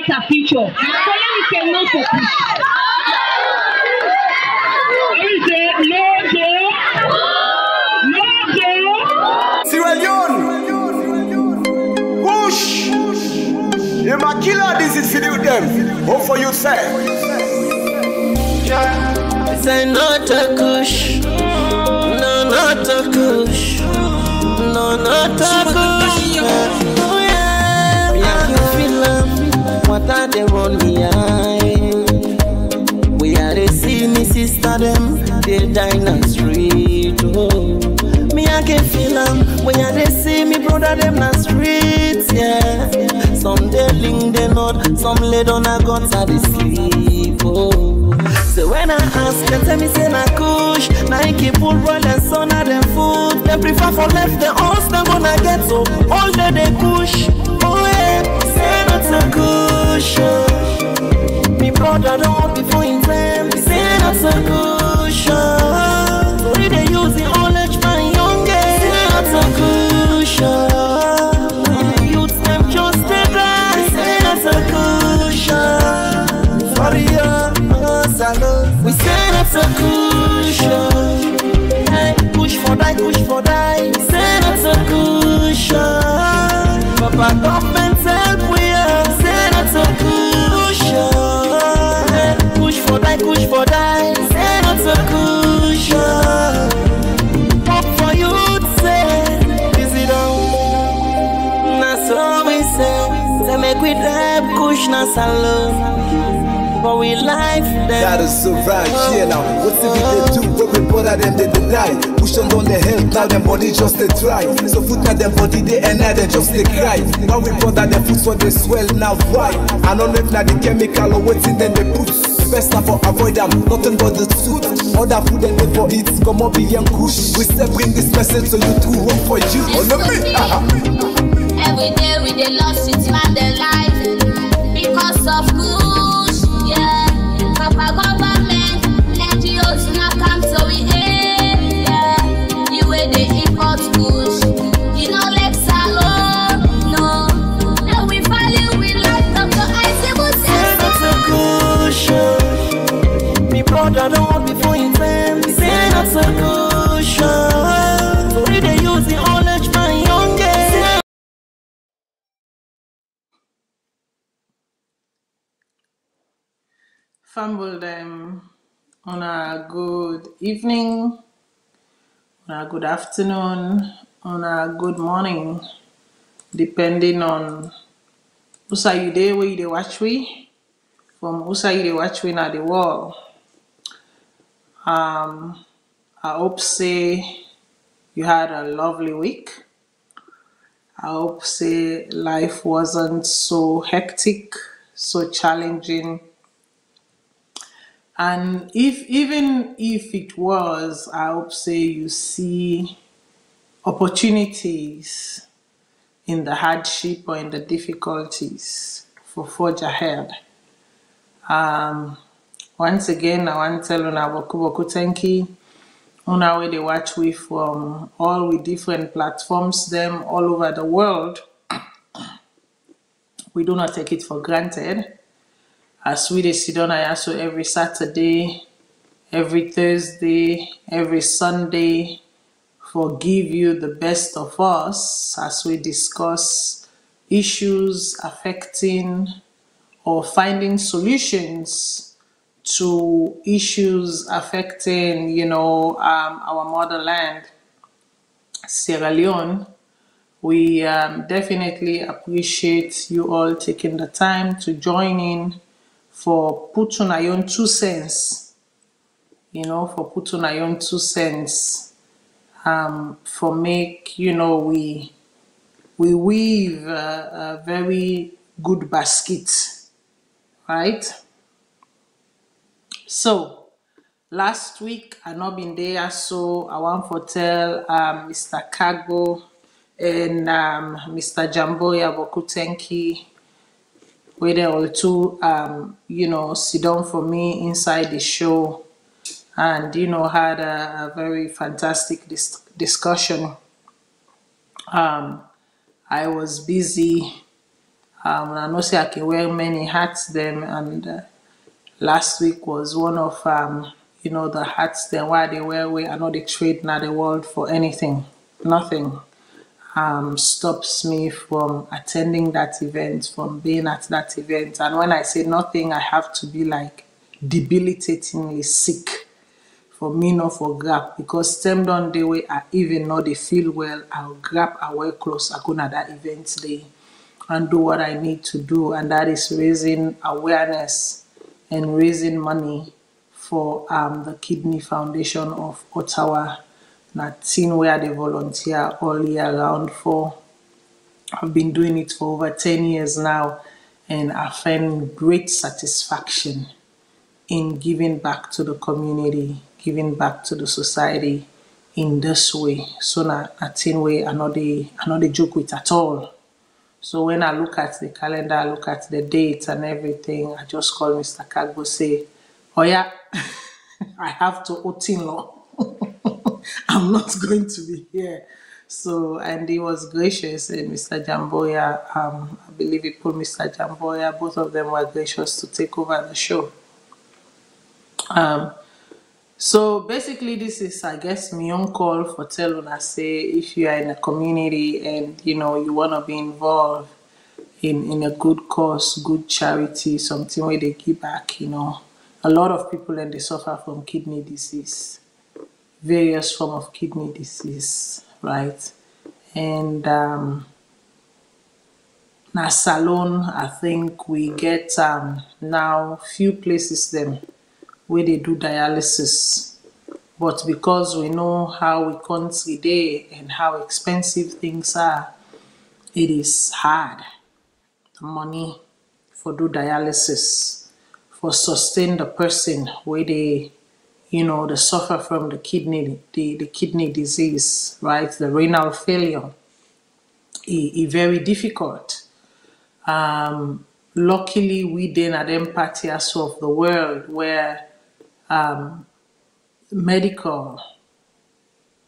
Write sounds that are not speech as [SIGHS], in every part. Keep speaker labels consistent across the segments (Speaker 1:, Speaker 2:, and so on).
Speaker 1: brighter future. So let me say no to push.
Speaker 2: Every day, no Joe. No Joe.
Speaker 3: Sierra Leone. Whoosh. Yeah, my killer, this is for you, them. Hope for you, say.
Speaker 4: Say not a kush, no not a kush, no not a are they run eye? We are the see me sister them, they die the street. Oh, me I can feel 'em. When you they see me brother them na street. yeah. Some they link they not, some lay down a gutter they sleep. Oh. So when I ask them, tell me say na kush Nike pull roll and son of them food They prefer for left the house, them gonna get so All day they kush Oh yeah, say not so kush oh. Me brother don't before him time Say not a. So we they use the old age man youngest Say not a kush oh. Youths them just they die Say not a uh, uh, salute. We say that's a cushion. Hey, push for die, push for die. Say that's a cushion. Papa government push for die, push. Say that's a cushion. Hope for you, say, is it on? Na so we say, say make we drive kush na salon. But we life them.
Speaker 3: That is so right, yeah now. What's if they do? What we bother them, they deny. Push on down the hill, now them body just they try. So foot at them body, they and they just they cry. Now we bother them foot so they swell, now why? I don't know if now the chemical or what's in them they put. Best now for avoid them, nothing but the truth. Other food and they for come up young kush. We still bring this message so you do work for you. No, me.
Speaker 5: Every day we dey lost it man dey life because of
Speaker 6: Them on a good evening, on a good afternoon, on a good morning, depending on who's you there, where you dey watch we, from who's you dey watch we na the world. Um, I hope say you had a lovely week. I hope say life wasn't so hectic, so challenging. And if even if it was, I hope say you see opportunities in the hardship or in the difficulties for forge ahead. Um, once again, I want to tell una boku boku you. Una wey dey watch we from all with different platforms them all over the world. [COUGHS] We do not take it for granted. As we sit down here so every Saturday, every Thursday, every Sunday, for give you the best of us as we discuss issues affecting or finding solutions to issues affecting, you know, um, our motherland, Sierra Leone. We um, definitely appreciate you all taking the time to join in for put on your own two cents, you know, for put on your own two cents, um, for make, you know, we we weave a, a very good basket, right? So last week I not been there, so I want to tell um, Mr. Kagbo and um, Mr. Jamboya Bokutenki where they all two um, you know sit down for me inside the show and you know had a, a very fantastic dis- discussion. Um, I was busy Um, I know say I can wear many hats them, and uh, last week was one of um, you know the hats them why they wear. Way I know they trade now the world for anything, nothing um, stops me from attending that event, from being at that event. And when I say nothing, I have to be like debilitatingly sick for me not for grab because stem down the way I even know they feel well, I'll grab wear clothes, I go to that event day and do what I need to do, and that is raising awareness and raising money for um, the Kidney Foundation of Ottawa. That team where they volunteer all year round for. I've been doing it for over 10 years now, and I find great satisfaction in giving back to the community, giving back to the society in this way. So na a thing way I know they I know they joke with at all. So when I look at the calendar, I look at the dates and everything, I just call Mr. Kagbo say, Oh [LAUGHS] yeah, I have to Otinlo. [LAUGHS] [LAUGHS] I'm not going to be here. So and he was gracious and Mr. Jamboya, um, I believe he put Mr. Jamboya, both of them were gracious to take over the show. Um, so basically, this is, I guess, my own call for telling us say if you are in a community and you know you want to be involved in in a good cause, good charity, something where they give back. You know, a lot of people and they suffer from kidney disease, various form of kidney disease, right? And um, na salon, I think we get um, now few places them where they do dialysis. But because we know how we country day and how expensive things are, it is hard. The money for do dialysis, for sustain the person where they, you know, they suffer from the kidney, the, the kidney disease, right? The renal failure. It very difficult. Um, luckily, we then at empathy as of the world where medical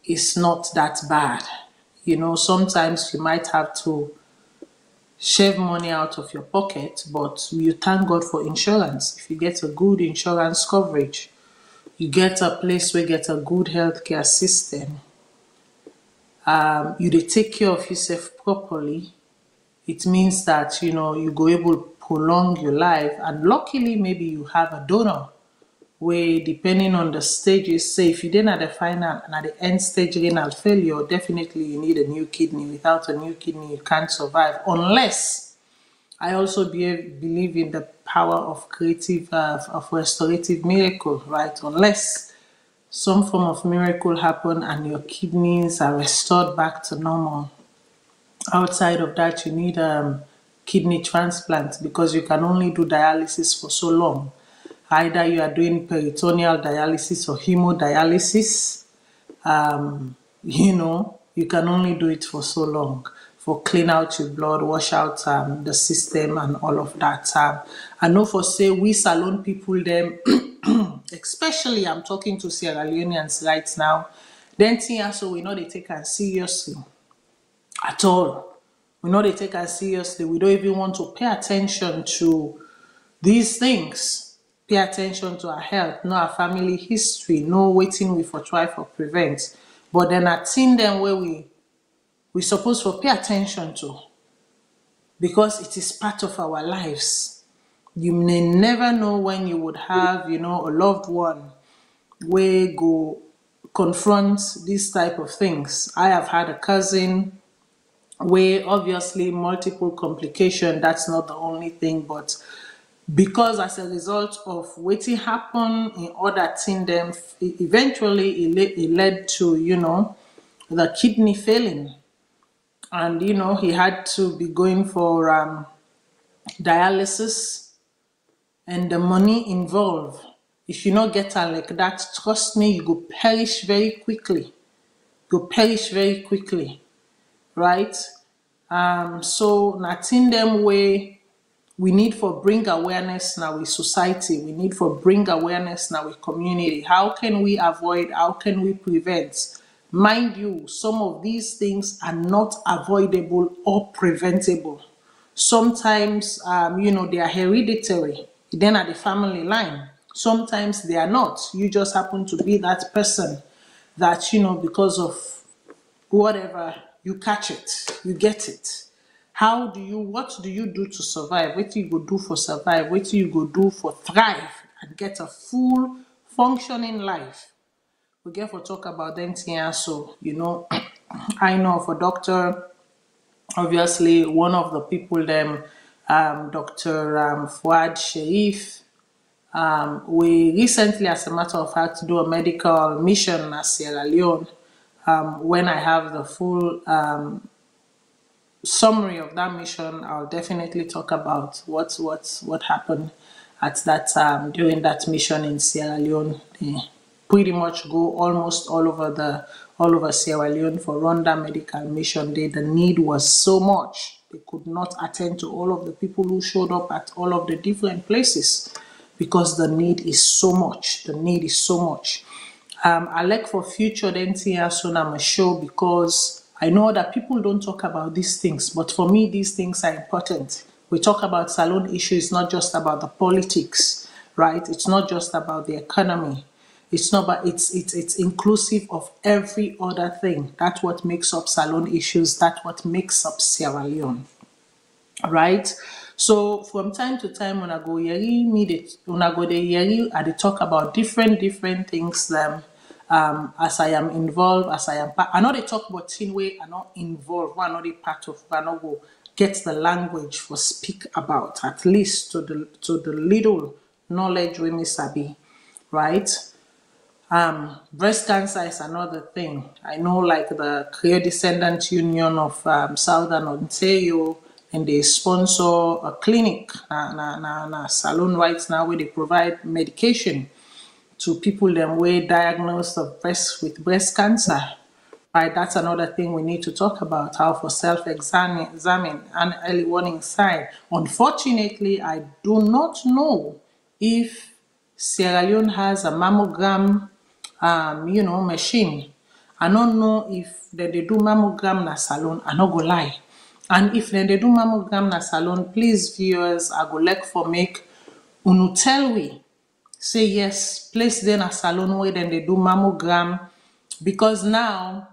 Speaker 6: is not that bad. You know, sometimes you might have to shave money out of your pocket, but you thank God for insurance. If you get a good insurance coverage, you get a place where you get a good healthcare system, um, you take care of yourself properly, it means that you know you go able to prolong your life and luckily maybe you have a donor where depending on the stages, say if you didn't at the final and at the end stage renal failure, definitely you need a new kidney. Without a new kidney, you can't survive unless I also be, believe in the power of creative, uh, of restorative miracle, right? Unless some form of miracle happen and your kidneys are restored back to normal. Outside of that, you need um, kidney transplant because you can only do dialysis for so long. Either you are doing peritoneal dialysis or hemodialysis. Um, [LAUGHS] you know, you can only do it for so long for clean out your blood, wash out um, the system and all of that. Um, I know for say we salon people them, [CLEARS THROAT] especially I'm talking to Sierra Leoneans right now. Then thing so we know they take us seriously at all. We know they take us seriously. We don't even want to pay attention to these things. Pay attention to our health, know our family history, know waiting we for try for prevent. But then I think them where we we supposed to pay attention to because it is part of our lives. You may never know when you would have, you know, a loved one where go confront these type of things. I have had a cousin where obviously multiple complication, that's not the only thing, but because as a result of waiting happened in other thing them eventually it led to you know the kidney failing and you know he had to be going for um, dialysis and the money involved. If you not get am like that trust me you go perish very quickly. Go perish very quickly right? Um so nothing them way. We need for bring awareness now with society. We need for bring awareness now with community. How can we avoid? How can we prevent mind you some of these things are not avoidable or preventable Sometimes, um, you know, they are hereditary, then at the family line. Sometimes they are not. You just happen to be that person that, you know, because of whatever, you catch it, you get it. How do you, what do you do to survive? What do you go do for survive? What do you go do for thrive and get a full functioning life? We get for talk about here, so you know, [CLEARS THROAT] I know for doctor, obviously one of the people them, um, Dr. Um, Fuad Sharif, um, we recently, as a matter of fact, do a medical mission at Sierra Leone. Um, when I have the full um, summary of that mission, I'll definitely talk about what what what happened at that um, during that mission in Sierra Leone. Pretty much go almost all over the all over Sierra Leone for Rwanda Medical Mission Day. The need was so much they could not attend to all of the people who showed up at all of the different places because the need is so much. The need is so much. Um, I like for future I'm a show because I know that people don't talk about these things, but for me, these things are important. We talk about salon issues, not just about the politics, right? It's not just about the economy. It's not, but it's it's it's inclusive of every other thing. That's what makes up salon issues. That's what makes up Sierra Leone right? So from time to time when I go yeri me dey when I go dey yeri I talk about different different things them um as I am involved as I am part I know they talk about thing way I not involved one not dey part of I not go get the language for speak about at least to the to the little knowledge we me sabi right um, breast cancer is another thing. I know, like the Krio Descendant Union of um, Southern Ontario, and they sponsor a clinic, na salon right now, where they provide medication to people them way diagnosed of breast with breast cancer. Right, that's another thing we need to talk about how for self-examine examine and early warning sign. Unfortunately, I do not know if Sierra Leone has a mammogram, um, you know, machine. I don't know if they, they do mammogram na salon. I no go lie. And if they, they do mammogram na salon, please viewers, I go like for make unu tell we say yes, place then a salon where then they do mammogram because now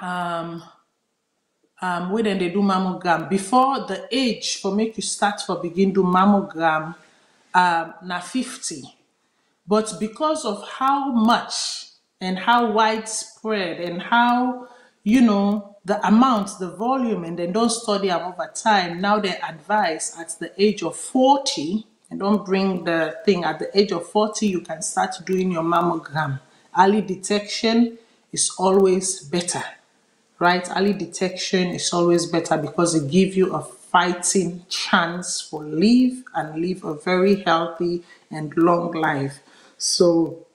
Speaker 6: um um where then they do mammogram before the age for make you start for begin do mammogram um na 50 but because of how much and how widespread and how you know the amount the volume and then don't study them over time now they advise at the age of 40 and don't bring the thing at the age of 40 you can start doing your mammogram early detection is always better right? Early detection is always better because it gives you a fighting chance for live and live a very healthy and long life. So,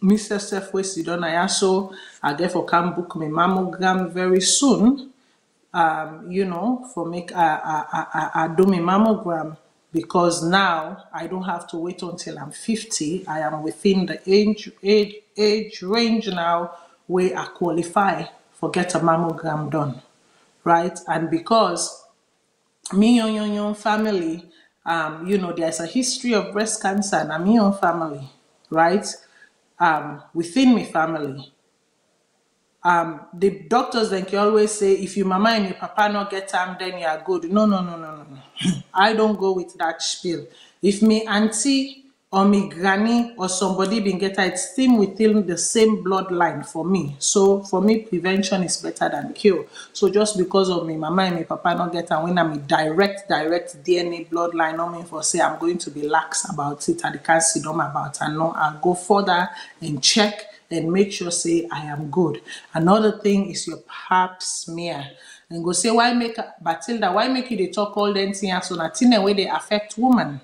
Speaker 6: Mr. Sefwe Sidona Yaso, I therefore can book my mammogram very soon. Um, you know, for make I, I, I, I do my mammogram because now I don't have to wait until I'm 50. I am within the age age age range now where I qualify for get a mammogram done, right? And because me and your your family, um, you know, there's a history of breast cancer in my own family, right? Um, within my family. Um, the doctors then can always say, if your mama and your papa not get time, then you are good. No, no, no, no, no, no. [CLEARS THROAT] I don't go with that spiel. If me auntie or me granny or somebody been get it, still within the same bloodline for me. So for me, prevention is better than cure. So just because of me, mama and me papa not get and when I'm a direct, direct DNA bloodline, not mean for say I'm going to be lax about it and I can't sit down about and no, I'll go further and check and make sure say I am good. Another thing is your pap smear. And go say why make Batilda, why make you they talk all them things so nothing way they affect woman.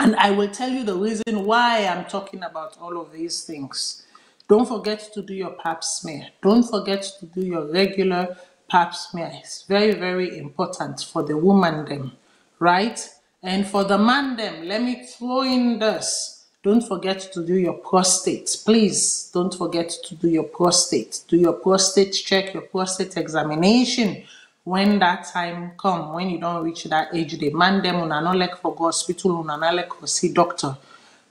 Speaker 6: And I will tell you the reason why I'm talking about all of these things. Don't forget to do your pap smear. Don't forget to do your regular pap smear. It's very, very important for the woman them, right? And for the man them, let me throw in this. Don't forget to do your prostate. Please don't forget to do your prostate. Do your prostate check, your prostate examination when that time come when you don't reach that age they man them una no like for go hospital una no like for see doctor.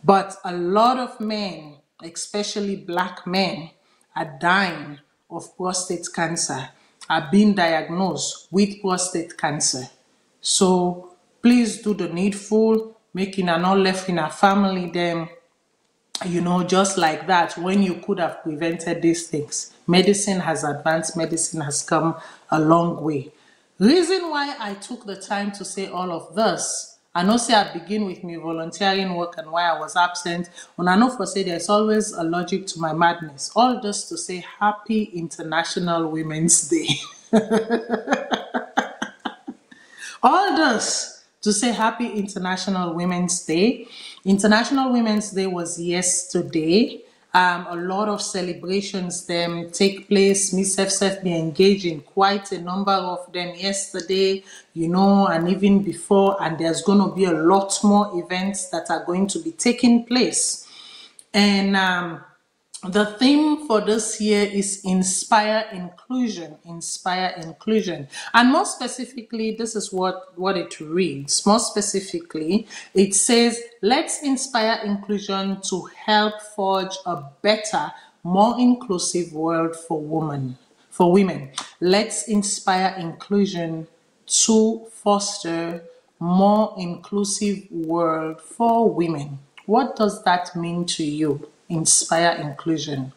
Speaker 6: But a lot of men especially black men are dying of prostate cancer are being diagnosed with prostate cancer. So please do the needful making a not left in a family them you know, just like that, when you could have prevented these things, medicine has advanced, medicine has come a long way. Reason why I took the time to say all of this, I know say I begin with me volunteering work and why I was absent. When I know for say there's always a logic to my madness. All just to say happy International Women's Day. [LAUGHS] All this to say happy International Women's Day. International Women's Day was yesterday. Um, a lot of celebrations them take place. Miss FSF be engaged in quite a number of them yesterday, you know, and even before. And there's going to be a lot more events that are going to be taking place. And um, the theme for this year is inspire inclusion inspire inclusion. And more specifically this is what what it reads. More specifically it says let's inspire inclusion to help forge a better more inclusive world for women for women. Let's inspire inclusion to foster more inclusive world for women. What does that mean to you inspire inclusion.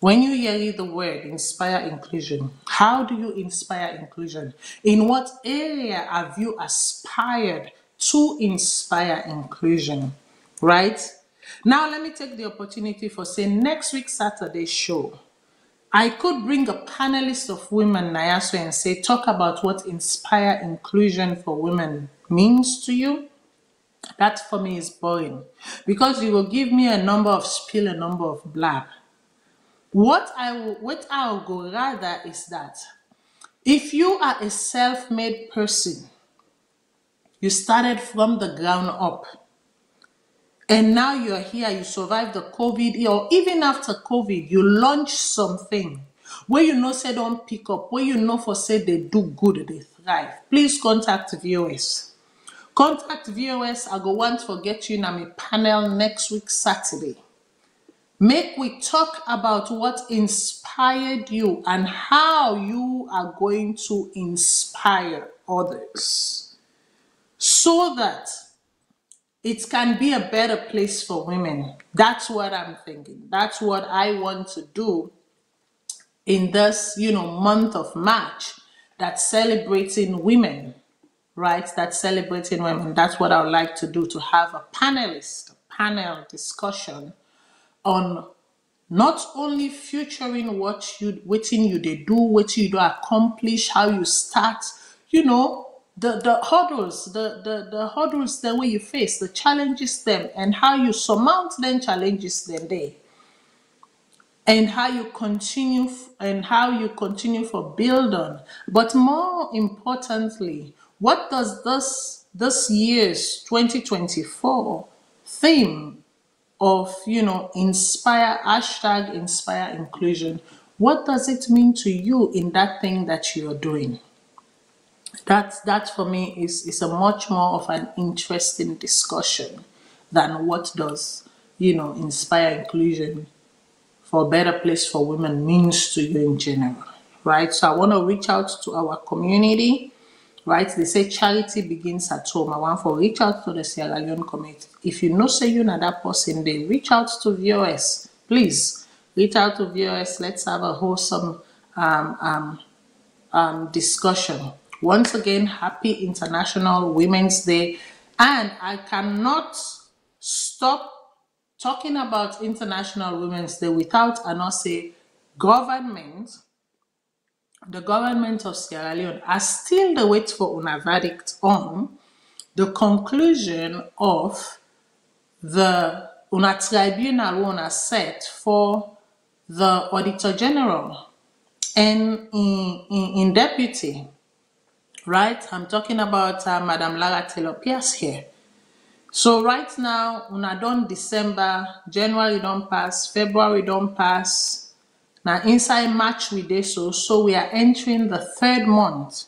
Speaker 6: When you hear the word inspire inclusion, how do you inspire inclusion? In what area have you aspired to inspire inclusion? Right? Now, let me take the opportunity for say, next week Saturday show. I could bring a panelist of women, Nayaso, and say, talk about what inspire inclusion for women means to you that for me is boring because you will give me a number of spill, a number of blab. What I will, what I will go rather is that if you are a self-made person, you started from the ground up, and now you're here, you survived the COVID, or even after COVID, you launch something where you know say don't pick up, where you know for say they do good, they thrive. Please contact viewers. Contact VOS. I go want to get you in a panel next week, Saturday. Make we talk about what inspired you and how you are going to inspire others so that it can be a better place for women. That's what I'm thinking. That's what I want to do in this, you know, month of March that's celebrating women right? That's celebrating women. That's what I would like to do to have a panelist, a panel discussion on not only featuring what you what you they do, what you do accomplish, how you start, you know, the, the hurdles, the, the, the hurdles the way you face, the challenges them and how you surmount them challenges them there and how you continue and how you continue for build on but more importantly what does this this year's 2024 theme of you know inspire hashtag inspire inclusion what does it mean to you in that thing that you're doing? That that for me is is a much more of an interesting discussion than what does you know inspire inclusion for a better place for women means to you in general right? So i want to reach out to our community right? They say charity begins at home. I want for reach out to the Sierra Leone community. If you know say you know that person, they reach out to VOS. Please reach out to VOS. Let's have a wholesome um, um, um, discussion. Once again, happy International Women's Day. And I cannot stop talking about International Women's Day without I not say government the government of Sierra Leone are still the wait for una verdict on the conclusion of the una tribunal una set for the Auditor General and in, in, in deputy, right? I'm talking about uh, Madam Lara Taylor Pearce here. So right now, una done December, January don't pass, February don't pass, now inside March we did so, so we are entering the third month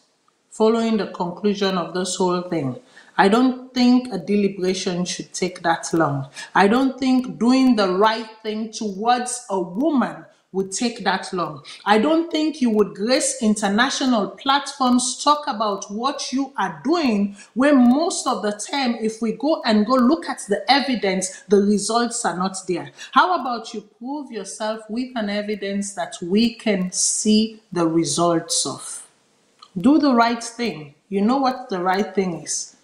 Speaker 6: following the conclusion of this whole thing. I don't think a deliberation should take that long. I don't think doing the right thing towards a woman would take that long. I don't think you would grace international platforms talk about what you are doing when most of the time if we go and go look at the evidence the results are not there. How about you prove yourself with an evidence that we can see the results of? Do the right thing. You know what the right thing is.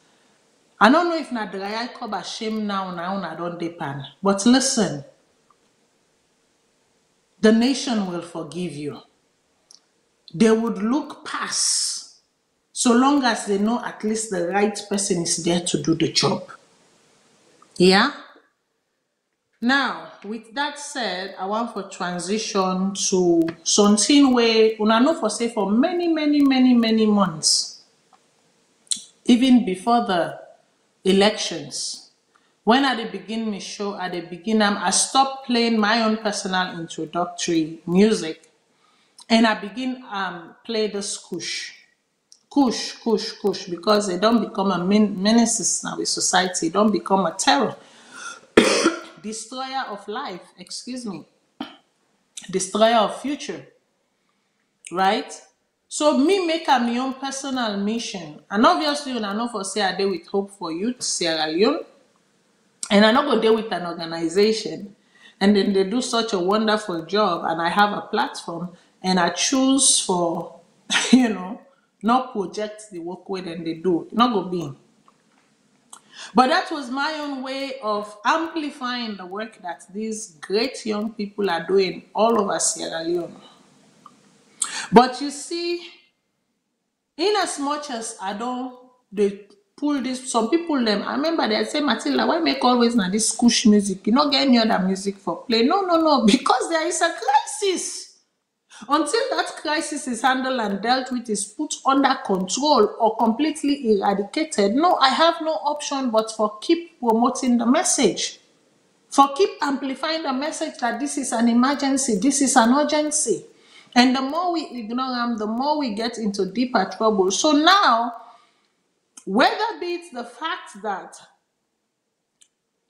Speaker 6: I don't know if na dry cover shame now now I don't depend. But listen, the nation will forgive you. They would look past so long as they know at least the right person is there to do the job. Yeah? Now, with that said, I want for transition to something where una know for say for many, many, many, many months, even before the elections, when the begin me show at the begin um, I stopped playing my own personal introductory music and I begin um play this kush. Kush, kush, kush, because they don't become a menace now in society, don't become a terror, [COUGHS] destroyer of life, excuse me, destroyer of future, right? So me make a my own personal mission. And obviously una know for say I day with Hope for Youth Sierra Leone. And I'm not go there with an organization. And then they do such a wonderful job and I have a platform and I choose for, [LAUGHS] you know, not project the work way then they do. Not go be. But that was my own way of amplifying the work that these great young people are doing all over Sierra Leone. But you see, in as much as I don't they pull this some people them I remember they say Matilda why make always na this kush music you not get any other music for play no no no because there is a crisis until that crisis is handled and dealt with is put under control or completely eradicated no I have no option but for keep promoting the message for keep amplifying the message that this is an emergency, this is an urgency. And the more we ignore them, the more we get into deeper trouble. So now, whether be it the fact that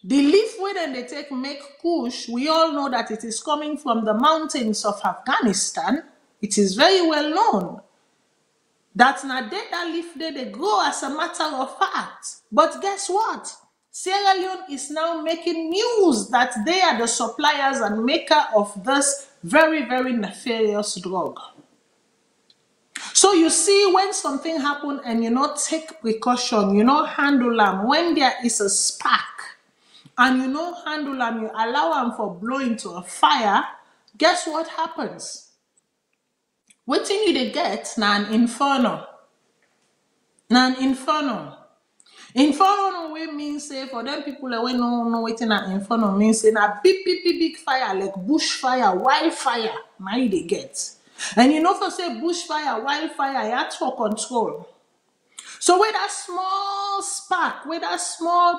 Speaker 6: the leaf way that they take make kush, we all know that it is coming from the mountains of Afghanistan. It is very well known that na there that leaf they grow as a matter of fact. But guess what? Sierra Leone is now making news that they are the suppliers and maker of this very, very nefarious drug. So you see, when something happen and you not take precaution, you not handle them, when there is a spark and you not handle them, you allow them for blow into a fire, guess what happens? What thing you dey get na an inferno. Na an inferno. Inferno no wey mean say for them people that wey no wetin na inferno mean say na big big big big fire like bush fire, wildfire na you dey get. And you know for say bush fire, wildfire, e hard for control. So with that small spark, with that small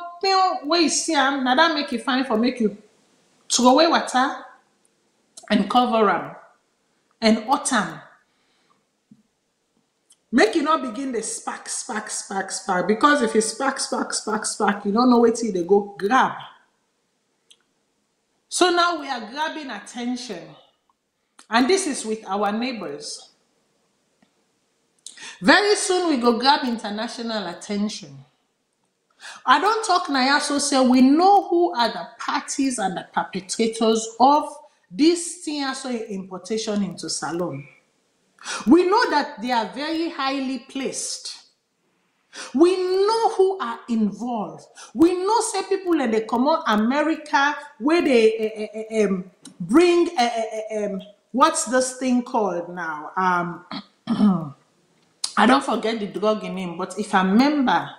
Speaker 6: wey you see am, na that make you fine for make you throw away water and cover am and am. Make you not begin the spark, spark, spark, spark. Because if you spark, spark, spark, spark, you don't know where they go grab. So now we are grabbing attention. And this is with our neighbors. Very soon we go grab international attention. I don't talk now, say we know who are the parties and the perpetrators of this thing importation into Salon. We know that they are very highly placed. We know who are involved. We know say people and they come America where they eh, eh, um, bring eh, um, what's this thing called now? Um, [CLEARS THROAT] I don't forget the drug name, but if I remember,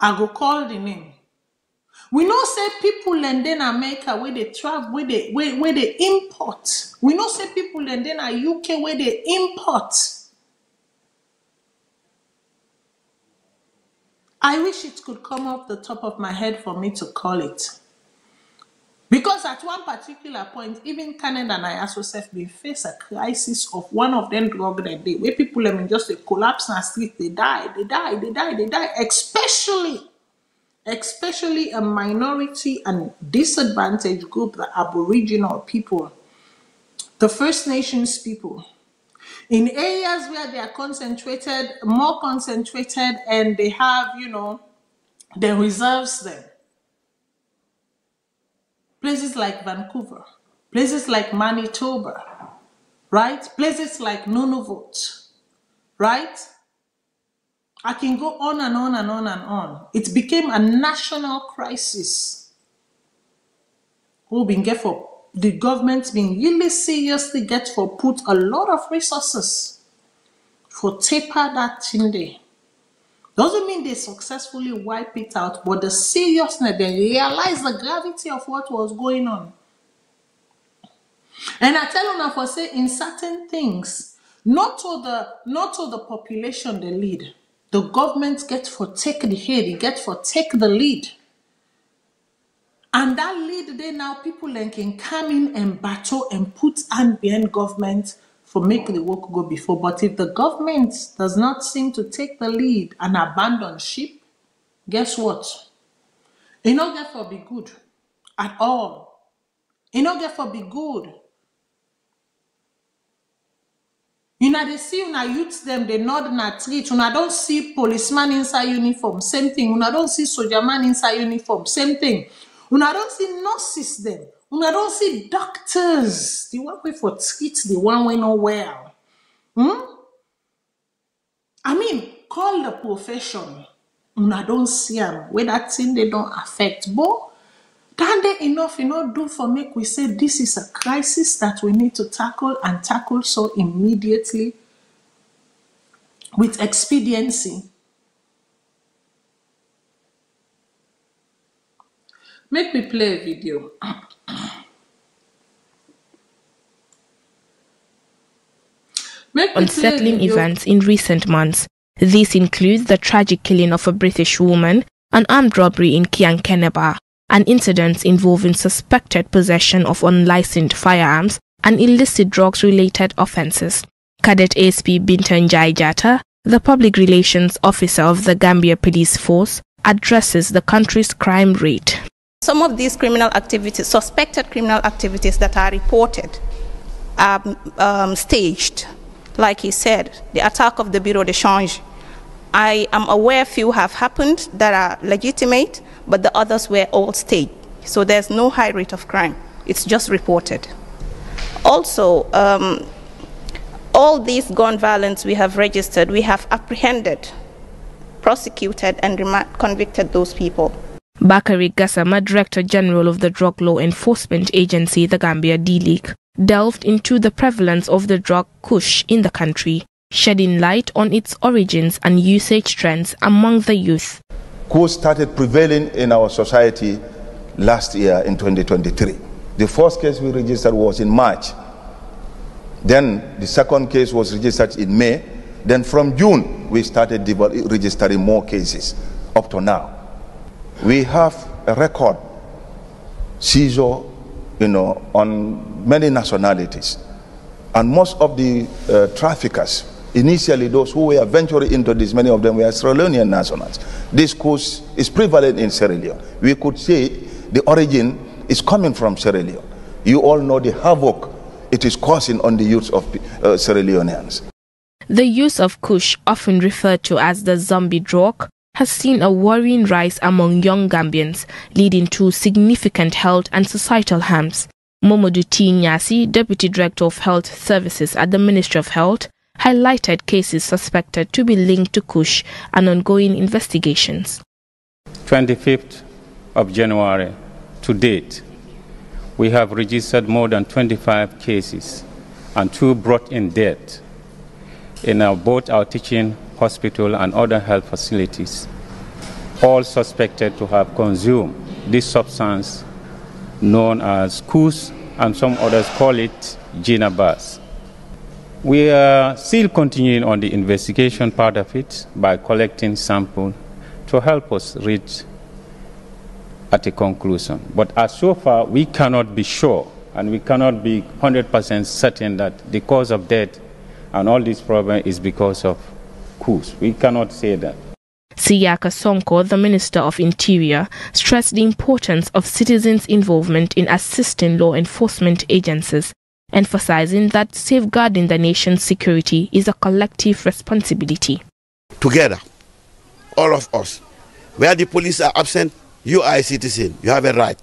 Speaker 6: I go call the name. We know say people and then America where they travel, where they where, where they import. We know say people and then UK where they import. I wish it could come off the top of my head for me to call it. Because at one particular point, even Canada and I associate we face a crisis of one of them drug that day where people I mean just they collapse the street, they die, they die, they die, they die, especially especially a minority and disadvantaged group, the Aboriginal people, the First Nations people. In areas where they are concentrated, more concentrated, and they have, you know, the reserves them. Places like Vancouver, places like Manitoba, right? Places like Nunavut, right? I can go on and on and on and on. It became a national crisis. Who been get for the government's been really seriously get for put a lot of resources for taper that thing there. Doesn't mean they successfully wipe it out, but the seriousness, they realize the gravity of what was going on. And I tell you for say in certain things, not to the not to the population they lead. The government get for take the head, it get for take the lead. And that lead they now people then can come in and battle and put ambient government for make the work go before. But if the government does not seem to take the lead and abandon ship, guess what? It not for be good at all. It not for be good. You know, they see una youth dem dey nod na treat. Una don see policeman inside uniform, same thing. Una don see soldier man inside uniform, same thing. Una don see nurses dem. Una don see doctors. The one wey for treat the one wey no well. Hmm? I mean, call the profession. Una don see am wey that thing dey don affect. But that dey enough e no do for make we say this is a crisis that we need to tackle and tackle so immediately with expediency. Make we play a video. [CLEARS THROAT]
Speaker 7: Unsettling events in recent months. This includes the tragic killing of a British woman, an armed robbery in Kiankeneba, and incidents involving suspected possession of unlicensed firearms and illicit drugs related offences. Cadet ASP Bintan Jata, the public relations officer of the Gambia Police Force, addresses the country's crime rate.
Speaker 8: Some of these criminal activities, suspected criminal activities that are reported, are um, staged. Like he said, the attack of the Bureau de Change. I am aware a few have happened that are legitimate, but the others were all staged. So there's no high rate of crime. It's just reported. Also, um, all these gun violence we have registered, we have apprehended, prosecuted, and convicted those people.
Speaker 7: Bakari Gassama, Director General of the Drug Law Enforcement Agency, the Gambia DLEAG, delved into the prevalence of the drug kush in the country, shedding light on its origins and usage trends among the youth.
Speaker 9: who started prevailing in our society last year in 2023. The first case we registered was in March. Then the second case was registered in May. Then from June, we started registering more cases up to now. We have a record seizure, you know, on many nationalities. And most of the uh, traffickers, initially those who were venturing into this, many of them were Sierra Leonean nationals. This cause is prevalent in Sierra Leone. We could say the origin is coming from Sierra Leone. You all know the havoc it is causing on the youth of uh, Sierra Leoneans.
Speaker 7: The use of kush, often referred to as the zombie drug, has seen a worrying rise among young Gambians, leading to significant health and societal harms. Momodu T. Nyasi, Deputy Director of Health Services at the Ministry of Health, highlighted cases suspected to be linked to kush and ongoing investigations.
Speaker 10: 25th of January to date, we have registered more than 25 cases and two brought in death in our, both our teaching hospital and other health facilities, all suspected to have consumed this substance known as kus and some others call it ginabas. We are still continuing on the investigation part of it by collecting sample to help us reach at a conclusion. But as so far, we cannot be sure and we cannot be 100% certain that the cause of death and all this problem is because of coups. We cannot say that.
Speaker 7: Seyaka Sonko, the Minister of Interior, stressed the importance of citizens' involvement in assisting law enforcement agencies, emphasizing that safeguarding the nation's security is a collective responsibility.
Speaker 11: Together, all of us, where the police are absent, you are a citizen, you have a right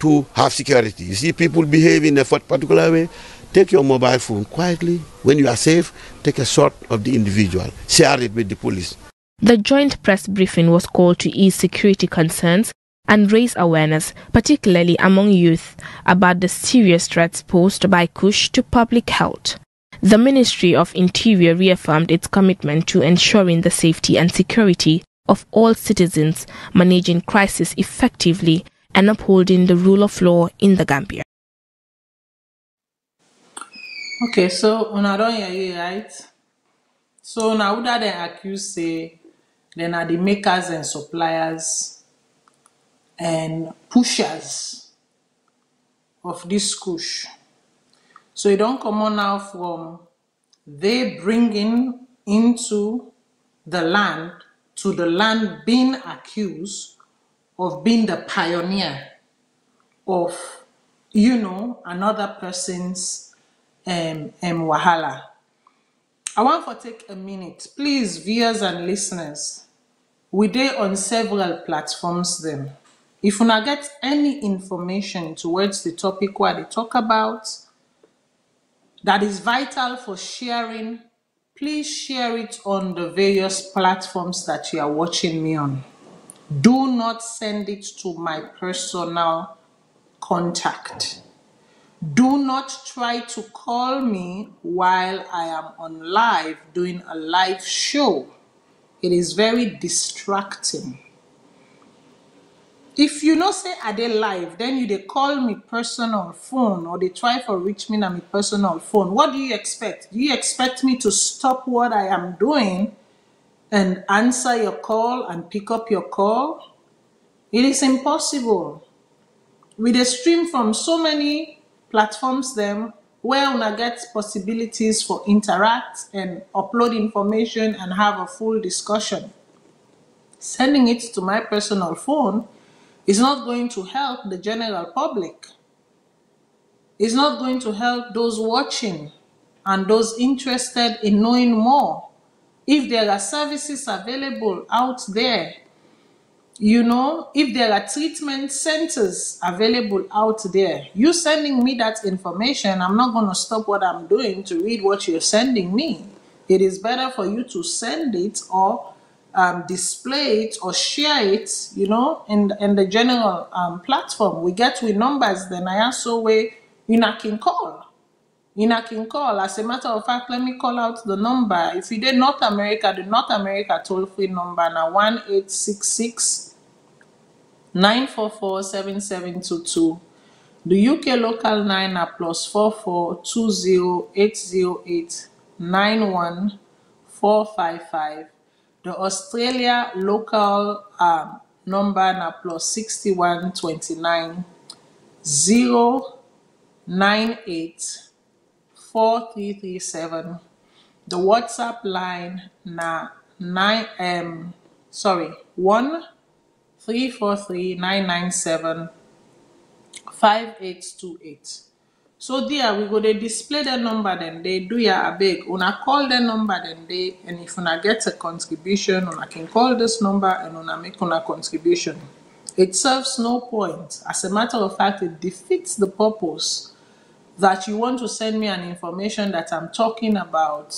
Speaker 11: to have security. You see people behave in a particular way, take your mobile phone quietly. When you are safe, take a shot of the individual, share it with the police.
Speaker 7: The joint press briefing was called to ease security concerns and raise awareness, particularly among youth, about the serious threats posed by Kush to public health. The Ministry of Interior reaffirmed its commitment to ensuring the safety and security of all citizens, managing crisis effectively, and upholding the rule of law in the Gambia.
Speaker 6: Okay, so una don hear you right? So now that they accuse say then are the makers and suppliers and pushers of this kush. So it don't come on now from they bringing into the land to the land being accused of being the pioneer of, you know, another person's um, um, wahala. I want for take a minute, please, viewers and listeners. We dey on several platforms them. If una get any information towards the topic where they talk about that is vital for sharing, please share it on the various platforms that you are watching me on. Do not send it to my personal contact. Do not try to call me while I am on live doing a live show. It is very distracting. If you know say I dey live, then you dey call me personal phone or they try for reach me on my personal phone. What do you expect? Do you expect me to stop what I am doing and answer your call and pick up your call? It is impossible. We dey stream from so many platforms them where una get possibilities for interact and upload information and have a full discussion. Sending it to my personal phone is not going to help the general public. It's not going to help those watching and those interested in knowing more. If there are services available out there, you know, if there are treatment centers available out there, you sending me that information, I'm not going to stop what I'm doing to read what you're sending me. It is better for you to send it or um, display it or share it, you know, in, in the general um, platform. We get with numbers, then I also way you know, can call. You know, can call. As a matter of fact, let me call out the number. If you did North America, the North America toll free number now 1 866 944 7722. The UK local 9 are plus 44 20 808 91 455. The Australia local um, number na plus 61 29 098 4337. The WhatsApp line na 9 um sorry 1 343 997 5828. So there we go, they display the number then they do ya abeg. Una call the number then they and if una get a contribution, una can call this number and una make una contribution. It serves no point. As a matter of fact, it defeats the purpose that you want to send me an information that I'm talking about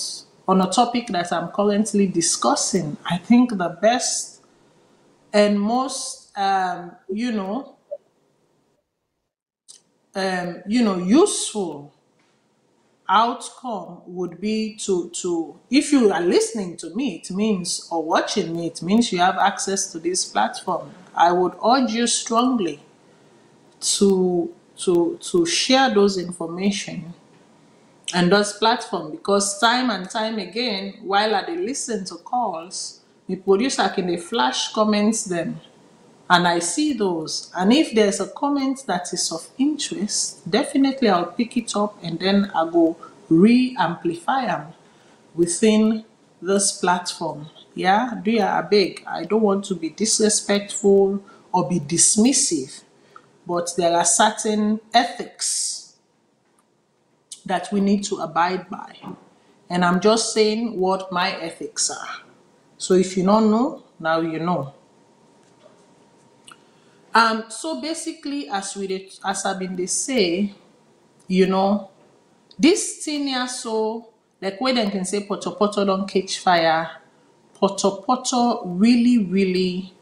Speaker 6: on a topic that I'm currently discussing. I think the best and most um, you know um, you know, useful outcome would be to to if you are listening to me, it means or watching me, it means you have access to this platform. I would urge you strongly to to to share those information and those platform because time and time again, while I listen to calls, the producer can dey flash comments them and I see those. And if there's a comment that is of interest, definitely I'll pick it up and then I go re-amplify them within this platform. Yeah, do ya beg? I don't want to be disrespectful or be dismissive, but there are certain ethics that we need to abide by. And I'm just saying what my ethics are. So if you don't know, now you know. Um, so basically, as we as I've been they say, you know, this thing here, so like where they can say poto poto don't catch fire, poto poto really, really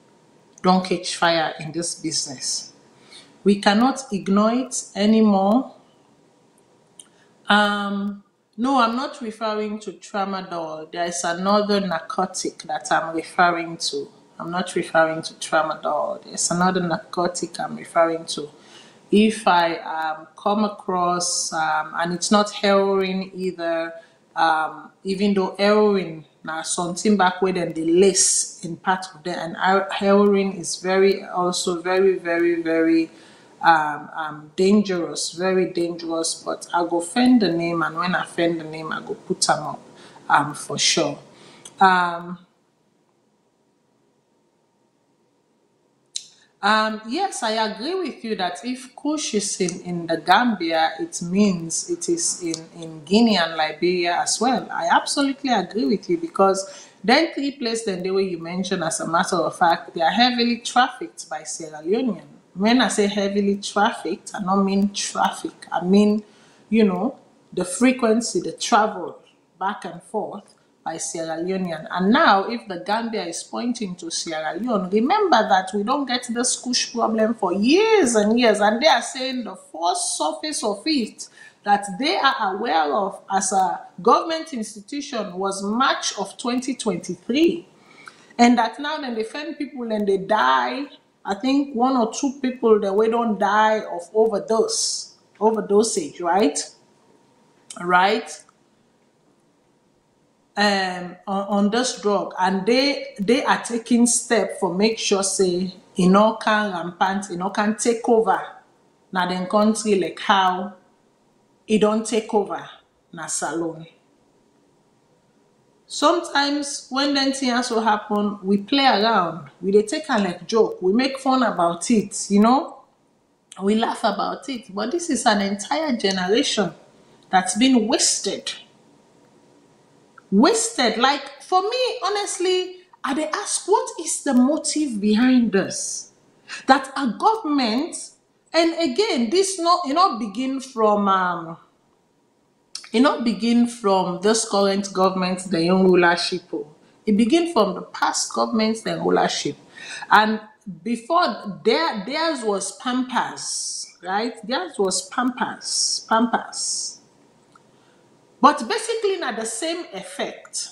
Speaker 6: don't catch fire in this business. We cannot ignore it anymore. Um, no, I'm not referring to tramadol. There is another narcotic that I'm referring to. I'm not referring to tramadol. There's another narcotic I'm referring to. If I um, come across, um, and it's not heroin either, um, even though heroin now something back where then the lace in part of them, and her- heroin is very also very very very um, um, dangerous, very dangerous. But I go find the name, and when I find the name, I go put them up um, for sure. Um, um, yes, I agree with you that if Kush is in, in the Gambia, it means it is in, in Guinea and Liberia as well. I absolutely agree with you because then three places, then the way you mentioned, as a matter of fact, they are heavily trafficked by Sierra Leonean. When I say heavily trafficked, I don't mean traffic. I mean, you know, the frequency, the travel back and forth by Sierra Leonean. And now, if the Gambia is pointing to Sierra Leone, remember that we don't get this kush problem for years and years, and they are saying the first surface of it that they are aware of as a government institution was March of 2023 and that now then they find people and they die. I think one or two people that we don't die of overdose, overdosage, right? Right? Um, on, on this drug, and they they are taking step for make sure say e no can rampant, e no can take over na dem country like how it don't take over na salon. Sometimes when then thing also happen, we play around. We dey take a like joke. We make fun about it, you know. We laugh about it. But this is an entire generation that's been wasted. Wasted. Like for me, honestly, I dey ask what is the motive behind this? That a government, and again, this not you not begin from um it not begin from this current government, the young rulership. It begin from the past governments, the rulership. And before there, theirs was Pampers, right? Theirs was Pampers, Pampers. But basically not the same effect.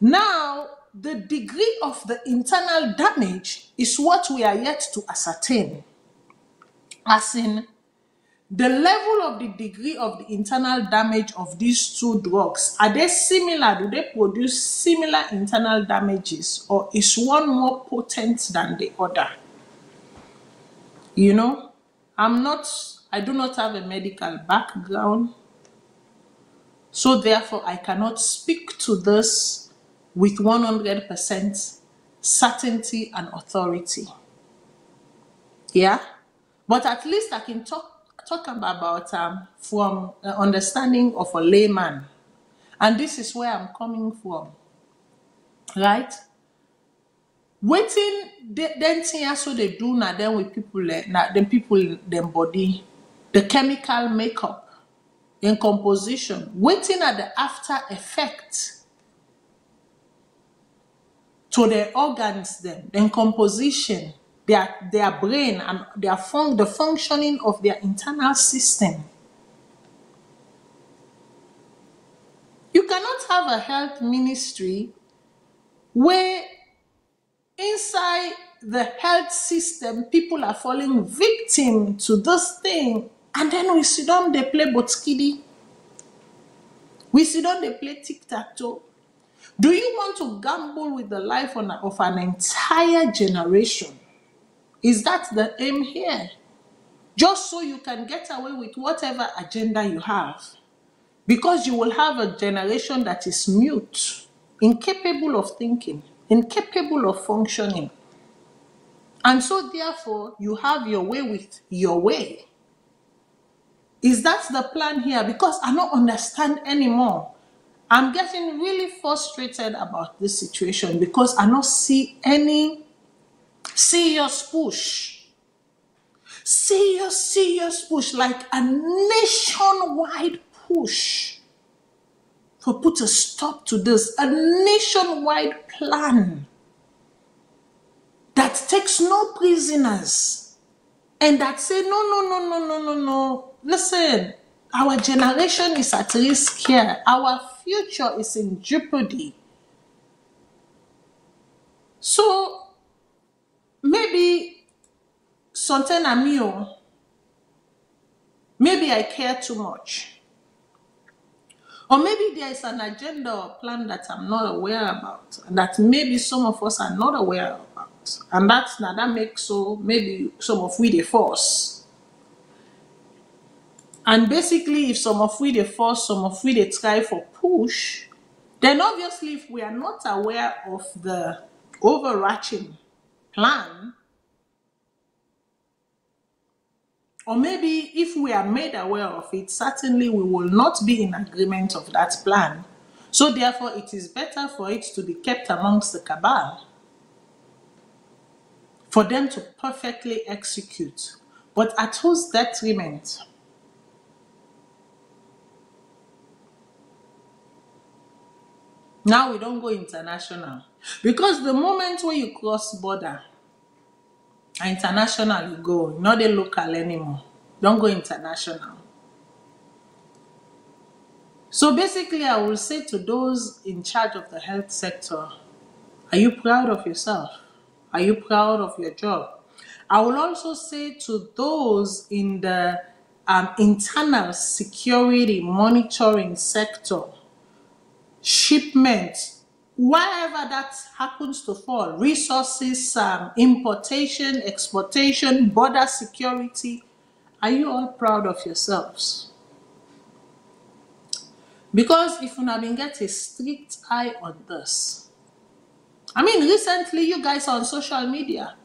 Speaker 6: Now, the degree of the internal damage is what we are yet to ascertain. As in, the level of the degree of the internal damage of these two drugs are they similar? Do they produce similar internal damages or is one more potent than the other? You know i'm not i do not have a medical background so therefore i cannot speak to this with 100% certainty and authority. Yeah? But at least i can talk talk about um, from uh, understanding of a layman. And this is where i'm coming from. Right? Waiting, then thing so they do now then with people eh, na then people them body. The chemical makeup in composition. Waiting at the after effect to their organs then then composition their their brain and their fun- the functioning of their internal system. You cannot have a health ministry where inside the health system people are falling victim to this thing and then we sit down they play botskidi. We sit down they play tic-tac-toe. Do you want to gamble with the life on- of an entire generation Is that the aim here? Just so you can get away with whatever agenda you have. Because you will have a generation that is mute, incapable of thinking, incapable of functioning. And so, therefore, you have your way with your way. Is that the plan here? Because I don't understand anymore. I'm getting really frustrated about this situation because I don't see any serious push. Serious, serious push, like a nationwide push to put a stop to this. A nationwide plan that takes no prisoners and that say, no, no, no, no, no, no, no. Listen, our generation is at risk here. Our future is in jeopardy. So maybe something amio, maybe I care too much. Or maybe there is an agenda or plan that I'm not aware about, that maybe some of us are not aware about. And that's now that makes so maybe some of we the force. And basically, if some of we the force, some of we the try for push, then obviously if we are not aware of the overarching plan, or maybe if we are made aware of it, certainly we will not be in agreement of that plan. So therefore, it is better for it to be kept amongst the cabal, for them to perfectly execute. But at whose detriment? Now we don't go international. Because the moment when you cross border, international you go, not the local anymore. Don't go international. So basically, I will say to those in charge of the health sector, are you proud of yourself? Are you proud of your job? I will also say to those in the um, internal security monitoring sector, shipment, wherever that happens to fall, resources, um, importation, exportation, border security, are you all proud of yourselves? Because if you have been get a strict eye on this, I mean, recently you guys on social media,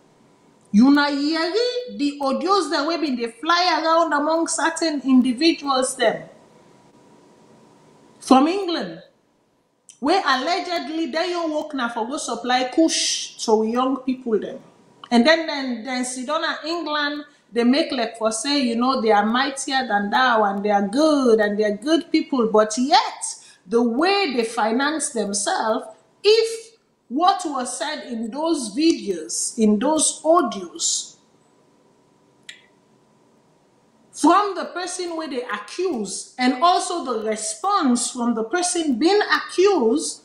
Speaker 6: you na hearing the audios that we been they fly around among certain individuals them from England, where allegedly work now for go supply kush to young people them. And then then then Sidona England, they make like for say, you know, they are mightier than thou and they are good and they are good people, but yet the way they finance themselves, if what was said in those videos, in those audios, from the person where they accuse and also the response from the person being accused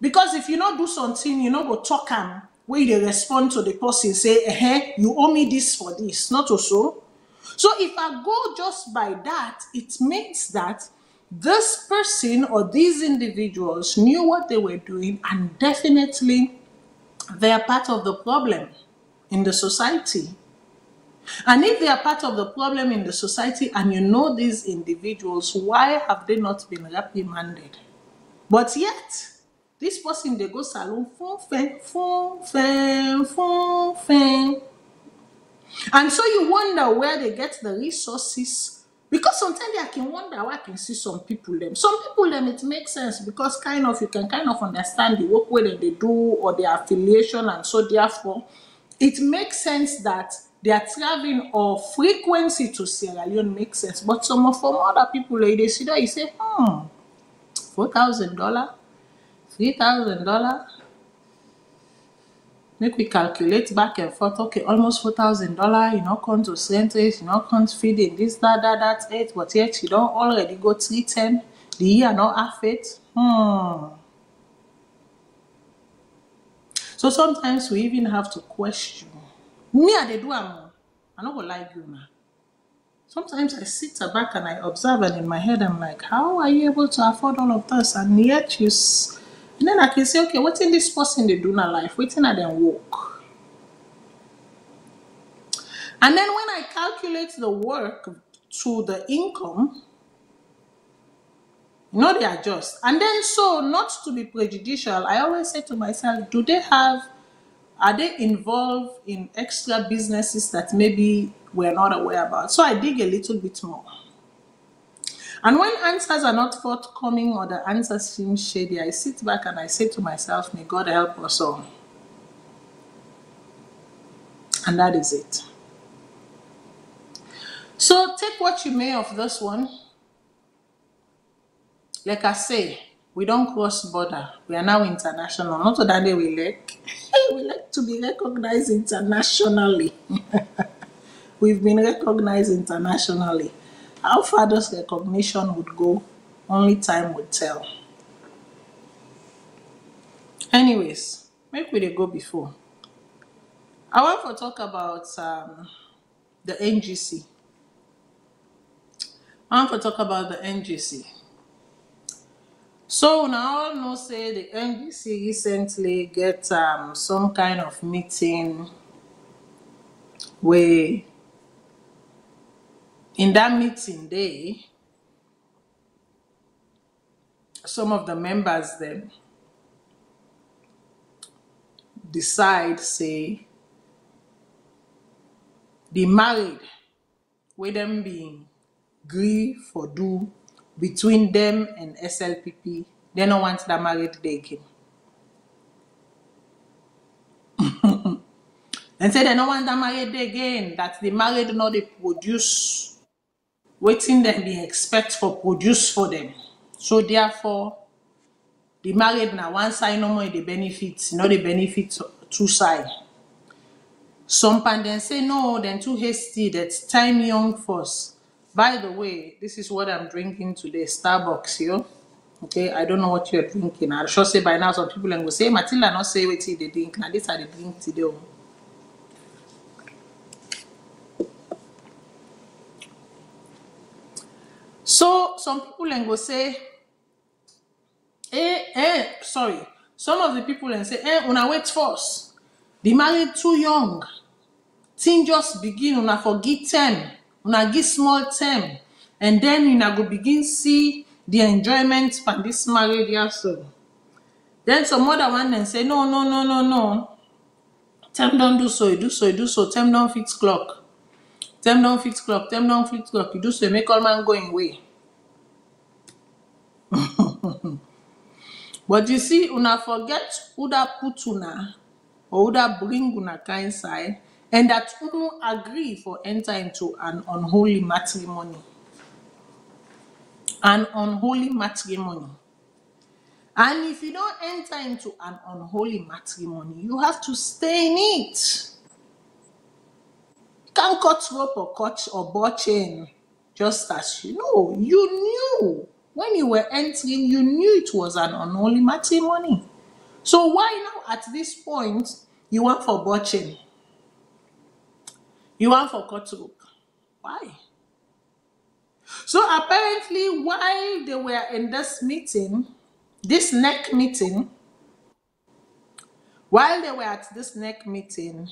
Speaker 6: because if you not do something you not go talk am where they respond to the person say eh you owe me this for this. Not also. So if i go just by that it means that this person or these individuals knew what they were doing and definitely they are part of the problem in the society and if they are part of the problem in the society and you know these individuals, why have they not been reprimanded? But yet, this person they go salon, fun, fen, fun, fun. And so you wonder where they get the resources. Because sometimes I can wonder I can see some people them. Some people them it makes sense because kind of you can kind of understand the work where they do or their affiliation and so therefore it makes sense that their traveling or frequency to Sierra Leone makes sense. But some of from other people, like they see that you say, hmm, four thousand dollar, three thousand dollar. Make we calculate back and forth. Okay, almost four thousand dollar. You know, come to centers. You know, come feed in this, that, that, that, it. But yet you don't already go three ten. The year not half it. Hmm. So sometimes we even have to question. Me, I dey do am. no go you now. Sometimes I sit back and I observe, and in my head, I'm like, how are you able to afford all of this? And yet you. And then I can say, okay, what in this person they do in life? Waiting at them work. And then when I calculate the work to the income, you know they adjust. And then so not to be prejudicial, I always say to myself, do they have are they involved in extra businesses that maybe we're not aware about? So I dig a little bit more. And when answers are not forthcoming or the answers seem shady, I sit back and I say to myself, may God help us all. And that is it. So take what you may of this one. Like I say, we don't cross border. We are now international. Not that day we like. [LAUGHS] we like to be recognized internationally. [LAUGHS] We've been recognized internationally. How far this recognition would go, only time would tell. Anyways, make we dey go before. I want to talk about um, the NGC. I want to talk about the NGC. So now all know say the NGC recently get um, some kind of meeting where in that meeting day, some of the members them decide say the married with them being agree for do between them and SLPP, they don't want that married day again. and say they don't want that married day again, that the married no they produce waiting them they expect for produce for them. So therefore, the married na one side no more the benefits, no the benefit two side. Some pan then say no, then too hasty, that's time young first. By the way, this is what I'm drinking today, Starbucks, yo. Okay, I don't know what you're drinking. I should say by now some people will say, Matilda not say what they drink. Now this are the drink today. oh." So some people go say, eh, eh, sorry. Some of the people then say, eh, una wait first. The married too young. Thing just begin, una forget them. Una give small time. And then una go begin see the enjoyment from this married year so. Then some other one then say, no, no, no, no, no. Them don't do so, you do so, you do so. Them don't fix clock. Them don't fix clock. Them don't fix clock. You do so, you make all man going way. [LAUGHS] But you see, una forget who that put una or who that bring una kind side, and that unu agree for enter into an unholy matrimony. An unholy matrimony. And if you don't enter into an unholy matrimony, you have to stay in it. You can't cut rope or cut or ball chain just as you know. You knew when you were entering, you knew it was an unholy matrimony. So why now at this point you want for botching? You want for rope? Why? So apparently, while they were in this meeting, this neck meeting, while they were at this neck meeting,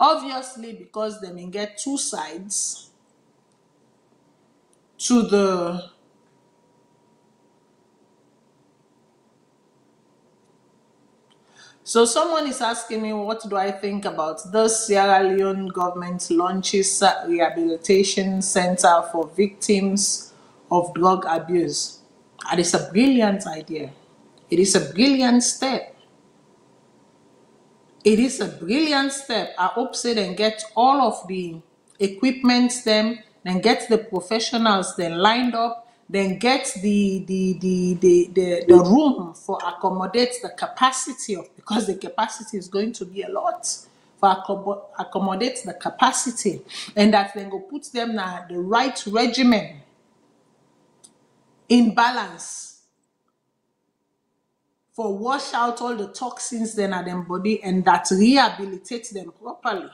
Speaker 6: obviously because they may get two sides to the So someone is asking me, what do I think about the Sierra Leone government launches rehabilitation center for victims of drug abuse? And it's a brilliant idea. It is a brilliant step. It is a brilliant step. I hope say then get all of the equipment them, then get the professionals then lined up, then get the the the the the, the room for accommodate the capacity of because the capacity is going to be a lot for accommo- accommodate the capacity and that then go put them na the right regimen in balance for wash out all the toxins then at them body and that rehabilitate them properly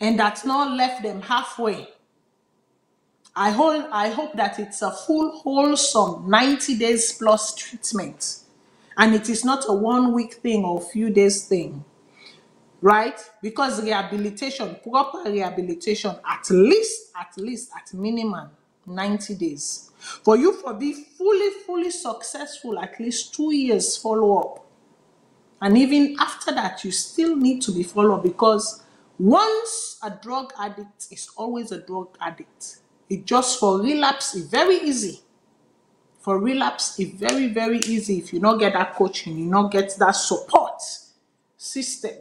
Speaker 6: and that not left them halfway. I I hope that it's a full wholesome 90 days plus treatment and it is not a one week thing or a few days thing. right? Because rehabilitation, proper rehabilitation, at least, at least, at minimum, 90 days. For you for be fully, fully successful, at least two years follow up. And even after that, you still need to be followed because once a drug addict is always a drug addict. It just for relapse is very easy. For relapse is very, very easy if you not get that coaching, you not get that support system.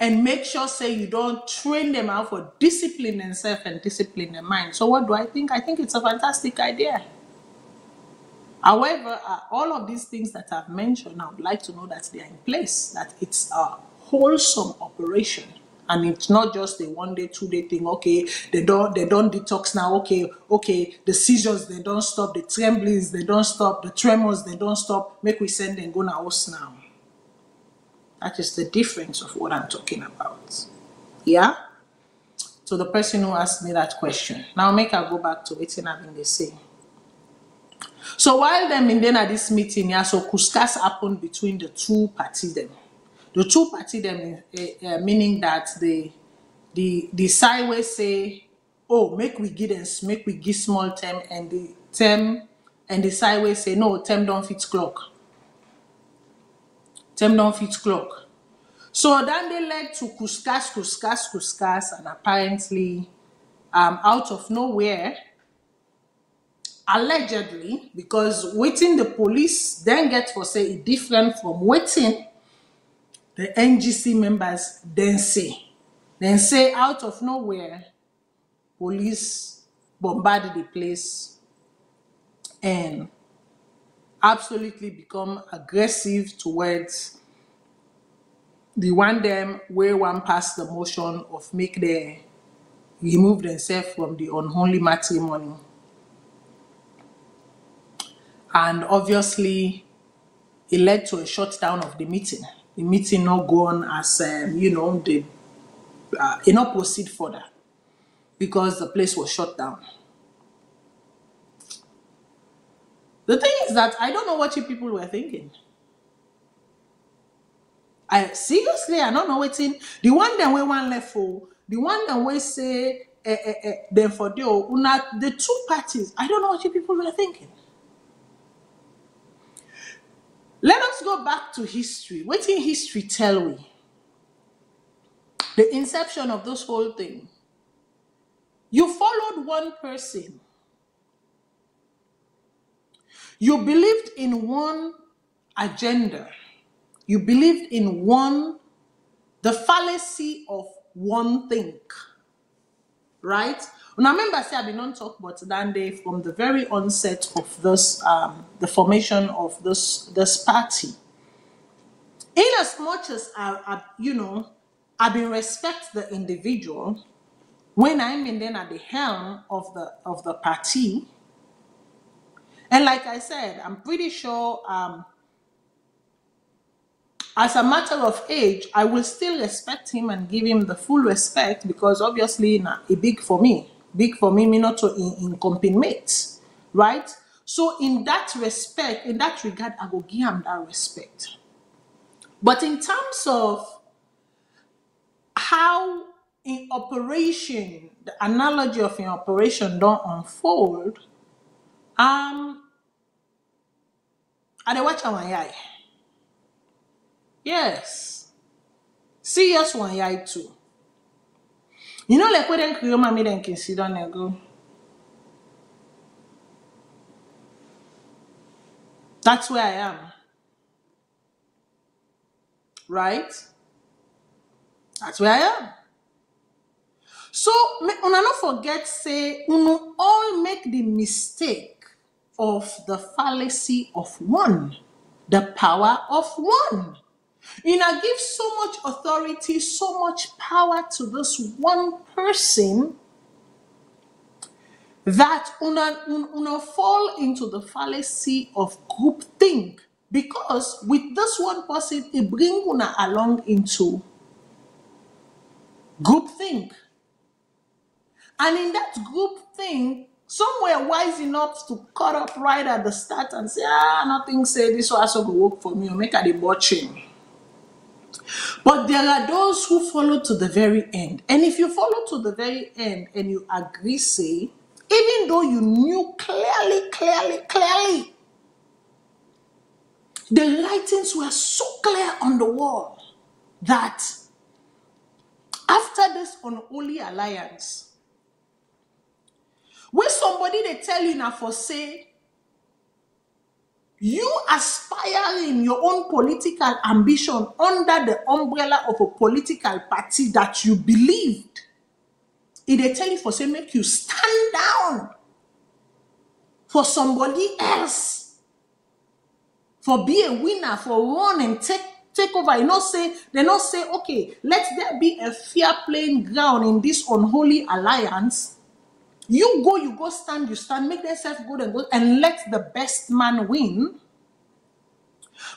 Speaker 6: And make sure say you don't train them out for discipline themselves and discipline their mind. So what do I think? I think it's a fantastic idea. However, uh, all of these things that I've mentioned, I would like to know that they are in place, that it's a wholesome operation. And it's not just a one day, two day thing. Okay, they don't they don't detox now. Okay, okay, the seizures they don't stop, the tremblings they don't stop, the tremors they don't stop. Make we send them go now house now. That is the difference of what I'm talking about. Yeah? So the person who asked me that question. Now make I go back to what I've been they say. So while them in then at this meeting, yeah, so kuskas happened between the two parties them. The two parties them, uh, uh, meaning that the the the side sideways say, oh, make we them, make we give small term, and the term and the side sideways say, no, term don't fit clock. Term don't fit clock. So then they led to kuskas, kuskas, kuskas, and apparently, um, out of nowhere, allegedly, because waiting the police then get for say different from waiting the NGC members then say. Then say out of nowhere, police bombarded the place and absolutely become aggressive towards the one them where one passed the motion of make the remove themselves from the unholy matrimony. And obviously, it led to a shutdown of the meeting. The meeting not go on as um, you know the uh, it not proceed further because the place was shut down. The thing is that I don't know what you people were thinking. I seriously I don't know what in the one that we one left for the one that we say eh, eh, eh, then for the una the two parties. I don't know what you people were thinking. Go back to history. What in history tell we? The inception of this whole thing. You followed one person. You believed in one agenda. You believed in one, the fallacy of one thing. Right? Now remember, say I've been on talk about Kandeh from the very onset of this, um, the formation of this this party. In as much as I, I you know, I've been respect the individual, when I'm in then at the helm of the of the party, and like I said, I'm pretty sure um, as a matter of age, I will still respect him and give him the full respect because obviously nah, he big for me. Big for me, me not to in, mates. Right? So in that respect, in that regard, I will give him that respect. But in terms of how in operation, the analogy of in operation don't unfold, um, I dey watch eye. Yes. See, Serious one eye too. You know, like when them then can sit down and go. That's where I am. Right? That's where I am. So una not forget say una all make the mistake of the fallacy of one, the power of one. You Una give so much authority, so much power to this one person that una, un- una fall into the fallacy of groupthink because with this one person it bring una along into groupthink and in that group thing, some were wise enough to cut up right at the start and say, ah, nothing say this will also go work for me or make a debauching. But there are those who follow to the very end. And if you follow to the very end and you agree, say, even though you knew clearly, clearly, clearly, the writings were so clear on the wall that after this unholy alliance, when somebody they tell you now for say you aspire in your own political ambition under the umbrella of a political party that you believed, if they tell you for say make you stand down for somebody else, for be a winner, for run and take take over. You know, say they not say, okay, let there be a fair playing ground in this unholy alliance. You go, you go stand, you stand, make yourself good and good, and let the best man win.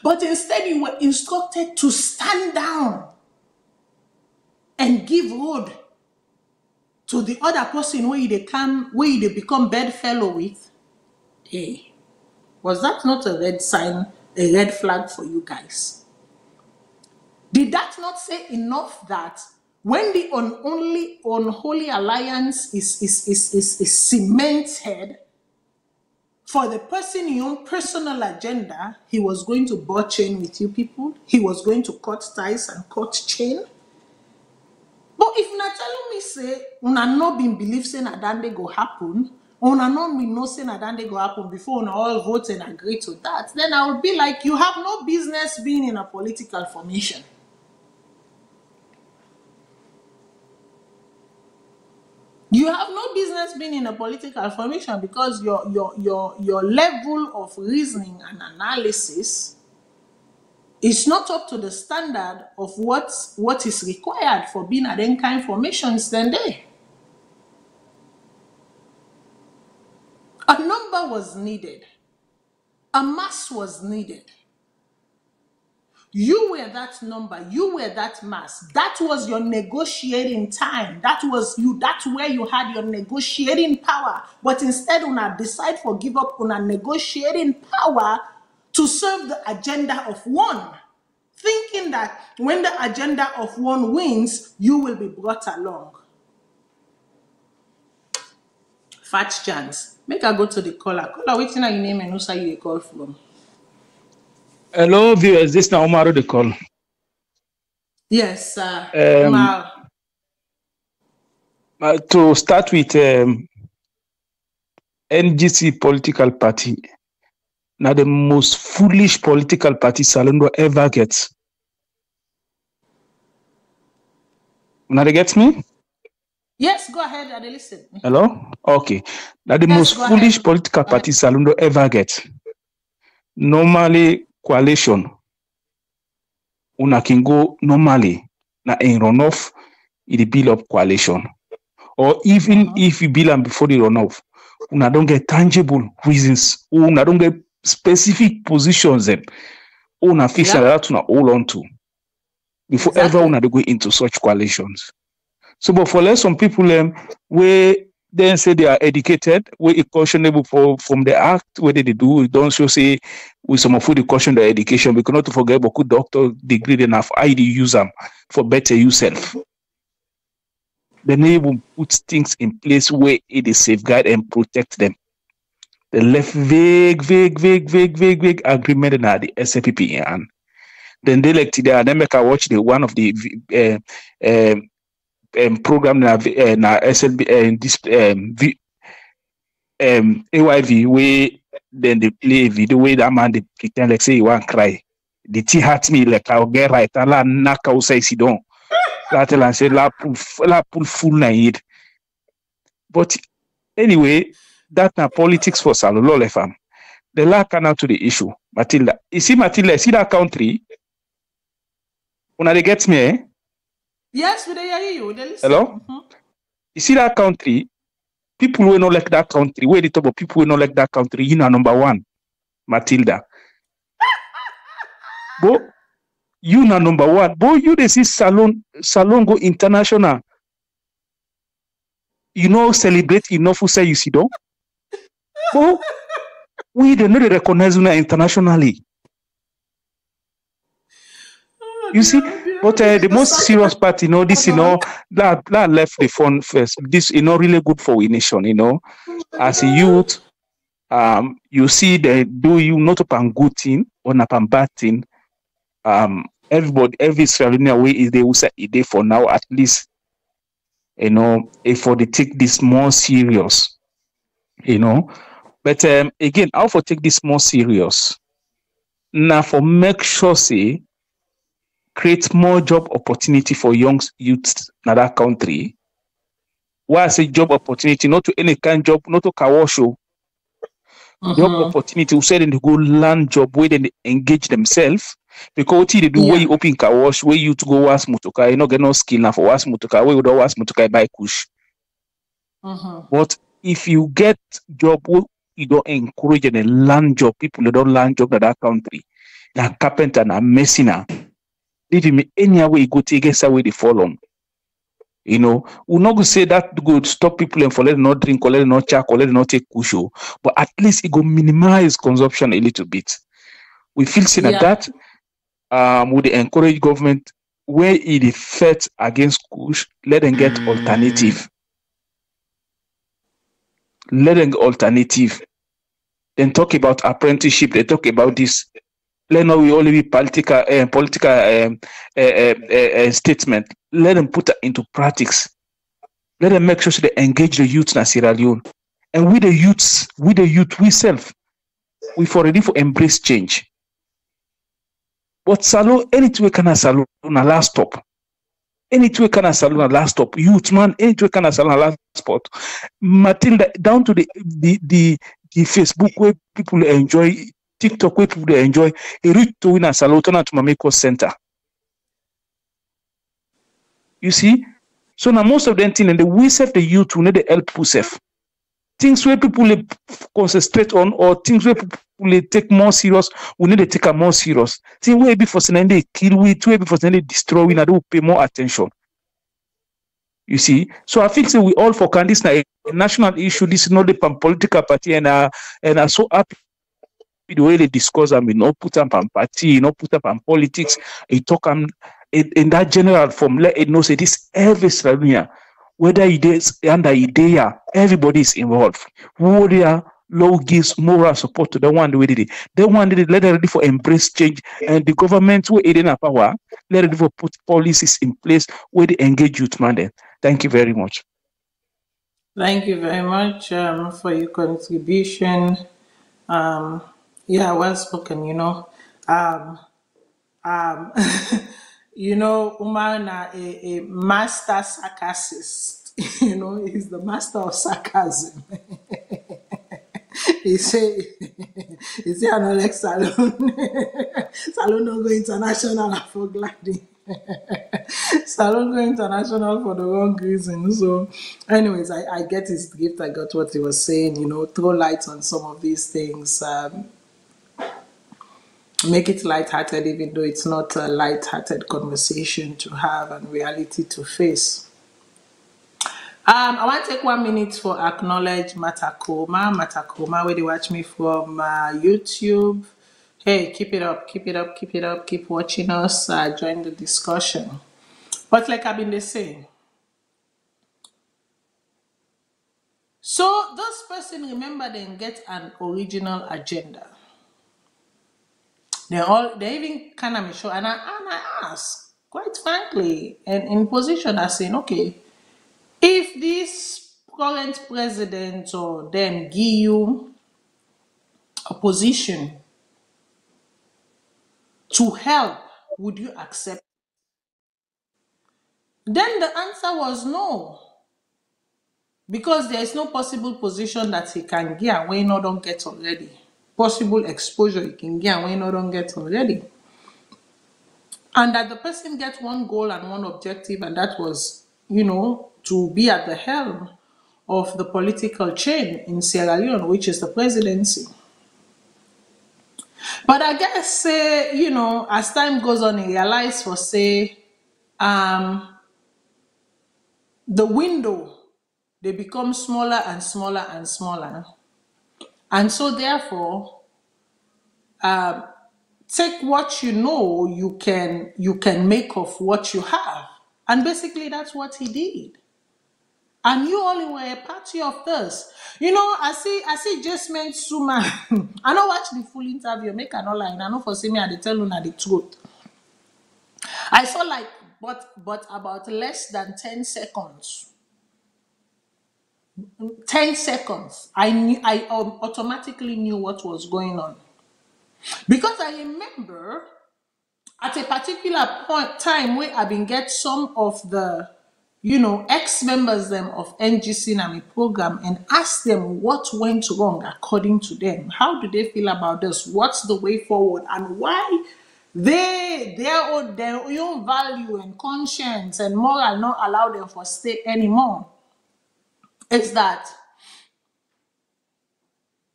Speaker 6: But instead, you were instructed to stand down and give road to the other person where they come, where they become bedfellow with. Hey, was that not a red sign, a red flag for you guys? Did that not say enough that when the only unholy alliance is, is, is, is, is cemented for the person in your personal agenda, he was going to butt chain with you people. He was going to cut ties and cut chain. But if na telling me say una no been believe say na that day go happen, una no be know say na that day go happen before una all vote and agree to that, then I would be like, you have no business being in a political formation. You have no business being in a political formation because your your your your level of reasoning and analysis is not up to the standard of what what is required for being at any kind formations then there. A number was needed. A mass was needed. You were that number. You were that mass. That was your negotiating time. That was you. That's where you had your negotiating power. But instead, una decide for give up una negotiating power to serve the agenda of one, thinking that when the agenda of one wins, you will be brought along. Fat chance. Make I go to the caller. Caller, waiting your name and who you dey call from.
Speaker 12: Hello, viewers. This is Umaru the call.
Speaker 6: Yes, sir.
Speaker 12: Um, uh, to start with, um, NGC political party. Now the most foolish political party Salondo ever gets. Now they get me?
Speaker 6: Yes, go ahead. and listen.
Speaker 12: Hello? Okay. Now the
Speaker 6: Yes,
Speaker 12: most
Speaker 6: go ahead.
Speaker 12: foolish political party Salondo ever get. Normally coalition. Una can go normally na in runoff in the bill of coalition. Or even uh-huh. if you bill am before the runoff, una don't get tangible reasons. Una don't get specific positions them. Una fix
Speaker 6: Yeah.
Speaker 12: that una hold on to before ever una go into such coalitions. So, but for less some people um, where then say they are educated, where it questionable for from the act, whether they do, don't show say with some of they question their education, because not to forget but good doctor degree enough, I dey use them for better yourself. Then they will put things in place where it is safeguard and protect them. They left vague, vague, vague, vague, vague, vague agreement na the SLPP and. Then they like today, and then make I watch the one of the uh, um, um, program na uh, na SLB uh, this um, v, um, AYV where then they play video where that man they pretend like say he want cry. The tea hurt me like I'll get right. And la knock out say sit down. Tell and say la pull la pull full it. But anyway, that na politics for Salolo fam. The la out to the issue. Matilda. You see Matilda, see that country? Una they get me, eh?
Speaker 6: Yes, we hear you. We dey listen.
Speaker 12: Hello? Mm-hmm. You see that country, people who not like that country, where the top of people who not like that country, you know, number one, Matilda. [LAUGHS] but you know number one. But you they see Salon Salon go international. You know, celebrate enough who say you see though. But we they not recognize you internationally. Oh, you see, But uh, the most serious part, you know, this, you know, that that left the phone first. This, you know, really good for we nation, you know. As a youth, um, you see they do you not upon good thing or upon bad thing. Um, everybody, every Australian way is they will say day for now at least. You know, if for they take this more serious, you know. But um, again, how for take this more serious? Now for make sure say create more job opportunity for young youths in that country. Why I say job opportunity, not to any kind of job, not to kawasho. Job mm-hmm. opportunity, we said they go land job where they engage themselves. Because what they do where you open car wash, where you to go wash motoka, you not get no skill now for wash motoka, where you don't wash motoka buy kush. Mm-hmm. But if you get job you don't encourage and land job, people don't land job in that country, like carpenter and mesina, leave me any way you go take guess away they fall on. You know, we're not gonna say that good stop people and for let them not drink or let them not check or let them not take kusho, but at least it go minimize consumption a little bit. We feel saying
Speaker 6: Yeah.
Speaker 12: that um would encourage government where it fight against kush, let them get alternative. Let them get alternative. Then talk about apprenticeship. They talk about this. Let not only be political uh, political um, uh, statement. Let them put it into practice. Let them make sure they engage the youth in Sierra Leone. And with the youths, with the youth, we self, we for ready for embrace change. But salon, anything we can salon na last stop. Anything we can salon na last stop. Youth man, anything we can salon na last spot. Matilda, down to the the the, the Facebook where people enjoy, TikTok where people enjoy, a reach to win a turn out to Mameko Center. You see? So now most of them thing and the we serve the youth, we need the help serve. Things where people concentrate on or things where people take more serious, we need to take am more serious. Things where before they kill we, where before they destroy we, now they pay more attention. You see, so I think say we all for can this na a national issue. This is not the political party, and uh, and I'm so happy the way they discuss. I mean, not put up on party, not put up on politics. He talk am in, in that general form. Let it know say this every Slovenia, whether it is under idea, everybody is involved. Warrior law gives moral support to the one who did it. The one did it, let them ready for embrace change, and the government who in a power, let ready for put policies in place where they engage youth man. Then. Thank you very much.
Speaker 6: Thank you very much um, for your contribution. Um, yeah, well spoken, you know. Um, um, [LAUGHS] you know, Umar na a, a master sarcastic. [LAUGHS] you know, he's the master of sarcasm. [LAUGHS] he say, he say, I don't like salon. salon don't go international for gliding. Salon go international for the wrong reason. So, anyways, I, I get his gift. I got what he was saying. You know, throw light on some of these things. Um, make it light-hearted, even though it's not a light-hearted conversation to have and reality to face. Um, I want to take one minute for acknowledge Matakoma. Matakoma, where they watch me from uh, YouTube. Hey, keep it up, keep it up, keep it up, keep watching us, uh, join the discussion. But like I've been saying, so those person remember they get an original agenda. They all they even kind of sure, and I and I ask quite frankly, and in position as saying, okay, if this current president or them give you a position to help, would you accept? Then the answer was no. Because there is no possible position that he can get we not don't get already. Possible exposure you can get when you don't get already. And that the person gets one goal and one objective, and that was, you know, to be at the helm of the political chain in Sierra Leone, which is the presidency. But I guess, say, you know, as time goes on, he realized for say, um, the window they become smaller and smaller and smaller, and so therefore, um, take what you know you can you can make of what you have. And basically that's what he did. And you only were a party of this you know i see i see just jasmine suma [LAUGHS] i no watch the full interview. Make an online. i no for see me i tell una the truth. I saw like but but about less than 10 seconds 10 seconds. I knew i um, automatically knew what was going on. Because i remember at a particular point time where i been get some of the you know ex-members them of ngc nami program and ask them what went wrong according to them. How do they feel about this? What's the way forward? And why they their own their own value and conscience and moral not allow them for stay anymore is that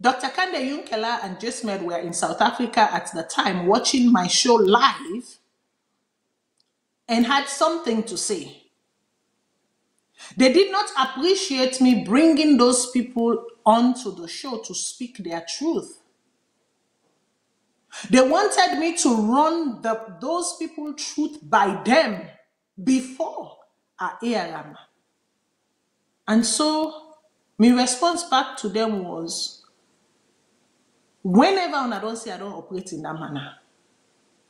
Speaker 6: Dr. Kandeh Yumkella and Jasmed were in South Africa at the time watching my show live and had something to say. They did not appreciate me bringing those people onto the show to speak their truth. They wanted me to run the, those people truth by them before them. And so my response back to them was, whenever I don't say I don't operate in that manner,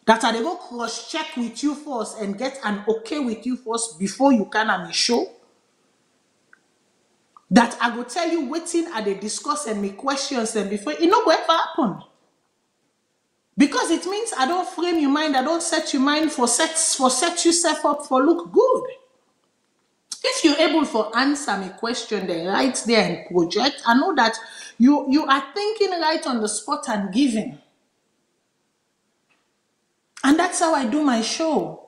Speaker 6: that I go cross check with you first and get an okay with you first before you can am show. That I go tell you waiting at the discuss and make questions and before it no go ever happen. Because it means I don't frame your mind, I don't set your mind for set for set yourself up for look good. If you're able for answer me question then right there and project, I know that you you are thinking right on the spot and giving. And that's how I do my show.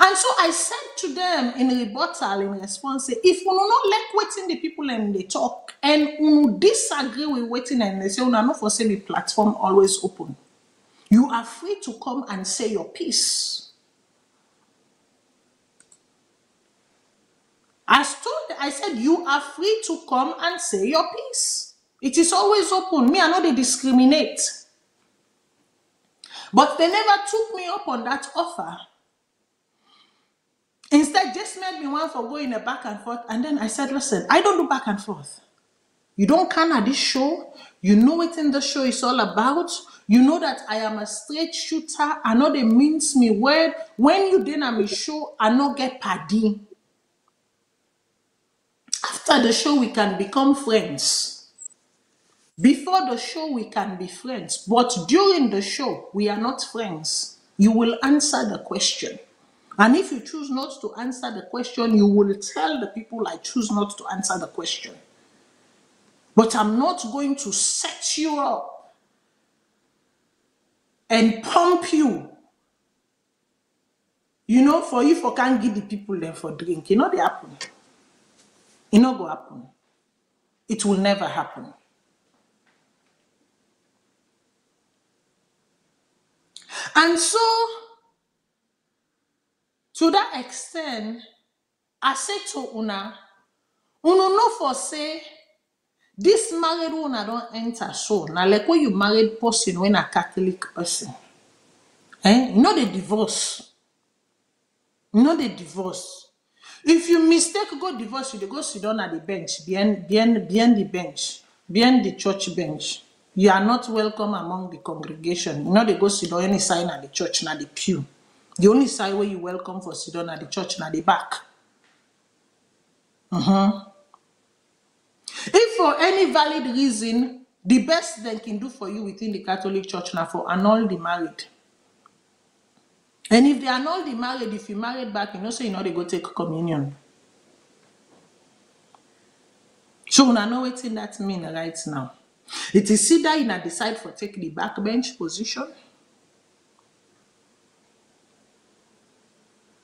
Speaker 6: And so I said to them in rebuttal, in response, say, if you not like waiting the people and they talk, and you disagree with waiting and they say, you not for say the platform always open. You are free to come and say your piece. As told, I said, you are free to come and say your piece. It is always open. Me, I know they discriminate. But they never took me up on that offer. Instead, just made me want for going a back and forth. And then I said, listen, I don't do back and forth. You don't come at this show. You know what in the show is all about. You know that I am a straight shooter. I know they means me word. When you did me show, I no get paddy. After the show, we can become friends. Before the show, we can be friends. But during the show, we are not friends. You will answer the question. And if you choose not to answer the question, you will tell the people I choose not to answer the question. But I'm not going to set you up and pump you. You know, for you for can't give the people them for drink. You know they happen. It not go happen. It will never happen. And so, to that extent, I say to una, una no for say this married una don't enter so. Now, like when you married person when a Catholic person, eh? You know the divorce. You know the divorce. If you mistake go divorce, you dey go sit down at the bench, behind, behind, behind the bench, behind the church bench. You are not welcome among the congregation. You know they go sit down any side at the church, na the pew. The only side where you welcome for sit down at the church, na the back. Mhm. If for any valid reason, the best they can do for you within the Catholic Church now for annul the married. And if they annul the married, if you married back, you know, say you know they go take communion. So una know wetin that mean right now. It is either you decide for take the backbench position,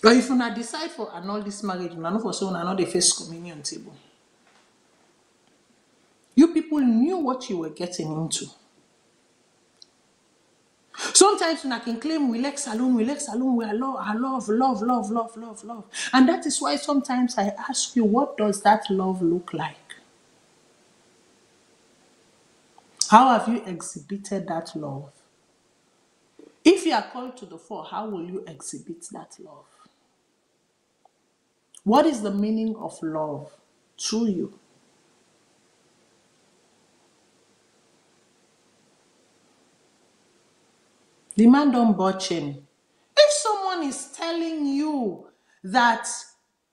Speaker 6: or if una decide for annul this marriage, una no for say una no dey face communion table. You people knew what you were getting into. Sometimes when I can claim we like saloon, we we are love, I love, love, love, love, love, love. And that is why sometimes I ask you, what does that love look like? How have you exhibited that love? If you are called to the fore, how will you exhibit that love? What is the meaning of love to you? The man don't botch him. If someone is telling you that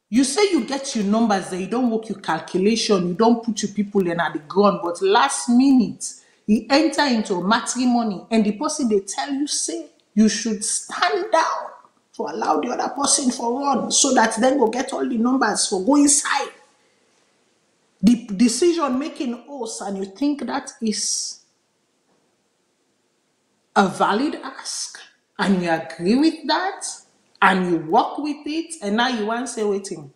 Speaker 6: you say you get your numbers there, you don't work your calculation, you don't put your people in at the ground, but last minute you enter into matrimony and the person they tell you say you should stand down to allow the other person for run so that then go get all the numbers for go inside the decision making us and you think that is a valid ask and you agree with that and you work with it and now you want say waiting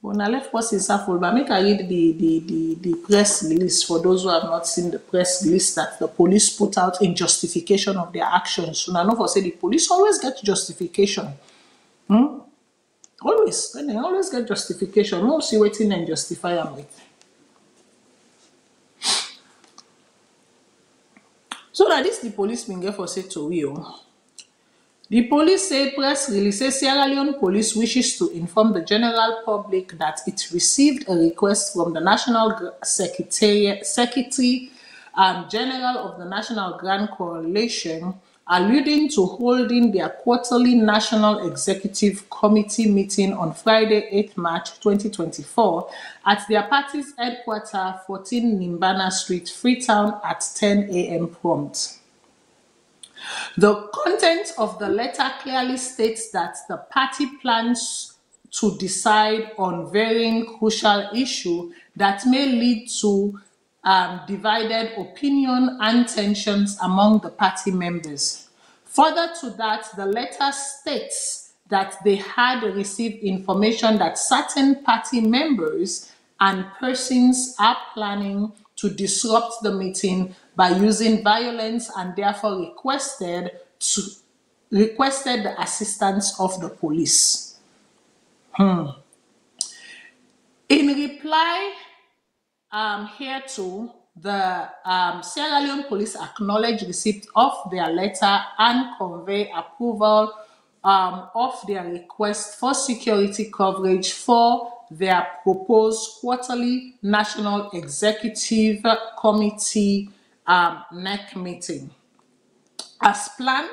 Speaker 6: well now let us suffer but make i read the, the the the press release for those who have not seen the press release that the police put out in justification of their actions. So now no for say the police always get justification. Hmm? always. They always get justification no see waiting and justify am with so na dis the police bin get for say tori o oh. The police say press release say Sierra Leone police wishes to inform the general public that it received a request from the National Secretary, Secretary General of the National Grand Coalition alluding to holding their quarterly National Executive Committee meeting on Friday, 8 March 2024 at their party's headquarters, 14 Nimbana Street, Freetown at 10 a.m. prompt. The content of the letter clearly states that the party plans to decide on varying crucial issues that may lead to um, divided opinion and tensions among the party members. Further to that, the letter states that they had received information that certain party members and persons are planning to disrupt the meeting by using violence and therefore requested to requested the assistance of the police. Hmm. In reply um, hereto, the um, Sierra Leone police acknowledge receipt of their letter and convey approval um, of their request for security coverage for their proposed quarterly National Executive Committee um, NEC meeting. As planned,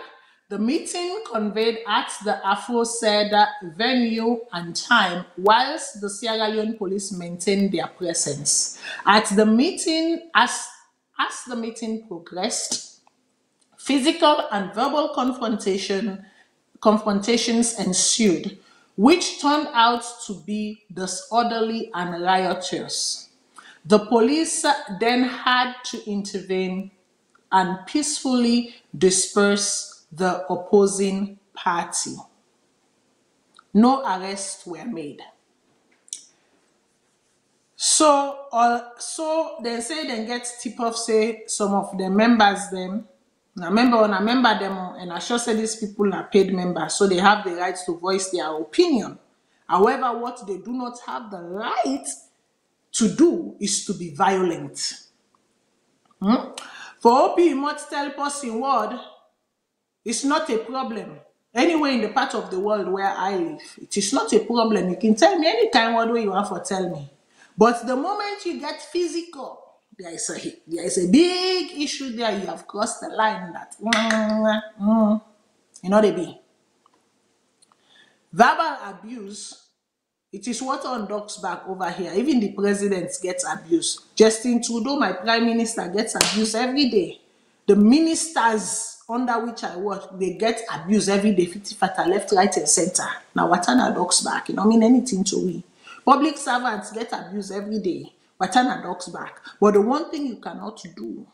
Speaker 6: the meeting convened at the aforesaid venue and time, whilst the Sierra Leone police maintained their presence. At the meeting, as, as the meeting progressed, physical and verbal confrontation confrontations ensued, which turned out to be disorderly and riotous. The police then had to intervene and peacefully disperse the opposing party. No arrests were made. So, uh, so they say they get tip off say some of the members them. Now member when I member them and I sure say these people are paid members, so they have the right to voice their opinion. However, what they do not have the right to do is to be violent. Hmm? For OP must tell person word, it's not a problem. Anywhere in the part of the world where I live, it is not a problem. You can tell me any word way you want for tell me. But the moment you get physical, there is a there is a big issue there. You have crossed the line that mm, mm, you know they be. Verbal abuse, it is what on dogs back over here. Even the president gets abused. Justin Trudeau, my prime minister, gets abused every day. The ministers under which I work, they get abused every day, 50 fata, left, right, and center. Now, what are dogs back? You know, mean anything to me. Public servants get abused every day. What are dogs back? But the one thing you cannot do,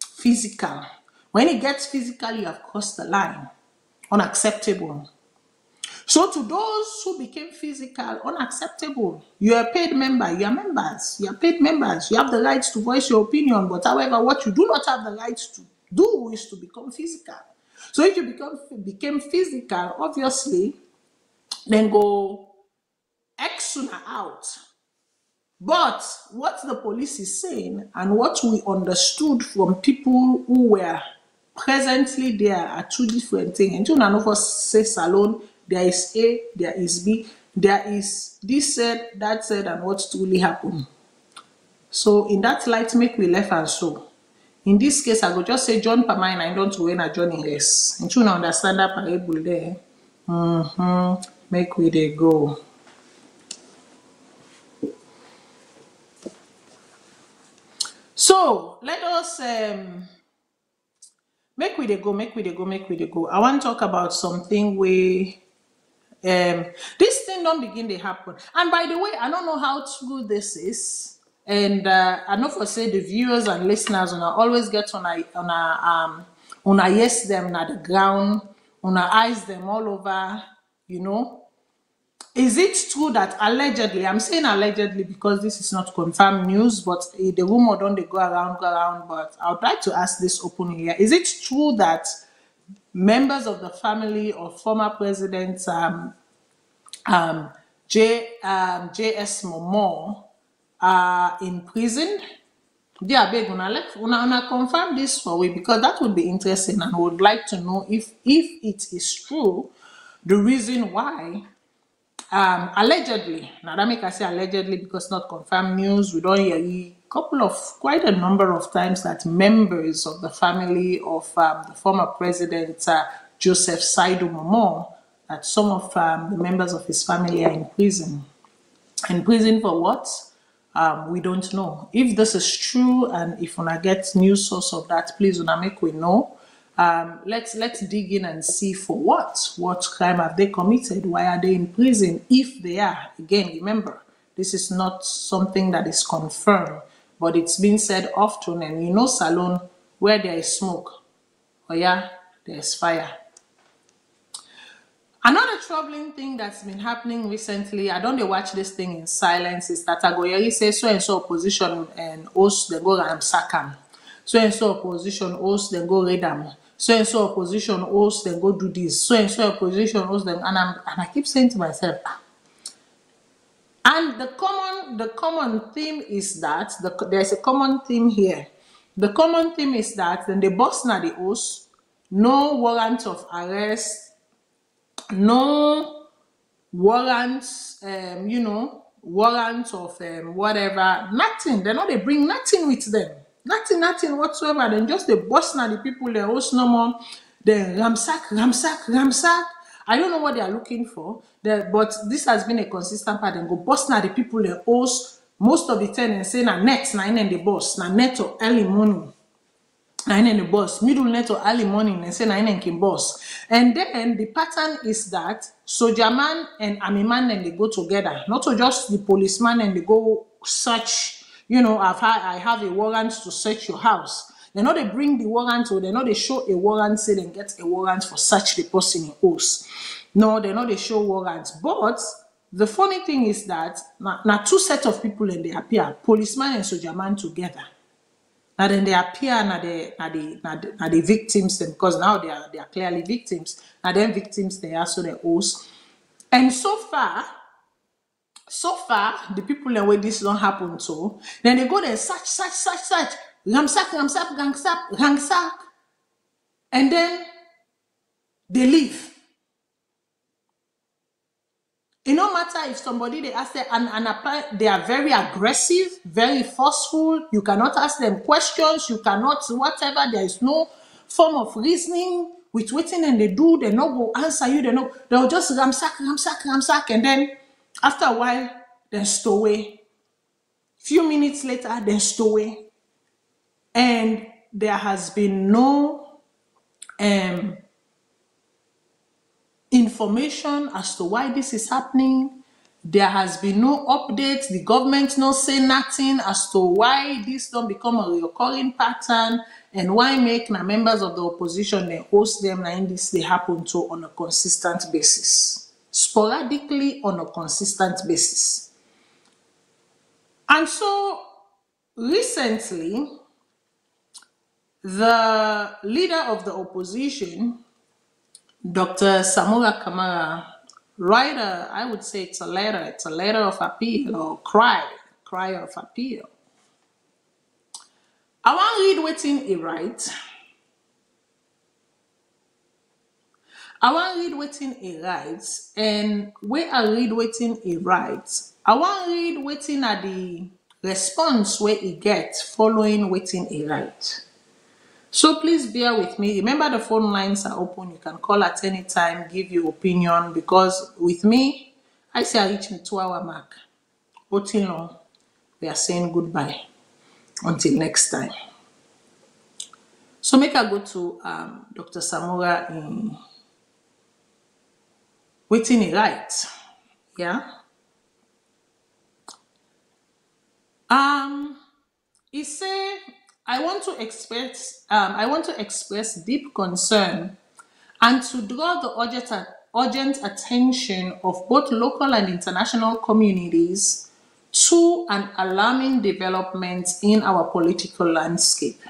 Speaker 6: physical. When it gets physical, you have crossed the line. Unacceptable. So to those who became physical, unacceptable. You are paid member, you are members, you are paid members, you have the right to voice your opinion, but however, what you do not have the right to do is to become physical. So if you become became physical, obviously, then go sooner out. But what the police is saying and what we understood from people who were presently there are two different things. And you know for say salon, there is A, there is B, there is this said, that said, and what truly happened. So in that light, make we left and so. In this case, I go just say John Pamine, I don't when I join in rest. And you know understand that parable there. Mm-hmm. Make we they go. So let us um make we dey go, make we dey go, make we dey go. I want to talk about something where um this thing don't begin to happen. And by the way, I don't know how true this is. And uh, I know for say the viewers and listeners when I always get on a on a um on a yes them at the ground, on a eyes them all over, you know. Is it true that allegedly, I'm saying allegedly because this is not confirmed news, but eh, the rumor don't they go around, go around, but I would like to ask this openly here. Is it true that members of the family of former President um, um, J, um, J.S. Momoh are in prison? Yeah, beg una una, una confirm this for we because that would be interesting and would like to know if if it is true the reason why um, allegedly, now that make I say allegedly because not confirmed news, we don't hear a couple of quite a number of times that members of the family of um, the former president uh, Joseph Saidu Momoh, that some of um, the members of his family are in prison. In prison for what? Um, we don't know. If this is true and if una get new source of that, please una make we know. Um, let's let's dig in and see for what what crime have they committed? Why are they in prison? If they are, again, remember this is not something that is confirmed, but it's been said often. And you know, salon where there is smoke, oh yeah, there's fire. Another troubling thing that's been happening recently, I don't dey watch this thing in silence, is that Agoyeri say so and so opposition and host they go ransack am. So and so opposition host then go raid am. So and so opposition host then go do this. So and so opposition host then and I'm and I keep saying to myself, "Ah." and the common the common theme is that the, there's a common theme here. The common theme is that then the boss na the host, no warrant of arrest, no warrants, um, you know, warrants of um, whatever, nothing. They know they bring nothing with them. Nothing, nothing whatsoever. Then just the boss now the people they host no more. Then ramsack, ramsack, ramsack. I don't know what they are looking for. But this has been a consistent pattern. Go boss now the people they host most of the time and say na net na in the boss, na net or early morning. Na in the boss middle night or early morning and say na in the boss and then the pattern is that soldier man and army man and they go together. Not to just the policeman and they go search you know I've had, I have a warrant to search your house. They know they bring the warrant or they know they show a warrant say they get a warrant for search the person in house. No they know they show warrants. But the funny thing is that now two set of people and they appear policeman and soldier man together now then they appear na the na the na the, na the victims them because now they are they are clearly victims. Now then victims they are so the host. And so far, so far, the people that where this don't happen to, then they go there, search, search, search, search, ramsack, ramsack, ramsack, ramsack, and then they leave. It no matter if somebody they ask them and, and apply, they are very aggressive, very forceful. You cannot ask them questions. You cannot whatever. There is no form of reasoning with waiting and they do. They no go answer you. They no. They'll just ramsack, ramsack, ramsack, and then after a while, then stow away. Few minutes later, then stow away. And there has been no um information as to why this is happening. There has been no update. The government not say nothing as to why this don't become a recurring pattern and why make na members of the opposition they host them and this they happen to on a consistent basis, sporadically on a consistent basis. And so recently, the leader of the opposition Dr. Samura Kamara writer, I would say it's a letter, it's a letter of appeal or cry, cry of appeal. I want read waiting he write. I wan read wetin e write and where I read wetin e write, I wan read wetin at the response where he gets following wetin e write. So please bear with me. Remember the phone lines are open. You can call at any time, give your opinion because with me, I say I reach the two hour mark. Voting long, we are saying goodbye until next time. So make I go to um, Dr. Samura in e write. Yeah. Um, he say, I want to express, um, I want to express deep concern and to draw the urgent, urgent attention of both local and international communities to an alarming development in our political landscape,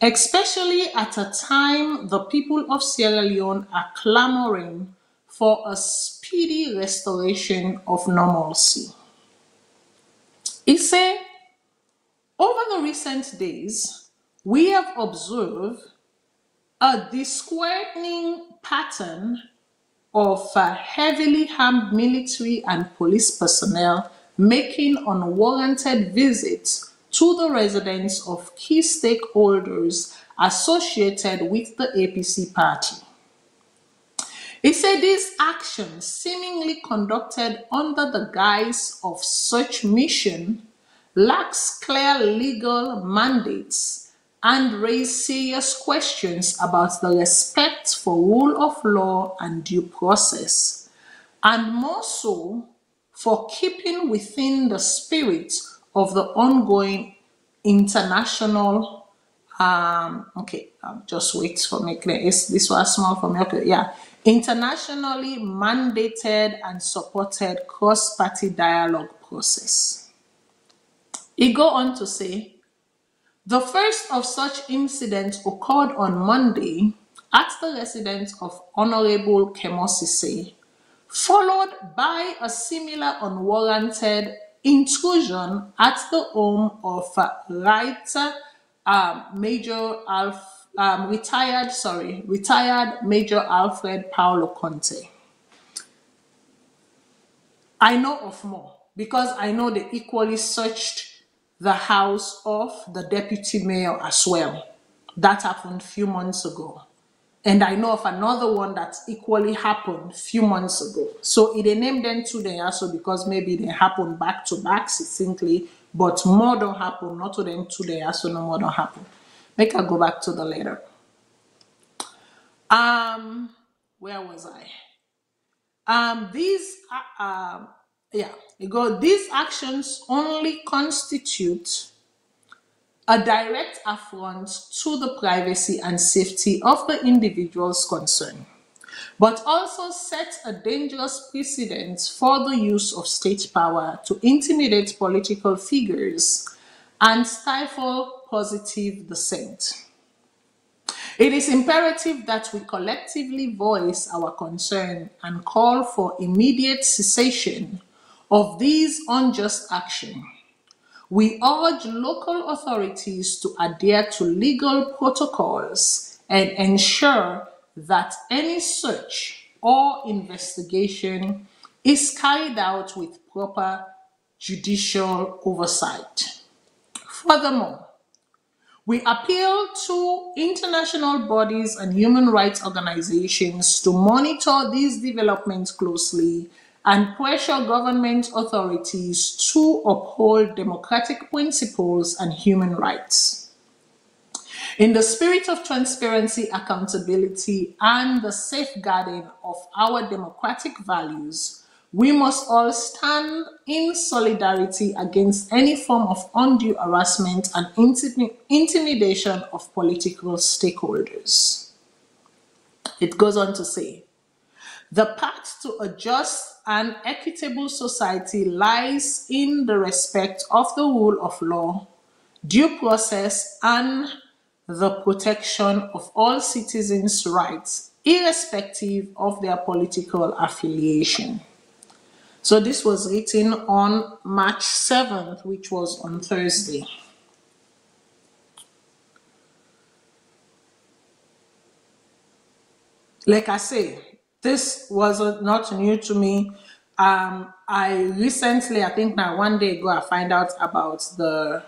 Speaker 6: especially at a time the people of Sierra Leone are clamoring for a speedy restoration of normalcy. Said, over the recent days, we have observed a disquieting pattern of uh, heavily armed military and police personnel making unwarranted visits to the residence of key stakeholders associated with the APC party. He said these actions, seemingly conducted under the guise of such mission, lacks clear legal mandates and raise serious questions about the respect for rule of law and due process, and more so for keeping within the spirit of the ongoing international um okay um, just wait for me clear this was small for me okay yeah internationally mandated and supported cross-party dialogue process he go on to say the first of such incidents occurred on monday at the residence of honorable Kemoh Sesay followed by a similar unwarranted intrusion at the home of right um, Major Alf, um, retired, sorry, retired Major Alfred Paolo Conteh. I know of more because I know they equally searched the house of the deputy mayor as well. That happened few months ago. And I know of another one that equally happened few months ago. So it named them two they also because maybe they happen back to back succinctly, but more don't happen, not to them two they also no more don't happen. Make I go back to the letter. Um, where was I? Um, these, uh, um, yeah, you go. These actions only constitute a direct affront to the privacy and safety of the individuals concerned, but also set a dangerous precedent for the use of state power to intimidate political figures and stifle positive dissent. It is imperative that we collectively voice our concern and call for immediate cessation of these unjust actions. We urge local authorities to adhere to legal protocols and ensure that any search or investigation is carried out with proper judicial oversight. Furthermore, we appeal to international bodies and human rights organizations to monitor these developments closely and pressure government authorities to uphold democratic principles and human rights. In the spirit of transparency, accountability, and the safeguarding of our democratic values, we must all stand in solidarity against any form of undue harassment and intimi- intimidation of political stakeholders. It goes on to say, the path to a just and equitable society lies in the respect of the rule of law, due process, and the protection of all citizens' rights, irrespective of their political affiliation. So this was written on March 7th, which was on Thursday. Like I say, this was not new to me. Um, I recently, I think now one day ago, I find out about the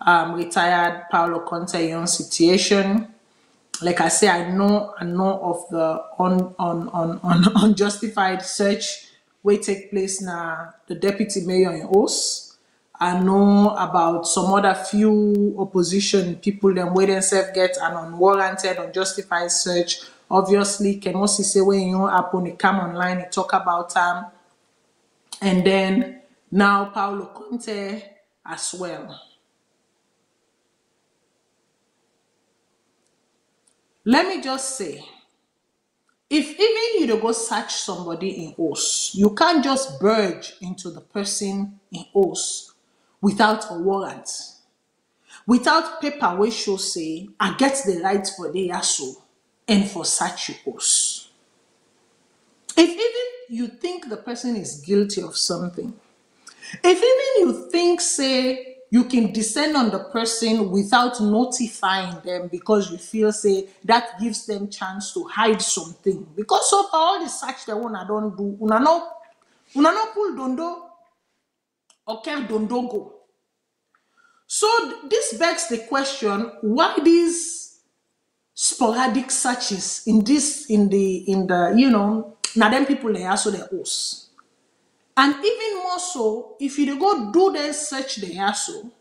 Speaker 6: um, retired Paolo Conteh Young situation. Like I say, I know I know of the un, un, un, un, unjustified search wey take place now. the deputy mayor in Os. I know about some other few opposition people dem wey themselves get an unwarranted, unjustified search. Obviously, Kemosi say when e wan happen, e come online, e talk about am. And then now Paulo Conte as well. Let me just say, if even you dey go search somebody in Os, you can't just barge into the person in Os without a warrant, without paper wey show say I get the right for the yaso and for search your Os. If even you think the person is guilty of something, if even you think say you can descend on the person without notifying them because you feel say that gives them chance to hide something because so far all the search that una don do una no una no pull dondo care dondo go so this begs the question why these sporadic searches in this in the in the you know na them people they also the host and even more so, if you go do the search the hassle,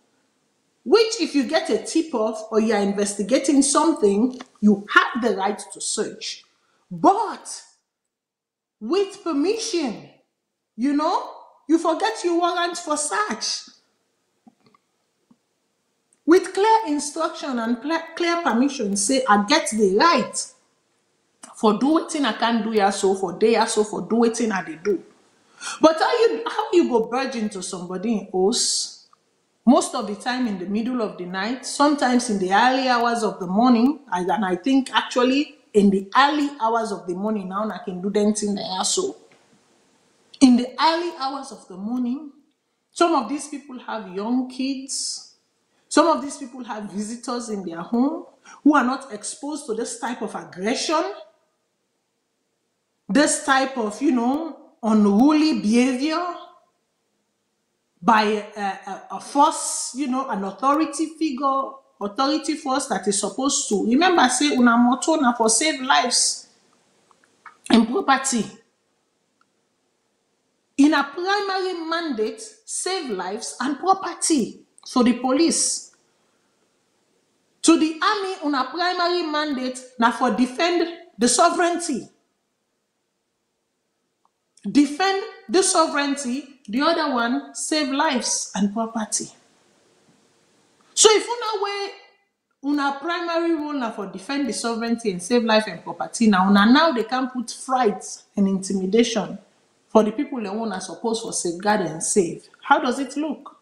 Speaker 6: which if you get a tip off or you are investigating something, you have the right to search. But with permission, you know, you forget your warrant for search. With clear instruction and clear permission, say I get the right for do wetin I can do here so for day so for do wetin I dey do. But how you how you go barge into somebody in house most of the time in the middle of the night, sometimes in the early hours of the morning, and and I think actually in the early hours of the morning now I can do them thing there so. In the early hours of the morning, some of these people have young kids, some of these people have visitors in their home who are not exposed to this type of aggression, this type of, you know, unruly behavior by a, a, a force, you know, an authority figure, authority force that is supposed to. Remember, say, una motto na for save lives and property. In a primary mandate, save lives and property. So the police. To the army, una primary mandate na for defend the sovereignty. Defend the sovereignty. The other one, save lives and property. So if una way una primary role na for defend the sovereignty and save life and property, now una now they can put fright and intimidation for the people they want are supposed for safeguard and save. How does it look?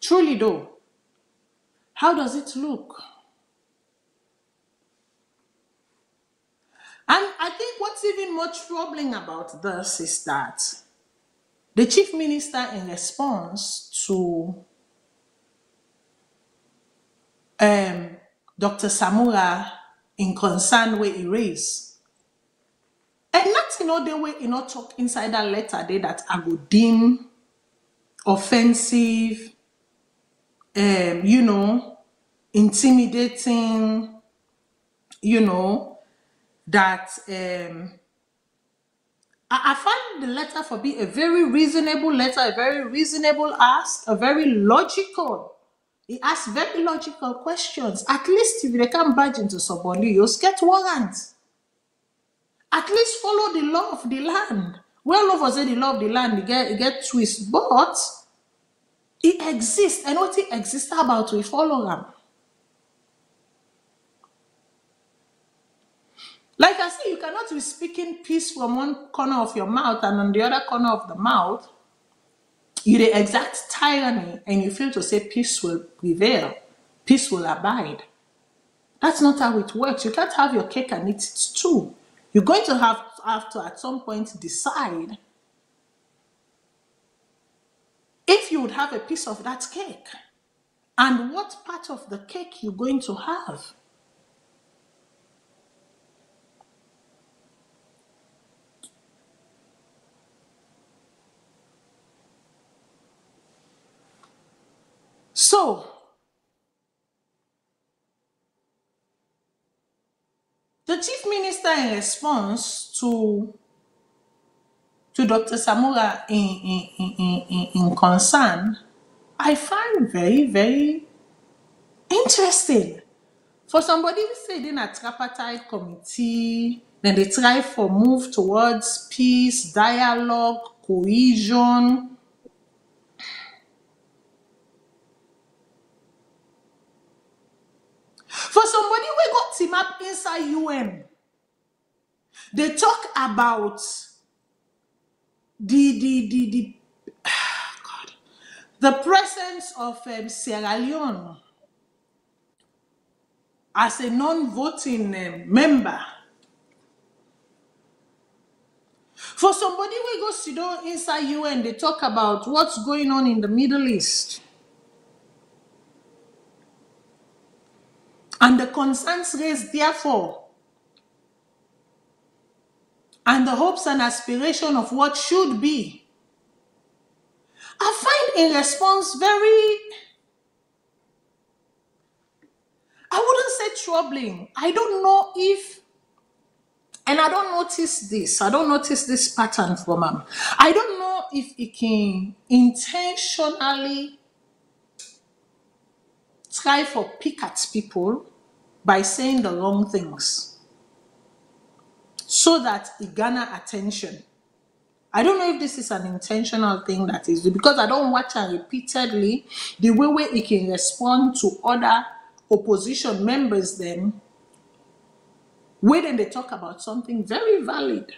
Speaker 6: Truly though, how does it look? And I think what's even more troubling about this is that the chief minister, in response to um, Dr. Samura in concern where he raised, and not in other way, you know, talk inside that letter there that I go deem offensive, um, you know, intimidating, you know, that um, I, I find the letter for be a very reasonable letter, a very reasonable ask, a very logical. He asks very logical questions. At least if they can budge into somebody, you get warrants. At least follow the law of the land. Well, over say the law of the land, you get you get twist, but it exists, and what it exists about, we follow them. Like I say, you cannot be speaking peace from one corner of your mouth and on the other corner of the mouth, you the exact tyranny and you feel to say peace will prevail, peace will abide. That's not how it works. You can't have your cake and eat it too. You're going to have, have to at some point decide if you would have a piece of that cake and what part of the cake you're going to have. So, the chief minister, in response to to Dr. Samura in, in, in, in, in concern, I find very, very interesting. For somebody who said in a tripartite committee, then they try for move towards peace, dialogue, cohesion. For somebody we got team up inside UN, they talk about the the the the [SIGHS] God, the presence of um, Sierra Leone as a non-voting um, member. For somebody we go to do inside UN, they talk about what's going on in the Middle East and the concerns raised therefore, and the hopes and aspiration of what should be. I find a response very, I wouldn't say troubling. I don't know if, and I don't notice this, I don't notice this pattern from him. I don't know if he can intentionally try for pick at people by saying the wrong things so that it garner attention. I don't know if this is an intentional thing that is because I don't watch her repeatedly the way where it can respond to other opposition members then when they talk about something very valid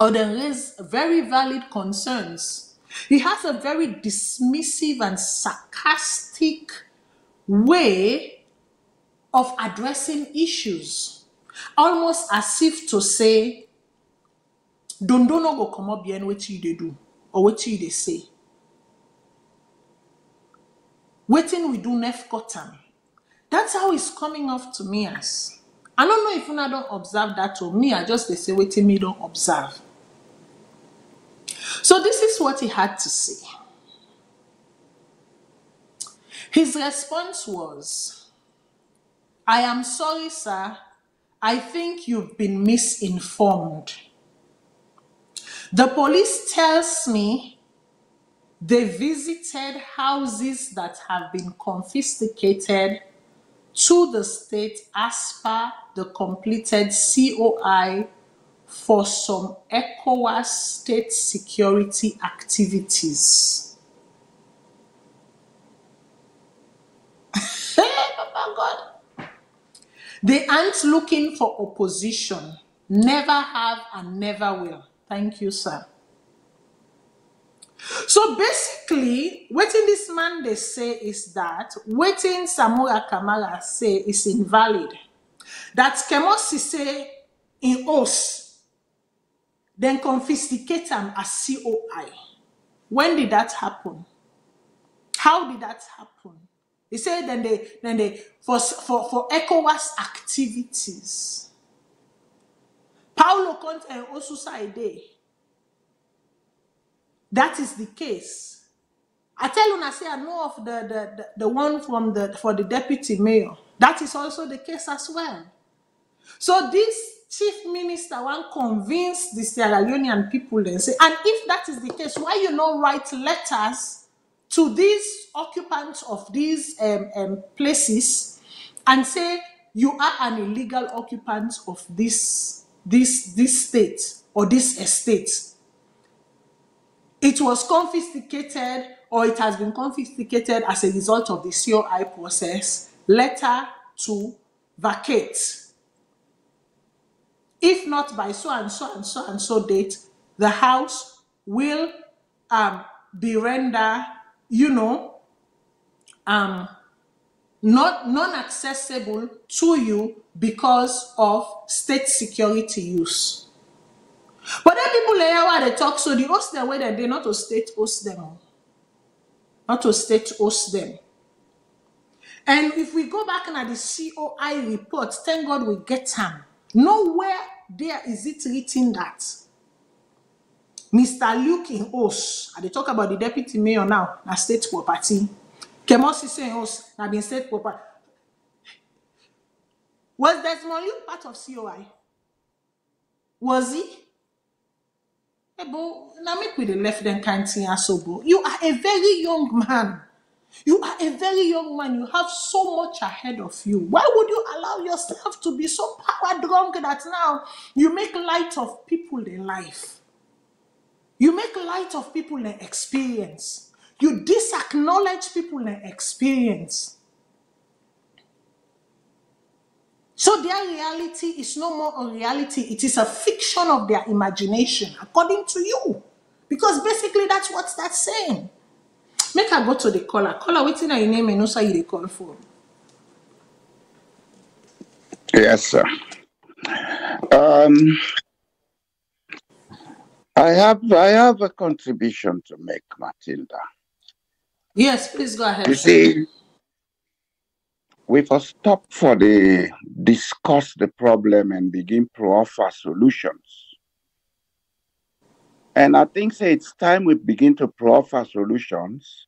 Speaker 6: or they raise very valid concerns. He has a very dismissive and sarcastic way of addressing issues, almost as if to say, don't don't go come up behind what you they do or what you they say. Waiting we do nef cotton. That's how it's coming off to me as. I don't know if una don't observe that or me, I just they say waiting me don't observe. So this is what he had to say. His response was, I am sorry, sir. I think you've been misinformed. The police tells me they visited houses that have been confiscated to the state as per the completed COI for some ECOWAS state security activities. [LAUGHS] Oh Papa God. They aren't looking for opposition. Never have and never will. Thank you, sir. So basically, waiting this man they say is that waiting Samura Kamara say is invalid. That Kemoh Sesay in us, then confiscate them as COI. When did that happen? How did that happen? He said then they then they for for for ECOWAS activities. Paulo Conte and Osusa Ede. That is the case. I tell you, I say I know of the, the, the, the one from the for the deputy mayor. That is also the case as well. So this chief minister want convince the Sierra Leonean people and say, and if that is the case, why you not write letters to these occupants of these um, um, places and say you are an illegal occupant of this this this state or this estate it was confiscated or it has been confiscated as a result of the COI process, letter to vacate. If not by so and so and so and so date, the house will um, be rendered, you know, um, not non-accessible to you because of state security use. But then people later why they talk so the host way that they not to state host them. Not to state host them. And if we go back and at the COI report, thank God we get them. Nowhere there is it written that Mr. Luke in Os, and they talk about the deputy mayor now, na state property. Kemosi in Os, na been state property. Was Desmond Luke part of COI? Was he? Hey, bro, now make with the left then kind thing so, bro. You are a very young man. You are a very young man. You have so much ahead of you. Why would you allow yourself to be so power drunk that now you make light of people in life? You make light of people in experience. You disacknowledge people in experience. So their reality is no more a reality, it is a fiction of their imagination, according to you. Because basically that's what that's saying. Make her go to the caller. Caller, waiting at your name and also you they call for.
Speaker 13: Yes, sir. Um, I have I have a contribution to make, Matilda.
Speaker 6: Yes, please go ahead.
Speaker 13: You see, we must stop for the discuss the problem and begin to offer solutions. And I think say it's time we begin to offer solutions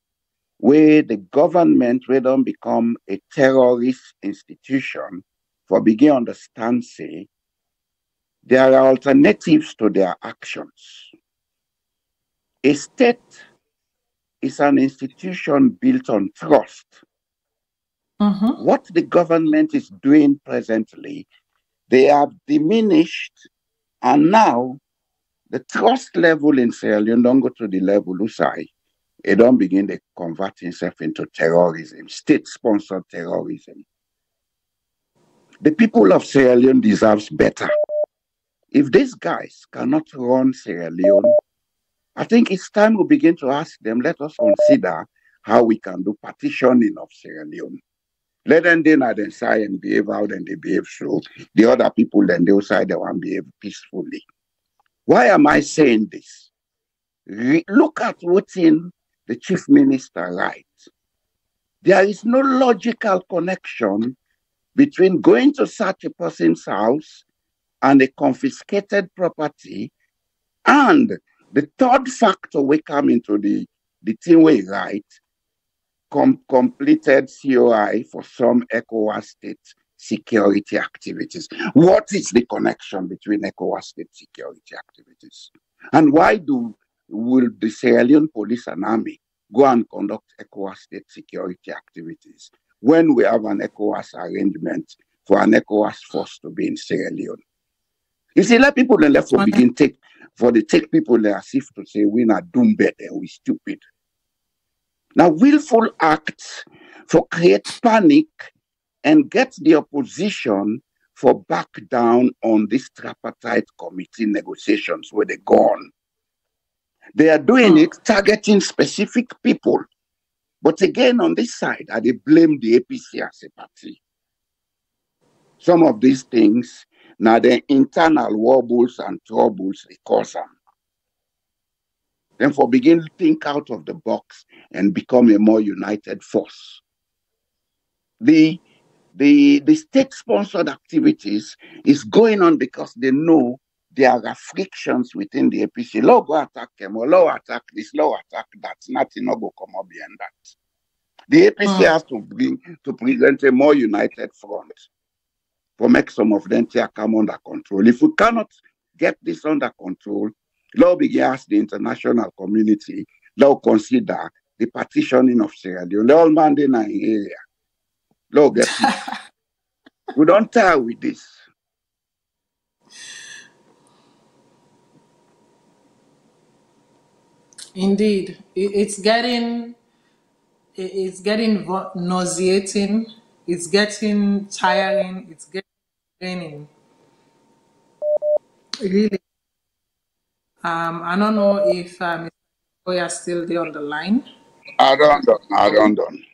Speaker 13: where the government will don't become a terrorist institution for begin understand say there are alternatives to their actions. A state is an institution built on trust.
Speaker 6: Mhm.
Speaker 13: What the government is doing presently, they have diminished, and now the trust level in Sierra Leone don't go to the level Usai. It don't begin to convert itself into terrorism, state-sponsored terrorism. The people of Sierra Leone deserves better. If these guys cannot run Sierra Leone, I think it's time we begin to ask them, let us consider how we can do partitioning of Sierra Leone. Let them then identify and behave how then they behave so the other people then they also they want behave peacefully. Why am I saying this? Re- look at what's in the chief minister writes. There is no logical connection between going to such a person's house and a confiscated property and the third factor we come into the, the thing we write, com- completed COI for some ECOWAS state security activities. What is the connection between ECOWAS state security activities? And why do will the Sierra Leone police and army go and conduct ECOWAS state security activities when we have an ECOWAS arrangement for an ECOWAS force to be in Sierra Leone? You see, let people then left for begin take for the take people there as if to say we not doom better, eh, we stupid. Now, willful acts for create panic and get the opposition for back down on this tripartite committee negotiations where they go on. They are doing hmm. it targeting specific people. But again, on this side, I they blame the APC as a party. Some of these things, now the internal wobbles and troubles they cause them. Then for begin to think out of the box and become a more united force. The the the state-sponsored activities is going on because they know there are frictions within the APC. Law go attack them, or law attack this, law attack that. Nothing no go come up behind that. The APC hmm. has to bring to present a more united front for make some of them take come under control. If we cannot get this under control, law begin ask the international community, law consider the partitioning of Sierra Leone. The all man in area. Law get [LAUGHS] we don't tire with this.
Speaker 6: Indeed, it's getting it's getting nauseating. It's getting tiring. It's getting draining. Really. Um, I don't know if um, we are still there on the line.
Speaker 13: I don't done. I don't done.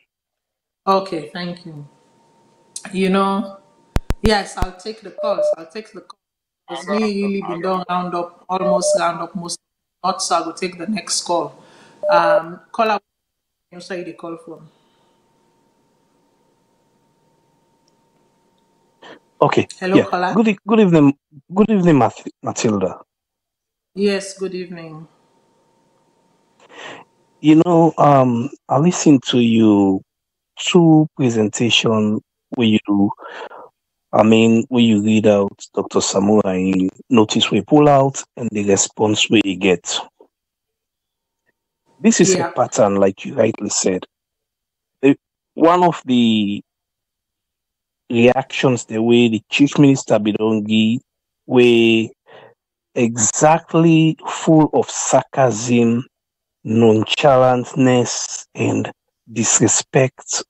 Speaker 6: Okay, thank you. You know, yes, I'll take the calls. I'll take the calls. Because me really been done round up, almost round up most not so I will take the next call. Um caller you say the call from.
Speaker 14: Okay.
Speaker 6: Hello,
Speaker 14: Yeah.
Speaker 6: caller.
Speaker 14: Good, good evening. Good evening, Math- Matilda.
Speaker 6: Yes, good evening.
Speaker 15: You know, um, I listened to you two presentation where you. I mean, where you read out Dr. Samura in notice we pull out and the response we get. This is
Speaker 6: Yeah.
Speaker 15: a pattern, like you rightly said. The, one of the reactions the way the chief minister Bidongi were exactly full of sarcasm, nonchalantness, and disrespect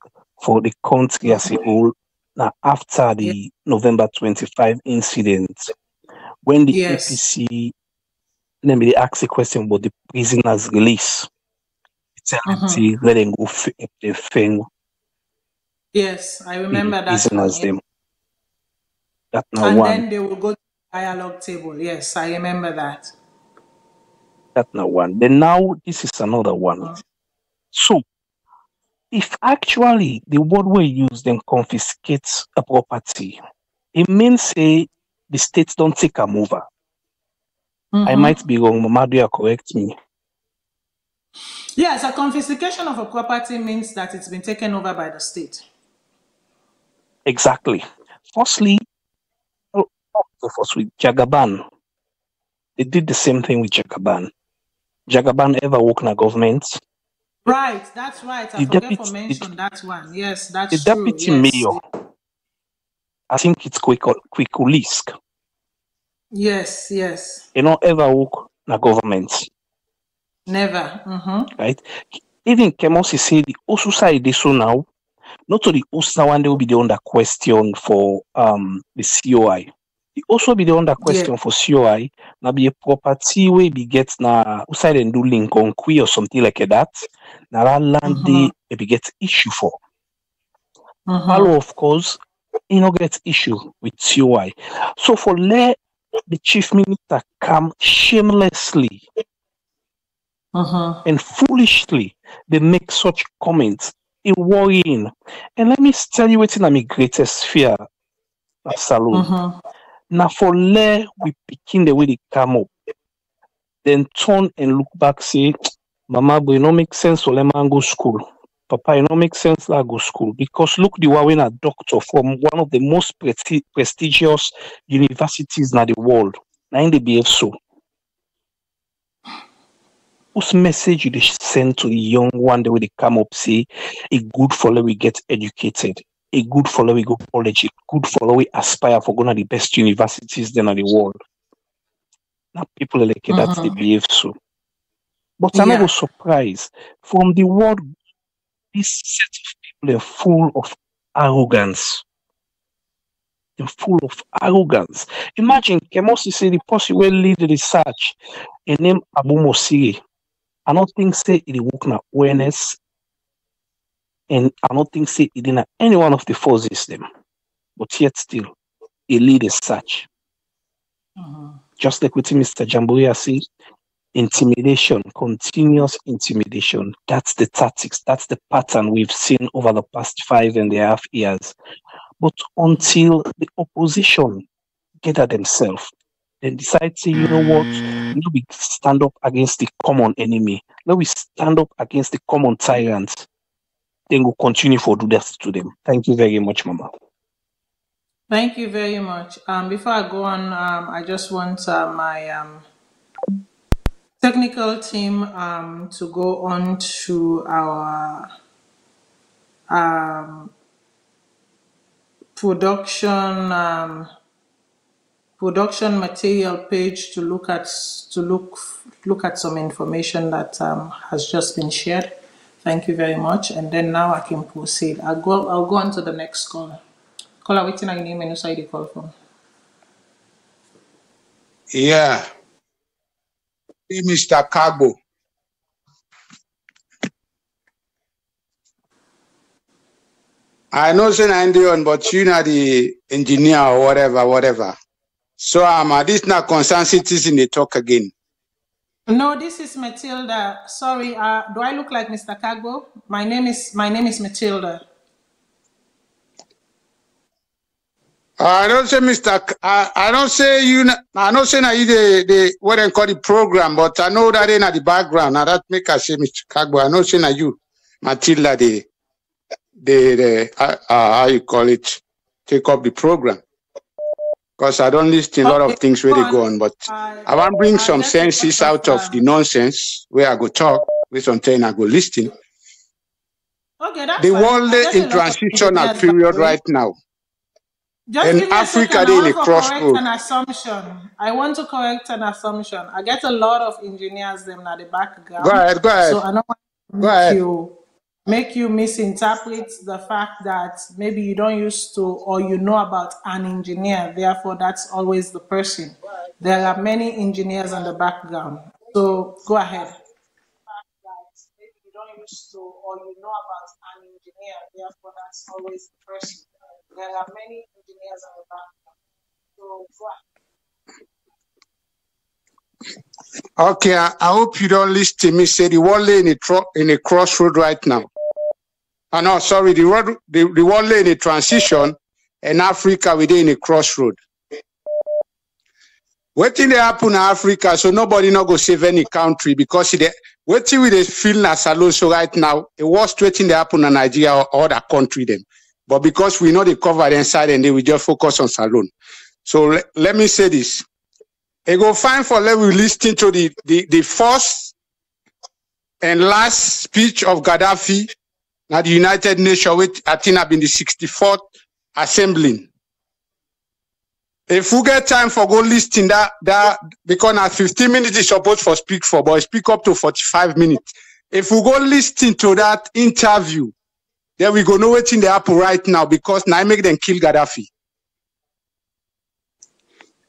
Speaker 15: for the country as a whole. Now, after the November 25 incident, when the
Speaker 6: Yes.
Speaker 15: APC, let me ask a question about the prisoners' release.
Speaker 6: Mhm.
Speaker 15: say, let them go f- the thing,
Speaker 6: Yes, I remember that
Speaker 15: them. That now
Speaker 6: And
Speaker 15: one.
Speaker 6: then they will go to the dialogue table. Yes, I remember that.
Speaker 15: That now one. Then now this is another one. So if actually the word we use then confiscates a property, it means say the state don't take them over. I
Speaker 6: Mhm.
Speaker 15: might be wrong, Mamadu, you correct me.
Speaker 6: Yes, a confiscation of a property means that it's been taken over by the state.
Speaker 15: Exactly. Firstly, oh, oh, first with Jagaban, they did the same thing with Jagaban. Jagaban ever work in a government.
Speaker 6: Right, that's right. I
Speaker 15: The
Speaker 6: forget
Speaker 15: deputy-
Speaker 6: to
Speaker 15: the-
Speaker 6: mention that one. Yes,
Speaker 15: The
Speaker 6: that's true.
Speaker 15: deputy
Speaker 6: Yes.
Speaker 15: mayor, I think it's Kwikulisk,
Speaker 6: Yes, yes.
Speaker 15: you know, ever work in a government.
Speaker 6: Never. Mm-hmm.
Speaker 15: right? Even Kemoh Sesay the Osusa Ideso now, not only the Osusa one, they will be the under question for um the COI. It also be the under question for COI. Now be a property where be get na outside and do Lincoln Quay or something like that. Now that land
Speaker 6: Mhm.
Speaker 15: they be get issue for.
Speaker 6: Mhm.
Speaker 15: Malo, of course, you know get issue with COI. So for let the chief minister come shamelessly
Speaker 6: Mhm.
Speaker 15: and foolishly they make such comments. It worrying. And let me tell you what's my greatest fear, Salon.
Speaker 6: Mhm.
Speaker 15: Now for le we picking the way they come up, then turn and look back, say, [TSK] Mama, but it don't make sense for let man go school. Papa, it don't make sense let go school. Because look the way a doctor from one of the most presti- prestigious universities in the world. Now in the behave so. Whose message you send to the young one the way they come up say a good follower we get educated. A good follower we go college. A good fellow we aspire for going to the best universities then in the world. Now people are like that they
Speaker 6: Mhm.
Speaker 15: behave so. But i'm not surprised. From the world this set of people are full of arrogance. They're full of arrogance. Imagine Kemoh Sesay the person will lead the research a name abu mosiri I don't think say it work na awareness and I don't think say it in any one of the four system. But yet still a lead is such. Mm-hmm. Just like what Mr. Jamburia said, intimidation, continuous intimidation. That's the tactics, that's the pattern we've seen over the past five and a half years. But until the opposition gather themselves, then decide, say, you know what, let we stand up against the common enemy. Let we stand up against the common tyrants. Then we'll continue for do that to them. Thank you very much, Mama.
Speaker 6: Thank you very much. Um, before I go on, um, I just want uh, my um, technical team um, to go on to our um, production um, production material page to look at to look look at some information that um, has just been shared. Thank you very much. And then now I can proceed. I'll go. I'll go on to the next caller. Caller, waiting on your name and your side call from.
Speaker 14: Yeah. Hey, Mr. Kagbo. I know say na Indian, but you know the engineer or whatever, whatever. So um, uh, this not concerned citizen they talk again.
Speaker 6: No, this is Matilda. Sorry, uh, do I look like Mr. Kagbo? My name is my name is Matilda.
Speaker 14: I don't say Mr. K- I, I don't say you. I don't say now you the the what they call the program, but I know that in the background. Now that make I say Mr. Kagbo. I know say now you, Matilda, the the the uh, uh, how you call it, take up the program. Because I don't listen a lot of things where they go on, but I want to bring some senses out of the nonsense where I go talk with something I go listen.
Speaker 6: Okay, that's
Speaker 14: The world
Speaker 6: I get a
Speaker 14: in transitional period right now.
Speaker 6: Just
Speaker 14: And
Speaker 6: a
Speaker 14: Africa,
Speaker 6: I
Speaker 14: in a
Speaker 6: want to correct
Speaker 14: crossroad.
Speaker 6: an assumption. I want to correct an assumption. I get a lot of engineers them at the background.
Speaker 14: Go ahead, go ahead.
Speaker 6: So I don't want to
Speaker 14: Go ahead.
Speaker 6: you make you misinterpret the fact that maybe you don't used to or you know about an engineer. Therefore, that's always the person. There are many engineers in the background. So go ahead.
Speaker 14: Okay, I, I hope you don't listen to me say the world in a in a crossroad right now. Oh, no, sorry, the world the, the world in a transition and Africa within a crossroad. Wetin dey happen in Africa, so nobody not go save any country because dey- wetin we dey feel salon so right now, it was wetin dey happen in Nigeria or other country them. But because we know they cover inside and they will just focus on salon. So le- let me say this. It go fine for let we listen to the, the, the first and last speech of Gaddafi at the United Nations, which I think have been the 64th assembly. If we get time for go listing that that because now 15 minutes is supposed for speak for, but speak up to 45 minutes. If we go listen to that interview, then we go know what's in the happen right now because now make them kill Gaddafi.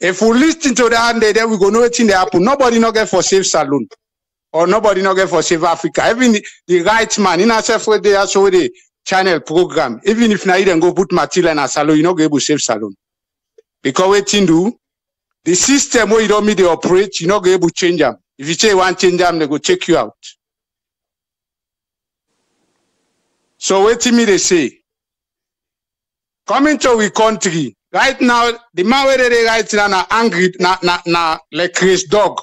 Speaker 14: If we listen to that, then we go know what's in the happen. Nobody not get for safe saloon or nobody not get for save Africa. Even the, right man in ourselves where they also the channel program. Even if now you then go put Matila in a salon, you not go able to save salon. Because waiting do the system where you don't meet the operate, you not go able to change them. If you say you want change them, they go check you out. So waiting me they say. Coming to we country, right now, the man where they right now na angry na na na like Chris dog.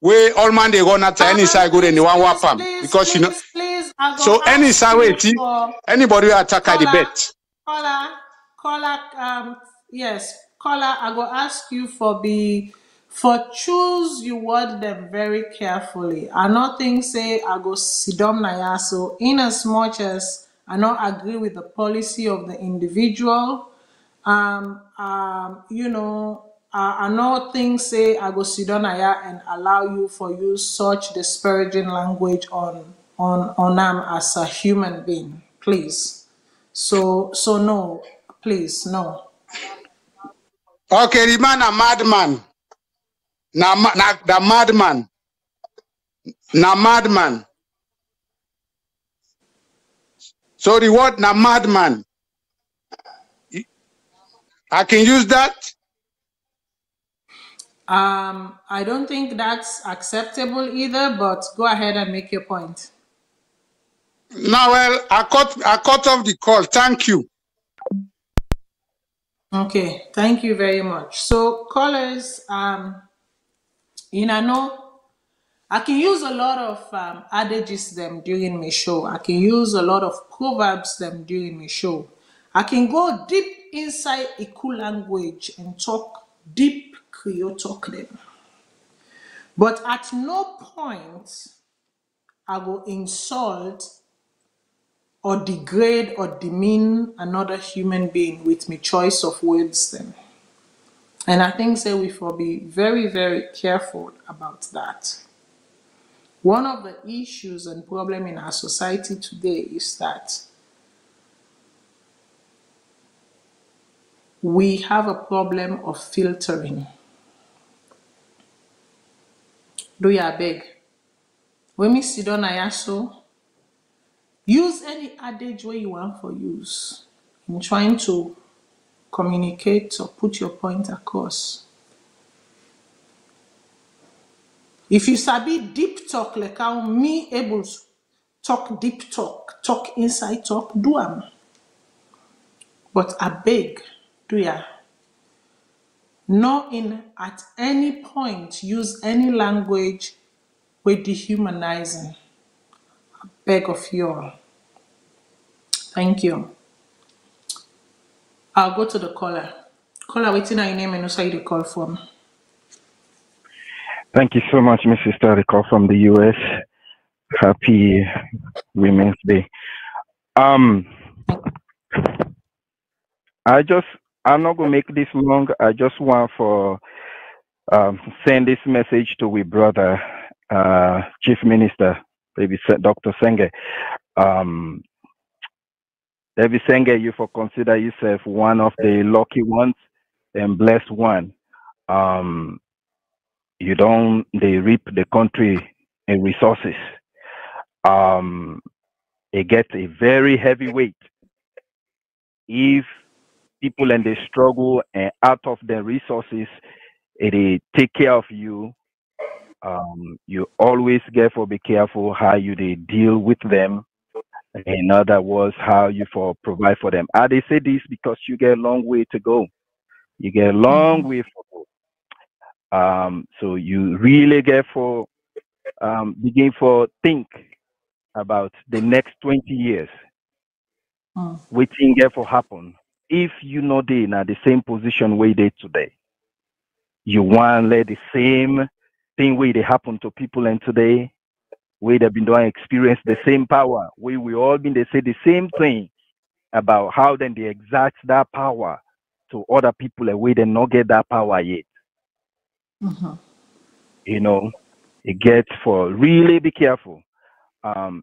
Speaker 14: Where all man they run at any side go then they want whap am because you know.
Speaker 6: Please, I go
Speaker 14: So any side
Speaker 6: you
Speaker 14: where you see
Speaker 6: for
Speaker 14: anybody will attack at the
Speaker 6: caller,
Speaker 14: bet.
Speaker 6: caller, caller. Um, yes, caller. I go ask you for be for choose you word them very carefully. I not think say I go sit down na ya. So in as much as I not agree with the policy of the individual, um, um, you know, Uh, I know things say I go sit down here and allow you for use such disparaging language on on on them as a human being, please. So so no, please no.
Speaker 14: Okay, the man a madman. Na na the madman. Na madman. So the word na madman. I can use that.
Speaker 6: Um, I don't think that's acceptable either. But go ahead and make your point.
Speaker 14: Now, well, I cut I cut off the call. Thank you.
Speaker 6: Okay, thank you very much. So callers, um, you know, no, I can use a lot of um, adages them during my show. I can use a lot of proverbs them during my show. I can go deep inside Iku language and talk deep Creole talk them. But at no point I will insult or degrade or demean another human being with my choice of words them. And I think say we for be very, very careful about that. One of the issues and problem in our society today is that we have a problem of filtering. Do ya beg? When me sit down na so, use any adage where you want for use in trying to communicate or put your point across. If you sabi deep talk like how me able to talk deep talk, talk inside talk, do am. But I beg, do ya? No in at any point use any language with dehumanizing. I beg of you all. Thank you. I'll go to the caller. Caller, waiting on your name and also you call from.
Speaker 16: Thank you so much, Mrs. Tariko from the US. Happy Women's Day. Um, I just, I'm not gonna make this long. I just want for um, send this message to we brother, uh, Chief Minister, Dr. Sengeh. Um, David Sengeh, you for consider yourself one of the lucky ones and blessed one. Um, you don't they reap the country in resources. Um, it gets a very heavy weight if people and they struggle and out of their resources, it dey take care of you. Um, you always get for be careful how you they deal with them. In other words, how you for provide for them. I they say this because you get a long way to go. You get a long way for go. Um, so you really get for um, begin for think about the next 20 years.
Speaker 6: Mm.
Speaker 16: Waiting get for happen. If you know they in the same position where they today, you want let the same thing where they happen to people and today, where they've been doing experience the same power, where we all been they say the same thing about how then they exact that power to other people and where they not get that power yet.
Speaker 6: Mhm.
Speaker 16: You know, it gets for really be careful. Um,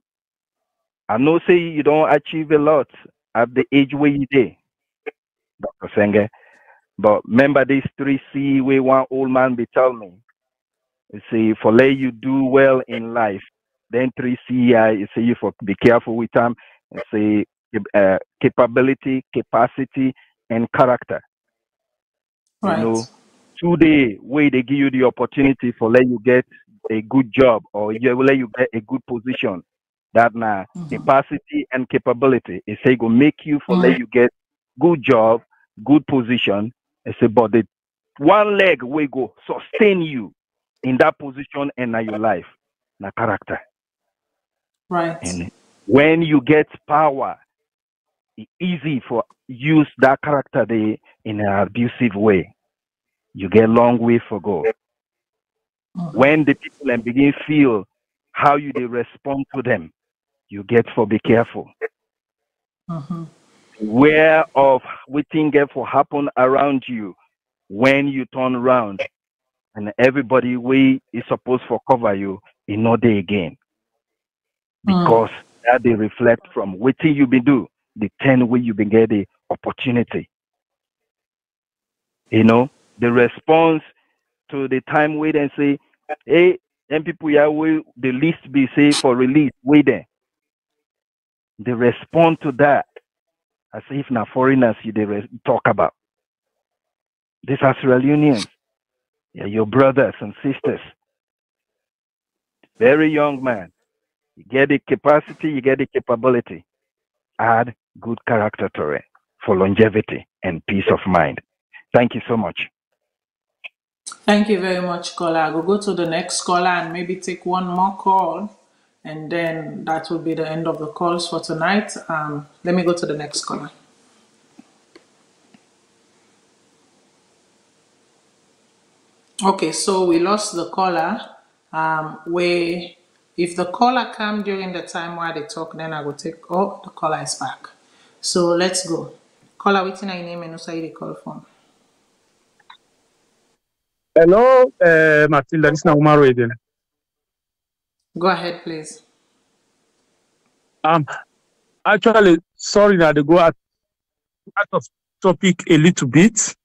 Speaker 16: I know say you don't achieve a lot at the age where you did, Dr. Sengeh. But remember these three C where one old man be tell me. You see, for let you do well in life, then three C I you say you for be careful with them and say uh, capability, capacity, and character.
Speaker 6: Right.
Speaker 16: You know, today where they give you the opportunity for let you get a good job or you let you get a good position. That now capacity and capability is say go make you for let you get good job, good position. I say, but the one leg will go sustain you in that position and now your life, na character.
Speaker 6: Right.
Speaker 16: And when you get power, it's easy for use that character they in an abusive way. You get long way for go. When the people and begin feel how you they respond to them, you get for be careful.
Speaker 6: Mhm.
Speaker 16: Where of waiting for happen around you when you turn around and everybody way is supposed for cover you in no day again. Hmm. Because that they reflect from waiting you been do, the ten way you been get the opportunity. You know, the response to the time wait and say, hey, them people yeah will the least be say for release, wait there. They respond to that as if na foreigners you they talk about. These are Sierra Leoneans. Yeah, your brothers and sisters. Very young man. You get the capacity, you get the capability. Add good character to it for longevity and peace of mind. Thank you so much.
Speaker 6: Thank you very much, caller. I will go to the next caller and maybe take one more call, and then that will be the end of the calls for tonight. Um, let me go to the next caller. Okay, so we lost the caller. Um, where if the caller come during the time while they talk, then I will take. Oh, the caller is back. So let's go. Caller, waiting your name and also you call from.
Speaker 12: Hello, uh, Matilda. This is Umaro again.
Speaker 6: Go ahead, please.
Speaker 12: Um, actually, sorry that they go out, out of topic a little bit.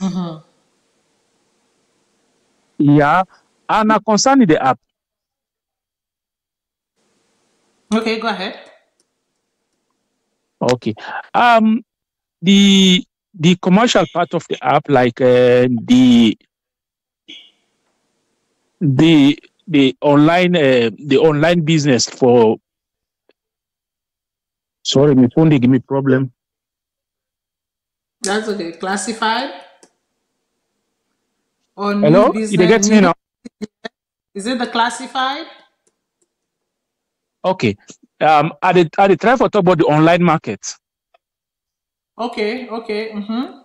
Speaker 6: Mm-hmm.
Speaker 12: Yeah, and uh, concerning the app,
Speaker 6: Okay, go ahead.
Speaker 12: okay. Um, the the commercial part of the app, like uh, the the the online uh, the online business for. Sorry, my phone they give me problem.
Speaker 6: That's okay. Classified or
Speaker 12: Hello? You
Speaker 6: business?
Speaker 12: dey get me now?
Speaker 6: is it the classified?
Speaker 12: Okay. Um, I did I did try for talk about the online market.
Speaker 6: Okay, okay. Mm-hmm.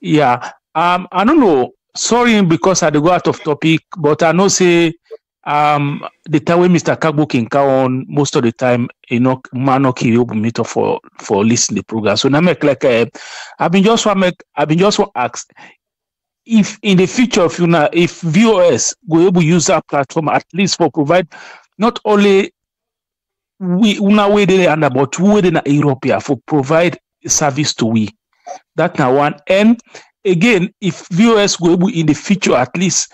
Speaker 12: Yeah. Um, I don't know. Sorry because I go out of topic, but I know say um the time when Mr. Kagbo can come on most of the time, you know, man okay meet for for listen the program. So now make like uh, I've been just want make I've been just want ask if in the future if you know if VOS go able use that platform at least for provide not only we una way they under but we in Europe here for provide service to we. That now one. And again, if VOS go able in the future at least,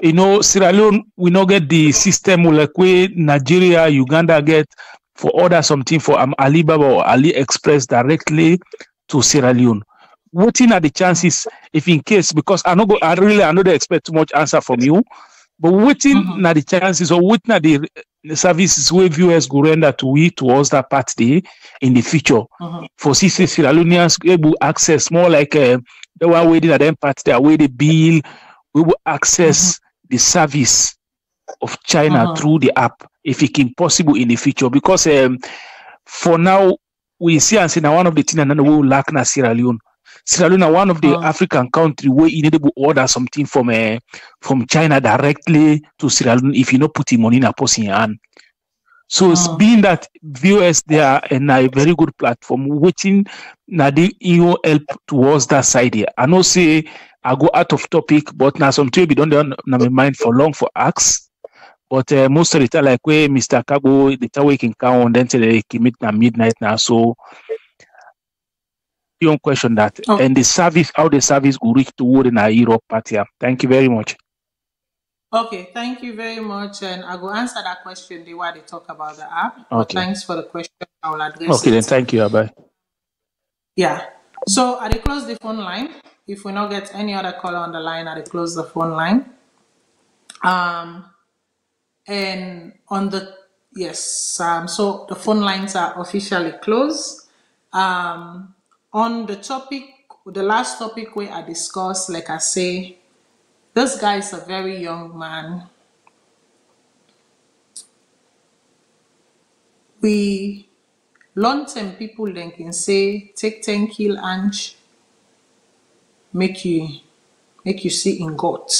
Speaker 12: you know, Sierra Leone we not get the system like way Nigeria, Uganda get for order something for um, Alibaba or AliExpress directly to Sierra Leone. What are the chances if in case because I know I really I know they expect too much answer from you, but waiting mm the chances or what are the services where viewers go render to we towards that part day in the future
Speaker 6: Mhm.
Speaker 12: for CC Sierra Leoneans able access more like uh, the one waiting at them part there where the bill we will access the service of China
Speaker 6: Mhm.
Speaker 12: through the app if it can possible in the future because um, for now we see and say now one of the things and we will lack na Sierra Leone. Sierra Leone one of the
Speaker 6: Mm.
Speaker 12: African country where you need to order something from uh, from China directly to Sierra Leone if you not put money in a your hand. So it's
Speaker 6: Mm.
Speaker 12: being that viewers they are in a very good platform, waiting na the EU help towards that side here. I know say I go out of topic, but now something be done on my mind for long for acts. But uh, most of the time, like where Mr. Kagbo, the time we can count, then till they can meet na midnight now. So you don't question that.
Speaker 6: Oh.
Speaker 12: And the service, how the service will reach toward in a Europe part here. Thank you very much.
Speaker 6: Okay, thank you very much. And I will answer that question the way they talk about the app.
Speaker 12: Okay.
Speaker 6: thanks for the question. I will address
Speaker 12: Okay, then thank you. Bye.
Speaker 6: Yeah. So I close the phone line. If we not get any other caller on the line, I close the phone line. Um and on the yes, um so the phone lines are officially closed. Um on the topic, the last topic where I discussed, like I say, this guy is a very young man. We long term people then can say take 10 kill ange make you make you see in God.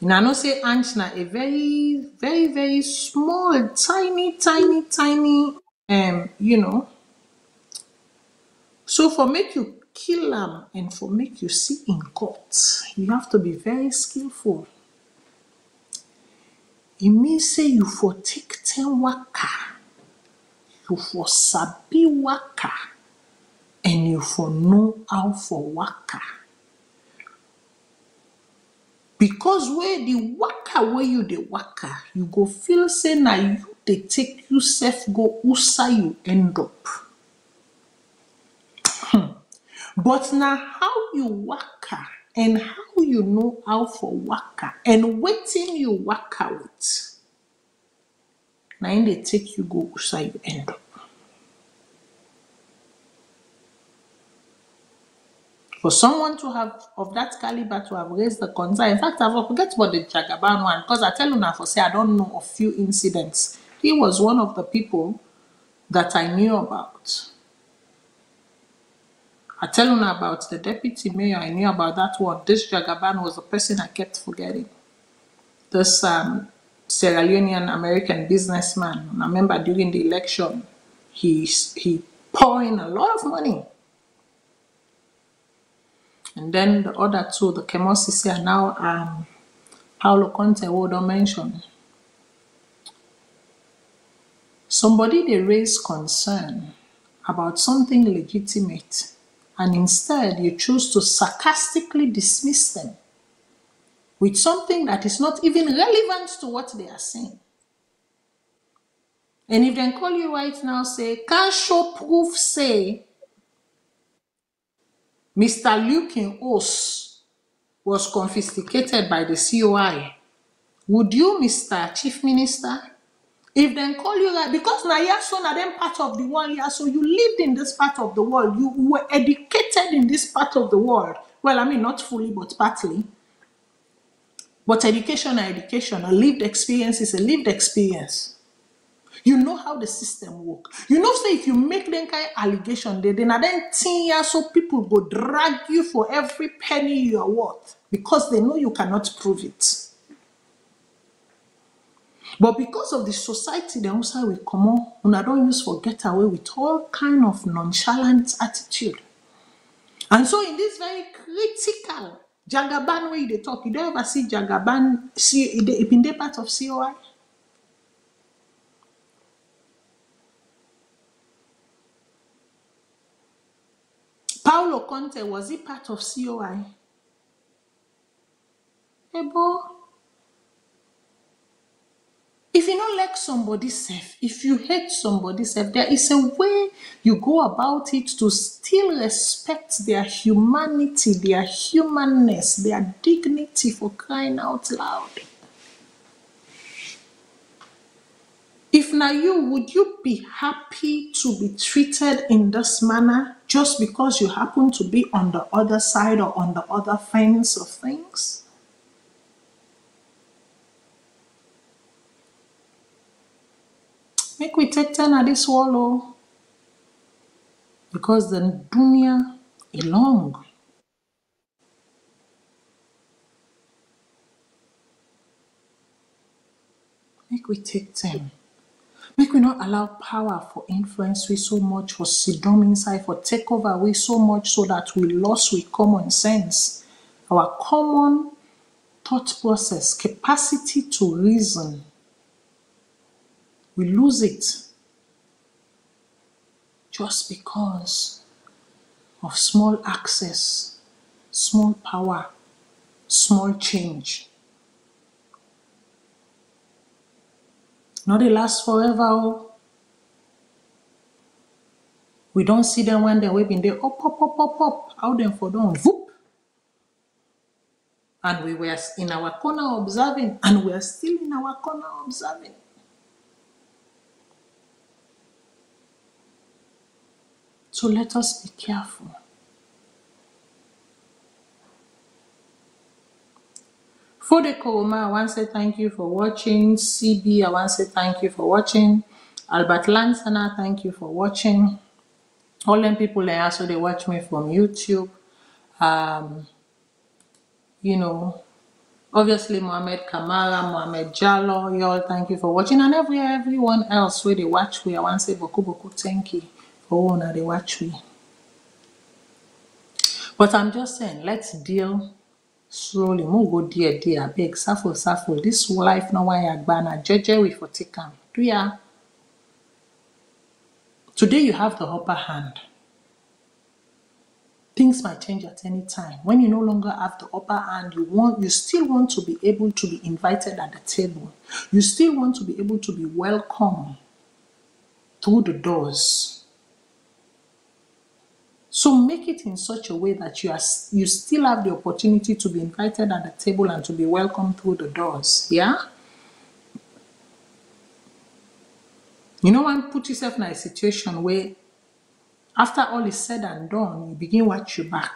Speaker 6: And I know say ant na a very, very, very small, tiny, tiny, tiny um, you know. So for make you kill them and for make you see in court, you have to be very skillful. It means say you for take 10 waka, you for sabi waka, and you for know how for waka. Because where the waka where you the waka, you go feel say na you they take yourself go usa you end up. But now how you waka and how you know how for waka and waiting you waka out. Now in they take you go usa you end up. For someone to have of that caliber to have raised the concern, in fact, I forget about the Jagaban one because I tell you now for say I don't know a few incidents. He was one of the people that I knew about. I tell you about the deputy mayor. I knew about that one. This Jagaban was the person I kept forgetting. This um, Sierra Leonean American businessman. I remember during the election, he he poured in a lot of money. And then the other two, the Kemoh Sesay are now um, Paolo Conteh, who don't mention. Somebody they raise concern about something legitimate, and instead you choose to sarcastically dismiss them with something that is not even relevant to what they are saying. And if they call you right now, say, can show proof, say, Mr. Lukin Os was confiscated by the COI, would you, Mr. Chief Minister, If they call you like because now you're so na them part of the world. So you lived in this part of the world. You were educated in this part of the world. Well, I mean not fully, but partly. But education and education, a lived experience is a lived experience. You know how the system work. You know, say if you make them kind of allegation, they then then ten years so people go drag you for every penny you are worth because they know you cannot prove it. But because of the society, the will come on, una don't use for get away with all kind of nonchalant attitude. And so in this very critical Jagaban way they talk, you don't ever see Jagaban see it in the part of COI. Paulo Conte, was he part of COI? Ebo, if you don't like somebody self if you hate somebody self there is a way you go about it to still respect their humanity, their humanness, their dignity for crying out loud. If now you, would you be happy to be treated in this manner just because you happen to be on the other side or on the other fence of things? Make we take ten at this wall, oh, because the dunya is long. Make we take ten. Make we not allow power for influence we so much for sidom inside for take over we so much so that we lost with common sense. Our common thought process, capacity to reason, we lose it just because of small access, small power, small change. Not they last forever. Oh. We don't see them when they're waving. They up, up, up, up, up. How them for down. Whoop. And we were in our corner observing, and we are still in our corner observing. So let us be careful. For the Koroma, I want to say thank you for watching. CB, I want to say thank you for watching. Albert Lansana, thank you for watching. All them people they also they watch me from YouTube. Um, you know, obviously Mohamed Kamara, Mohamed Jallo, y'all thank you for watching. And every everyone else where they watch me, I want to say boku boku thank you all that they watch me. But I'm just saying, let's deal slowly. Mo go dear dear big suffer suffer. This life no why agbana jeje we for take am. Do ya? Today you have the upper hand. Things might change at any time. When you no longer have the upper hand, you want you still want to be able to be invited at the table. You still want to be able to be welcome through the doors. So make it in such a way that you are you still have the opportunity to be invited at the table and to be welcomed through the doors. Yeah? You know, when put yourself in a situation where after all is said and done, you begin watch your back.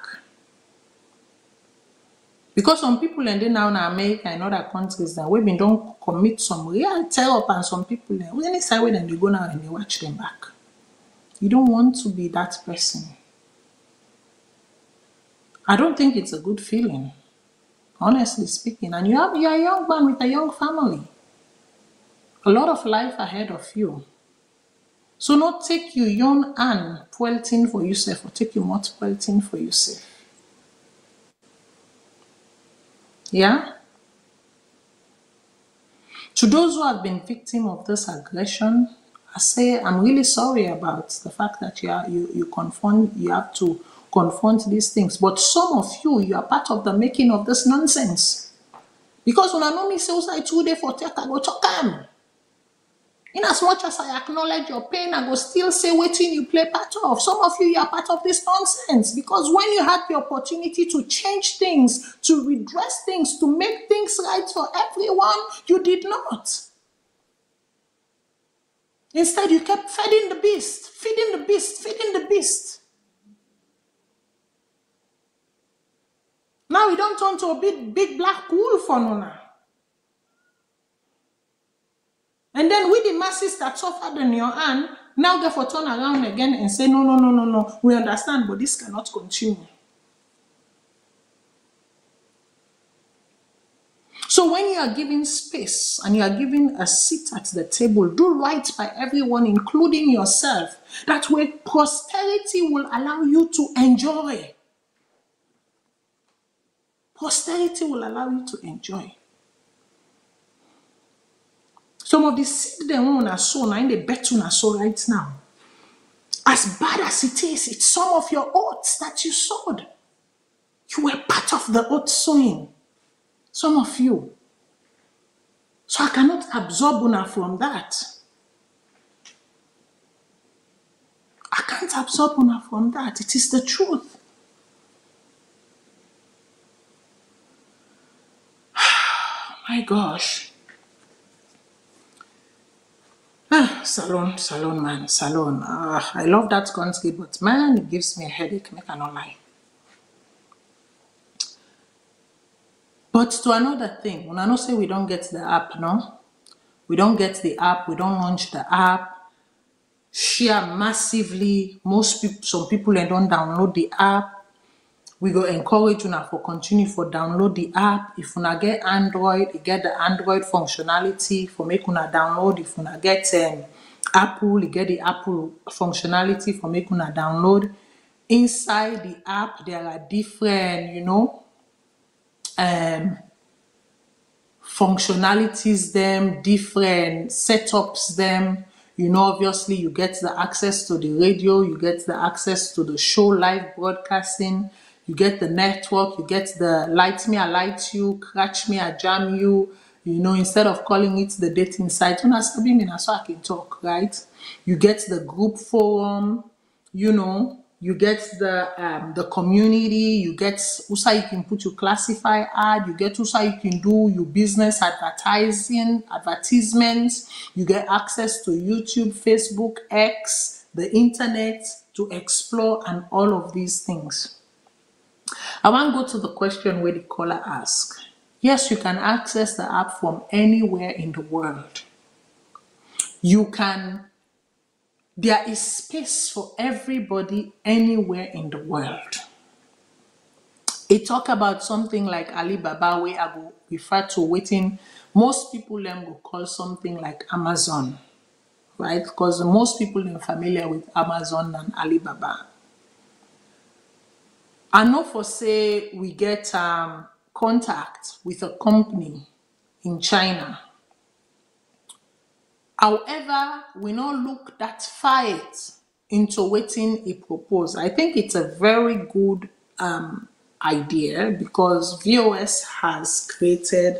Speaker 6: Because some people and then now in America and other countries that women don't commit some real tear up and some people any side where then they go now and they watch them back. You don't want to be that person. I don't think it's a good feeling, honestly speaking. And you have you're a young man with a young family. A lot of life ahead of you. So not take your young and thing for yourself or take you not thing for yourself. Yeah? To those who have been victim of this aggression, I say I'm really sorry about the fact that you are, you you confront you have to confront these things. But some of you, you are part of the making of this nonsense. Because when I know me say I two day for take, I go talk am. In as much as I acknowledge your pain, I go still say waiting you play part of. Some of you, you are part of this nonsense because when you had the opportunity to change things, to redress things, to make things right for everyone, you did not. Instead, you kept feeding the beast, feeding the beast, feeding the beast. Now we don't turn to a big, big black wolf on Una. And then with the masses that suffered in your hand, now therefore turn around again and say, no, no, no, no, no. We understand, but this cannot continue. So when you are giving space and you are giving a seat at the table, do right by everyone, including yourself. That way posterity will allow you to enjoy. Posterity will allow you to enjoy. Some of the seed they want to sow now in the bet to sow right now. As bad as it is, it's some of your oats that you sowed. You were part of the oat sowing. Some of you. So I cannot absorb una from that. I can't absorb una from that. It is the truth. My gosh. Ah, salon, salon, man, salon. Ah, I love that Konski, but man, it gives me a headache. Make I not lie. But to another thing, when I know say we don't get the app, no? We don't get the app, we don't launch the app. Share massively. Most people, some people they don't download the app. We go encourage una for continue for download the app. If una get Android, you get the Android functionality for make una download. If una get um, Apple, you get the Apple functionality for make una download. Inside the app, there are different, you know, um, functionalities them, different setups them. You know, obviously you get the access to the radio, you get the access to the show live broadcasting, you get the network, you get the light me, I light you, catch me, I jam you. You know, instead of calling it the dating site, una sabi me so I can talk, right? You get the group forum, you know, you get the um, the community, you get also you can put your classify ad, you get also you can do your business advertising, advertisements, you get access to YouTube, Facebook, X, the internet to explore and all of these things. I want to go to the question where the caller asked. Yes, you can access the app from anywhere in the world. You can, there is space for everybody anywhere in the world. It talk about something like Alibaba where I go refer to waiting. Most people them go call something like Amazon, right? Because most people are familiar with Amazon and Alibaba. I know for say we get um, contact with a company in China. However, we not look that fight into waiting a propose. I think it's a very good um, idea because VOS has created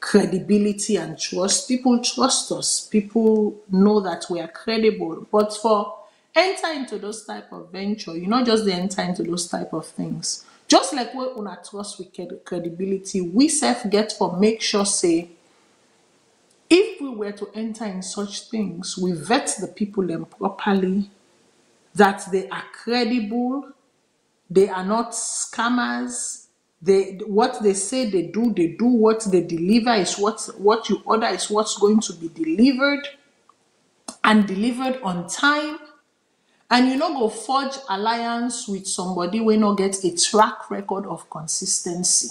Speaker 6: credibility and trust. People trust us. People know that we are credible. But for enter into those type of venture, you not just dey enter into those type of things. Just like wey una trust with cred- credibility, we self get for make sure say if we were to enter in such things, we vet the people them properly, that they are credible, they are not scammers. They what they say they do, they do what they deliver is what what you order is what's going to be delivered and delivered on time. And you no go forge alliance with somebody wey no get a track record of consistency.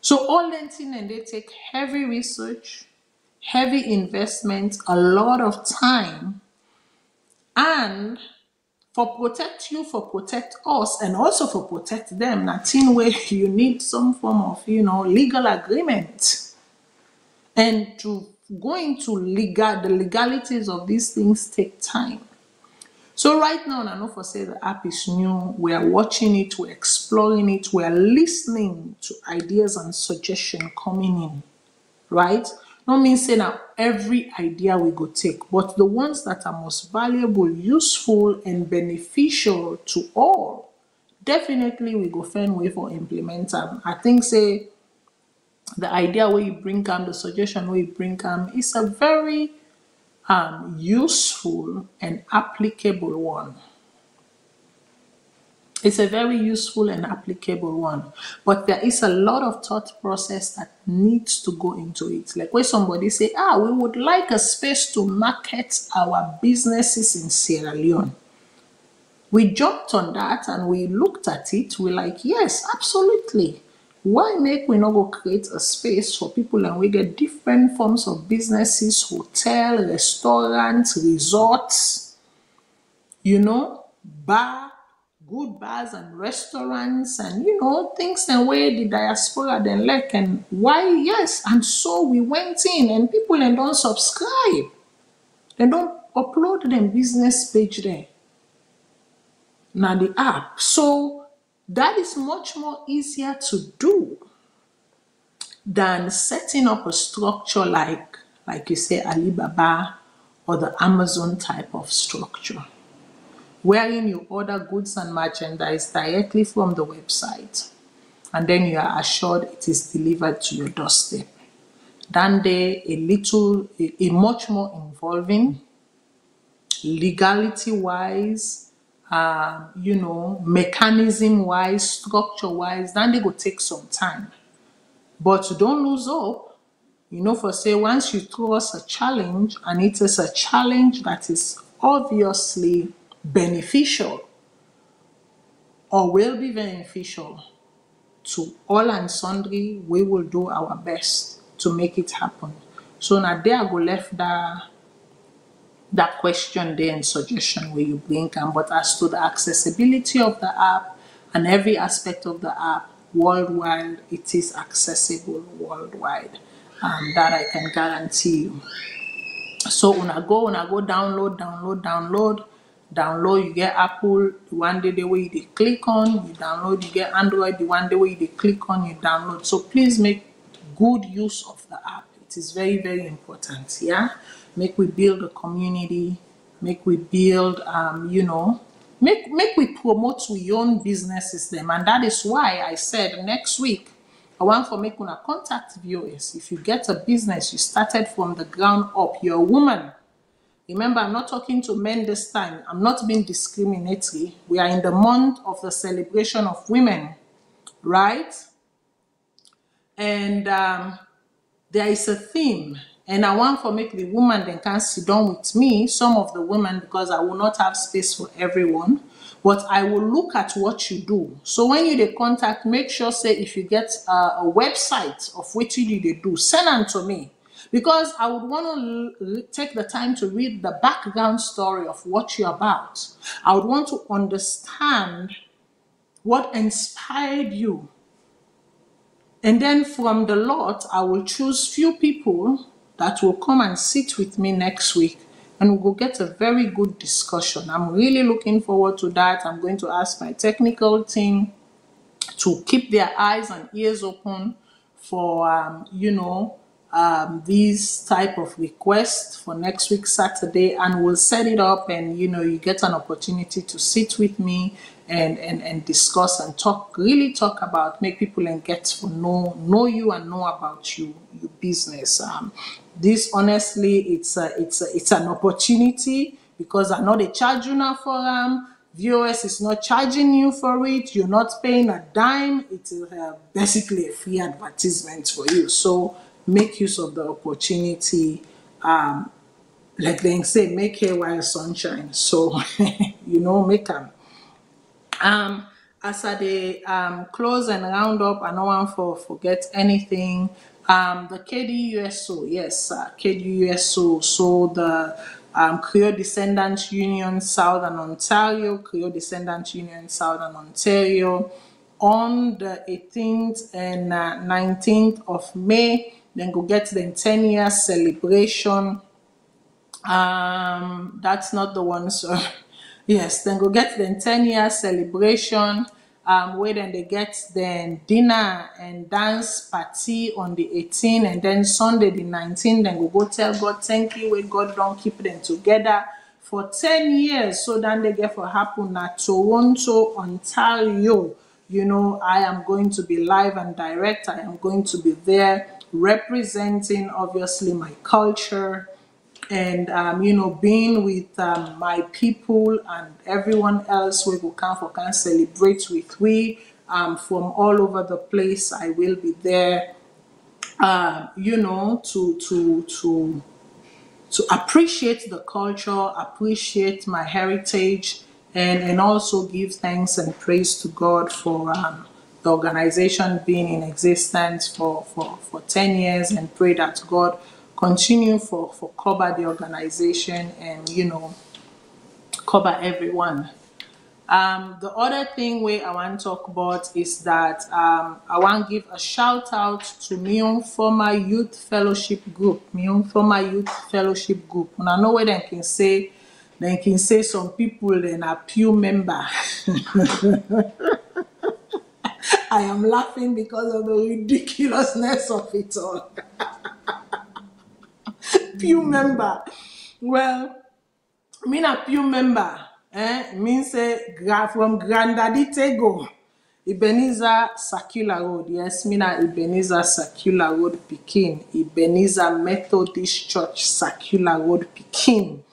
Speaker 6: So all and they take heavy research, heavy investment, a lot of time, and for protect you, for protect us, and also for protect them. Na thing where [LAUGHS] you need some form of you know legal agreement. And to go into legal the legalities of these things take time. So right now, I know for say the app is new. We are watching it, we're exploring it, we are listening to ideas and suggestion coming in. Right? Not mean say now every idea we go take, but the ones that are most valuable, useful, and beneficial to all, definitely we go find way for implement them. I think say the idea where you bring come, the suggestion where you bring come is a very um, useful and applicable one. It's a very useful and applicable one, but there is a lot of thought process that needs to go into it. Like when somebody say, "Ah, we would like a space to market our businesses in Sierra Leone." We jumped on that and we looked at it. We're like, "Yes, absolutely." Why make we not go create a space for people and we get different forms of businesses, hotel, restaurants, resorts, you know, bar, good bars and restaurants and you know things and where the diaspora then like and why yes and so we went in and people and don't subscribe. They don't upload them business page there now the app. So that is much more easier to do than setting up a structure like like you say alibaba or the amazon type of structure wherein you order goods and merchandise directly from the website and then you are assured it is delivered to your doorstep. Than they a little, a, a much more involving, legality uh, you know, mechanism wise, structure wise, then they go take some time. But don't lose hope. You know, for say once you throw us a challenge, and it is a challenge that is obviously beneficial or will be beneficial to all and sundry, we will do our best to make it happen. So now there go left that that question there and suggestion where you bring and but as to the accessibility of the app and every aspect of the app worldwide, it is accessible worldwide. Um, that I can guarantee you. So when I go, when I go download, download, download, download, you get Apple, the one day the way they click on, you download, you get Android, the one day way they click on, you download. So please make good use of the app. It is very, very important. Yeah. Make we build a community, make we build um, you know, make make we promote we own businesses them. And that is why I said next week I want for make una contact viewers. If you get a business, you started from the ground up, you're a woman. Remember, I'm not talking to men this time. I'm not being discriminatory. We are in the month of the celebration of women, right? And um, there is a theme. And I want for make the woman then can sit down with me, some of the women, because I will not have space for everyone. But I will look at what you do. So when you they contact, make sure say if you get uh, a website of what you they do, send them to me because I would want to take the time to read the background story of what you're about. I would want to understand what inspired you. And then from the lot, I will choose few people that will come and sit with me next week and we'll get a very good discussion. I'm really looking forward to that. I'm going to ask my technical team to keep their eyes and ears open for, um, you know, um, these type of requests for next week Saturday and we'll set it up and you know you get an opportunity to sit with me and and, and discuss and talk really talk about make people and get to know know you and know about you your business um, this honestly it's a, it's a, it's an opportunity because I know they charge you for um VOS is not charging you for it you're not paying a dime it's uh, basically a free advertisement for you so make use of the opportunity. Um, like they say, make hay while sunshine. So, [LAUGHS] you know, make them. Um, as I um, close and round up, I don't want to forget anything. Um, the KDUSO, yes, uh, KDUSO, so the um, Krio Descendants Union Southern Ontario, Krio Descendants Union Southern Ontario, on the 18th and uh, 19th of May, then go get the 10 year celebration. Um, that's not the one, so [LAUGHS] yes, then go get the 10 year celebration. Um, where then they get then dinner and dance party on the 18th and then Sunday the 19th, then we go tell God thank you when God don't keep them together for 10 years. So then they get for happen at Toronto, Ontario. You know, I am going to be live and direct. I am going to be there representing obviously my culture and um, you know being with um, my people and everyone else we will come for can celebrate with we um, from all over the place i will be there uh, you know to to to to appreciate the culture appreciate my heritage and and also give thanks and praise to god for um, the organization being in existence for, for, for 10 years and pray that God continue for, for cover the organization and, you know, cover everyone. Um, the other thing where I want to talk about is that um, I want to give a shout out to my own former youth fellowship group, my own former youth fellowship group. And I know where they can say, they can say some people then are pew member. [LAUGHS] I am laughing because of the ridiculousness of it all. [LAUGHS] pew member. Well, me na pew member. Eh? Mean say from Grandaddy Tego. Ebenezer Circular Road. Yes, me na Ebenezer Circular Road Pekin. Ebenezer Methodist Church Circular Road Pekin.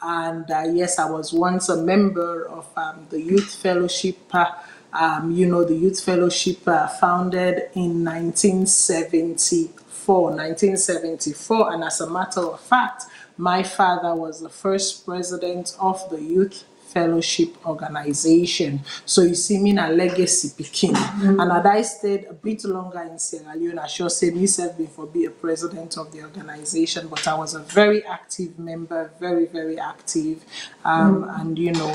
Speaker 6: And uh, yes, I was once a member of um, the Youth Fellowship. Uh, um, you know, the Youth Fellowship uh, founded in 1974. 1974, and as a matter of fact, my father was the first president of the Youth Fellowship Organization. So you see, me na legacy picking, and had I stayed a bit longer in Sierra Leone, I sure say myself before be a president of the organization. But I was a very active member, very very active, um, and you know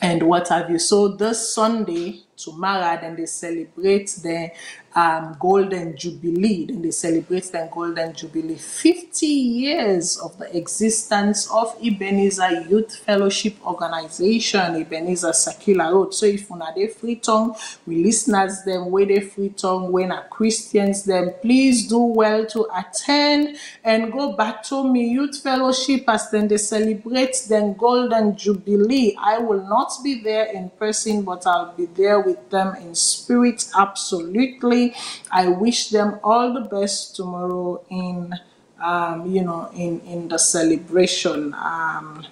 Speaker 6: and what have you. So this Sunday, tomorrow, then they celebrate the um, Golden Jubilee. Then they celebrate the Golden Jubilee. 50 years of the existence of Ebenezer Youth Fellowship Organization, Ebenezer Circular Road. So if una free tongue, we listeners them, they free tongue, when are Christians them, please do well to attend and go back to me Youth Fellowship as then they celebrate the Golden Jubilee. I will not be there in person, but I'll be there with them in spirit. Absolutely. I wish them all the best tomorrow in um, you know in in the celebration. Um,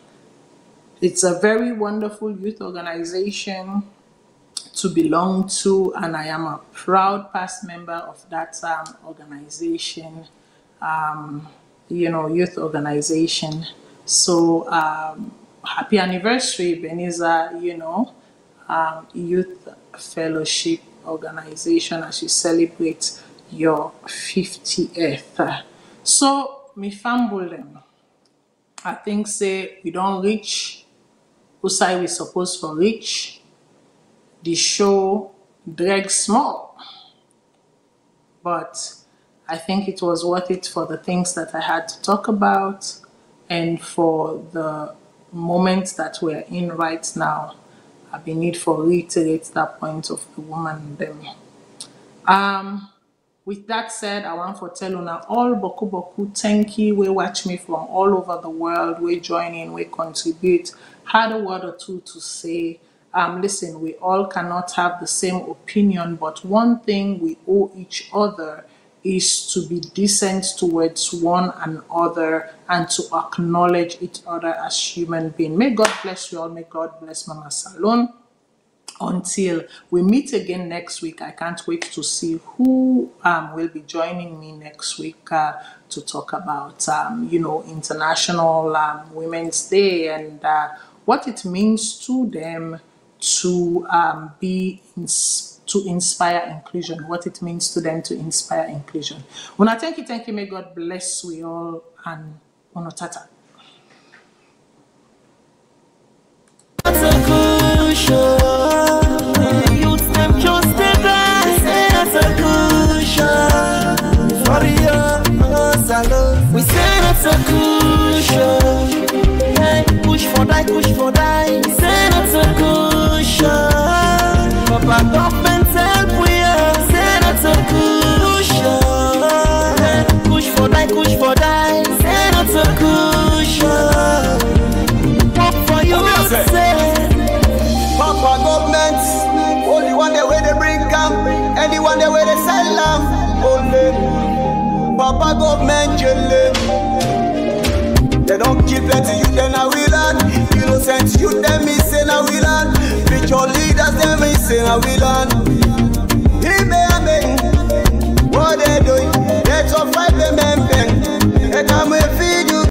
Speaker 6: it's a very wonderful youth organization to belong to, and I am a proud past member of that um, organization, um, you know, youth organization. So, um, happy anniversary, Beniza, you know, um, youth fellowship organization as you celebrate your 50th. So, me fumble them. I think say we don't reach who say we supposed for reach. The show drag small. But I think it was worth it for the things that I had to talk about and for the moments that we're in right now. I be need for reiterate that point of the woman them. Um, with that said, I want for tell una all boku boku thank you. We watch me from all over the world. We join in, we contribute. Had a word or two to say. Um, listen, we all cannot have the same opinion, but one thing we owe each other is to be decent towards one another and to acknowledge each other as human beings. May God bless you all. May God bless Mama Salon until we meet again next week. I can't wait to see who um, will be joining me next week uh, to talk about, um, you know, International um, Women's Day and uh, what it means to them to um, be ins- to inspire inclusion, what it means to them to inspire inclusion. When I thank you, thank you, may God bless we all and onotata.
Speaker 4: We say that's a. Hey, push for die, push for die. We say that's a. Papa government for die, kush for die. Say not so kush. Pop for you, to say.
Speaker 17: Pop for government. Only one day where they bring camp. Anyone day where they sell lamb. Only Papa government jelly.
Speaker 3: They don't keep plenty you, then I will land. Innocent you, them is saying I will land. Picture leaders, them me say I will land. He may, I may. What they doing? They so they may. chegar, meu filho.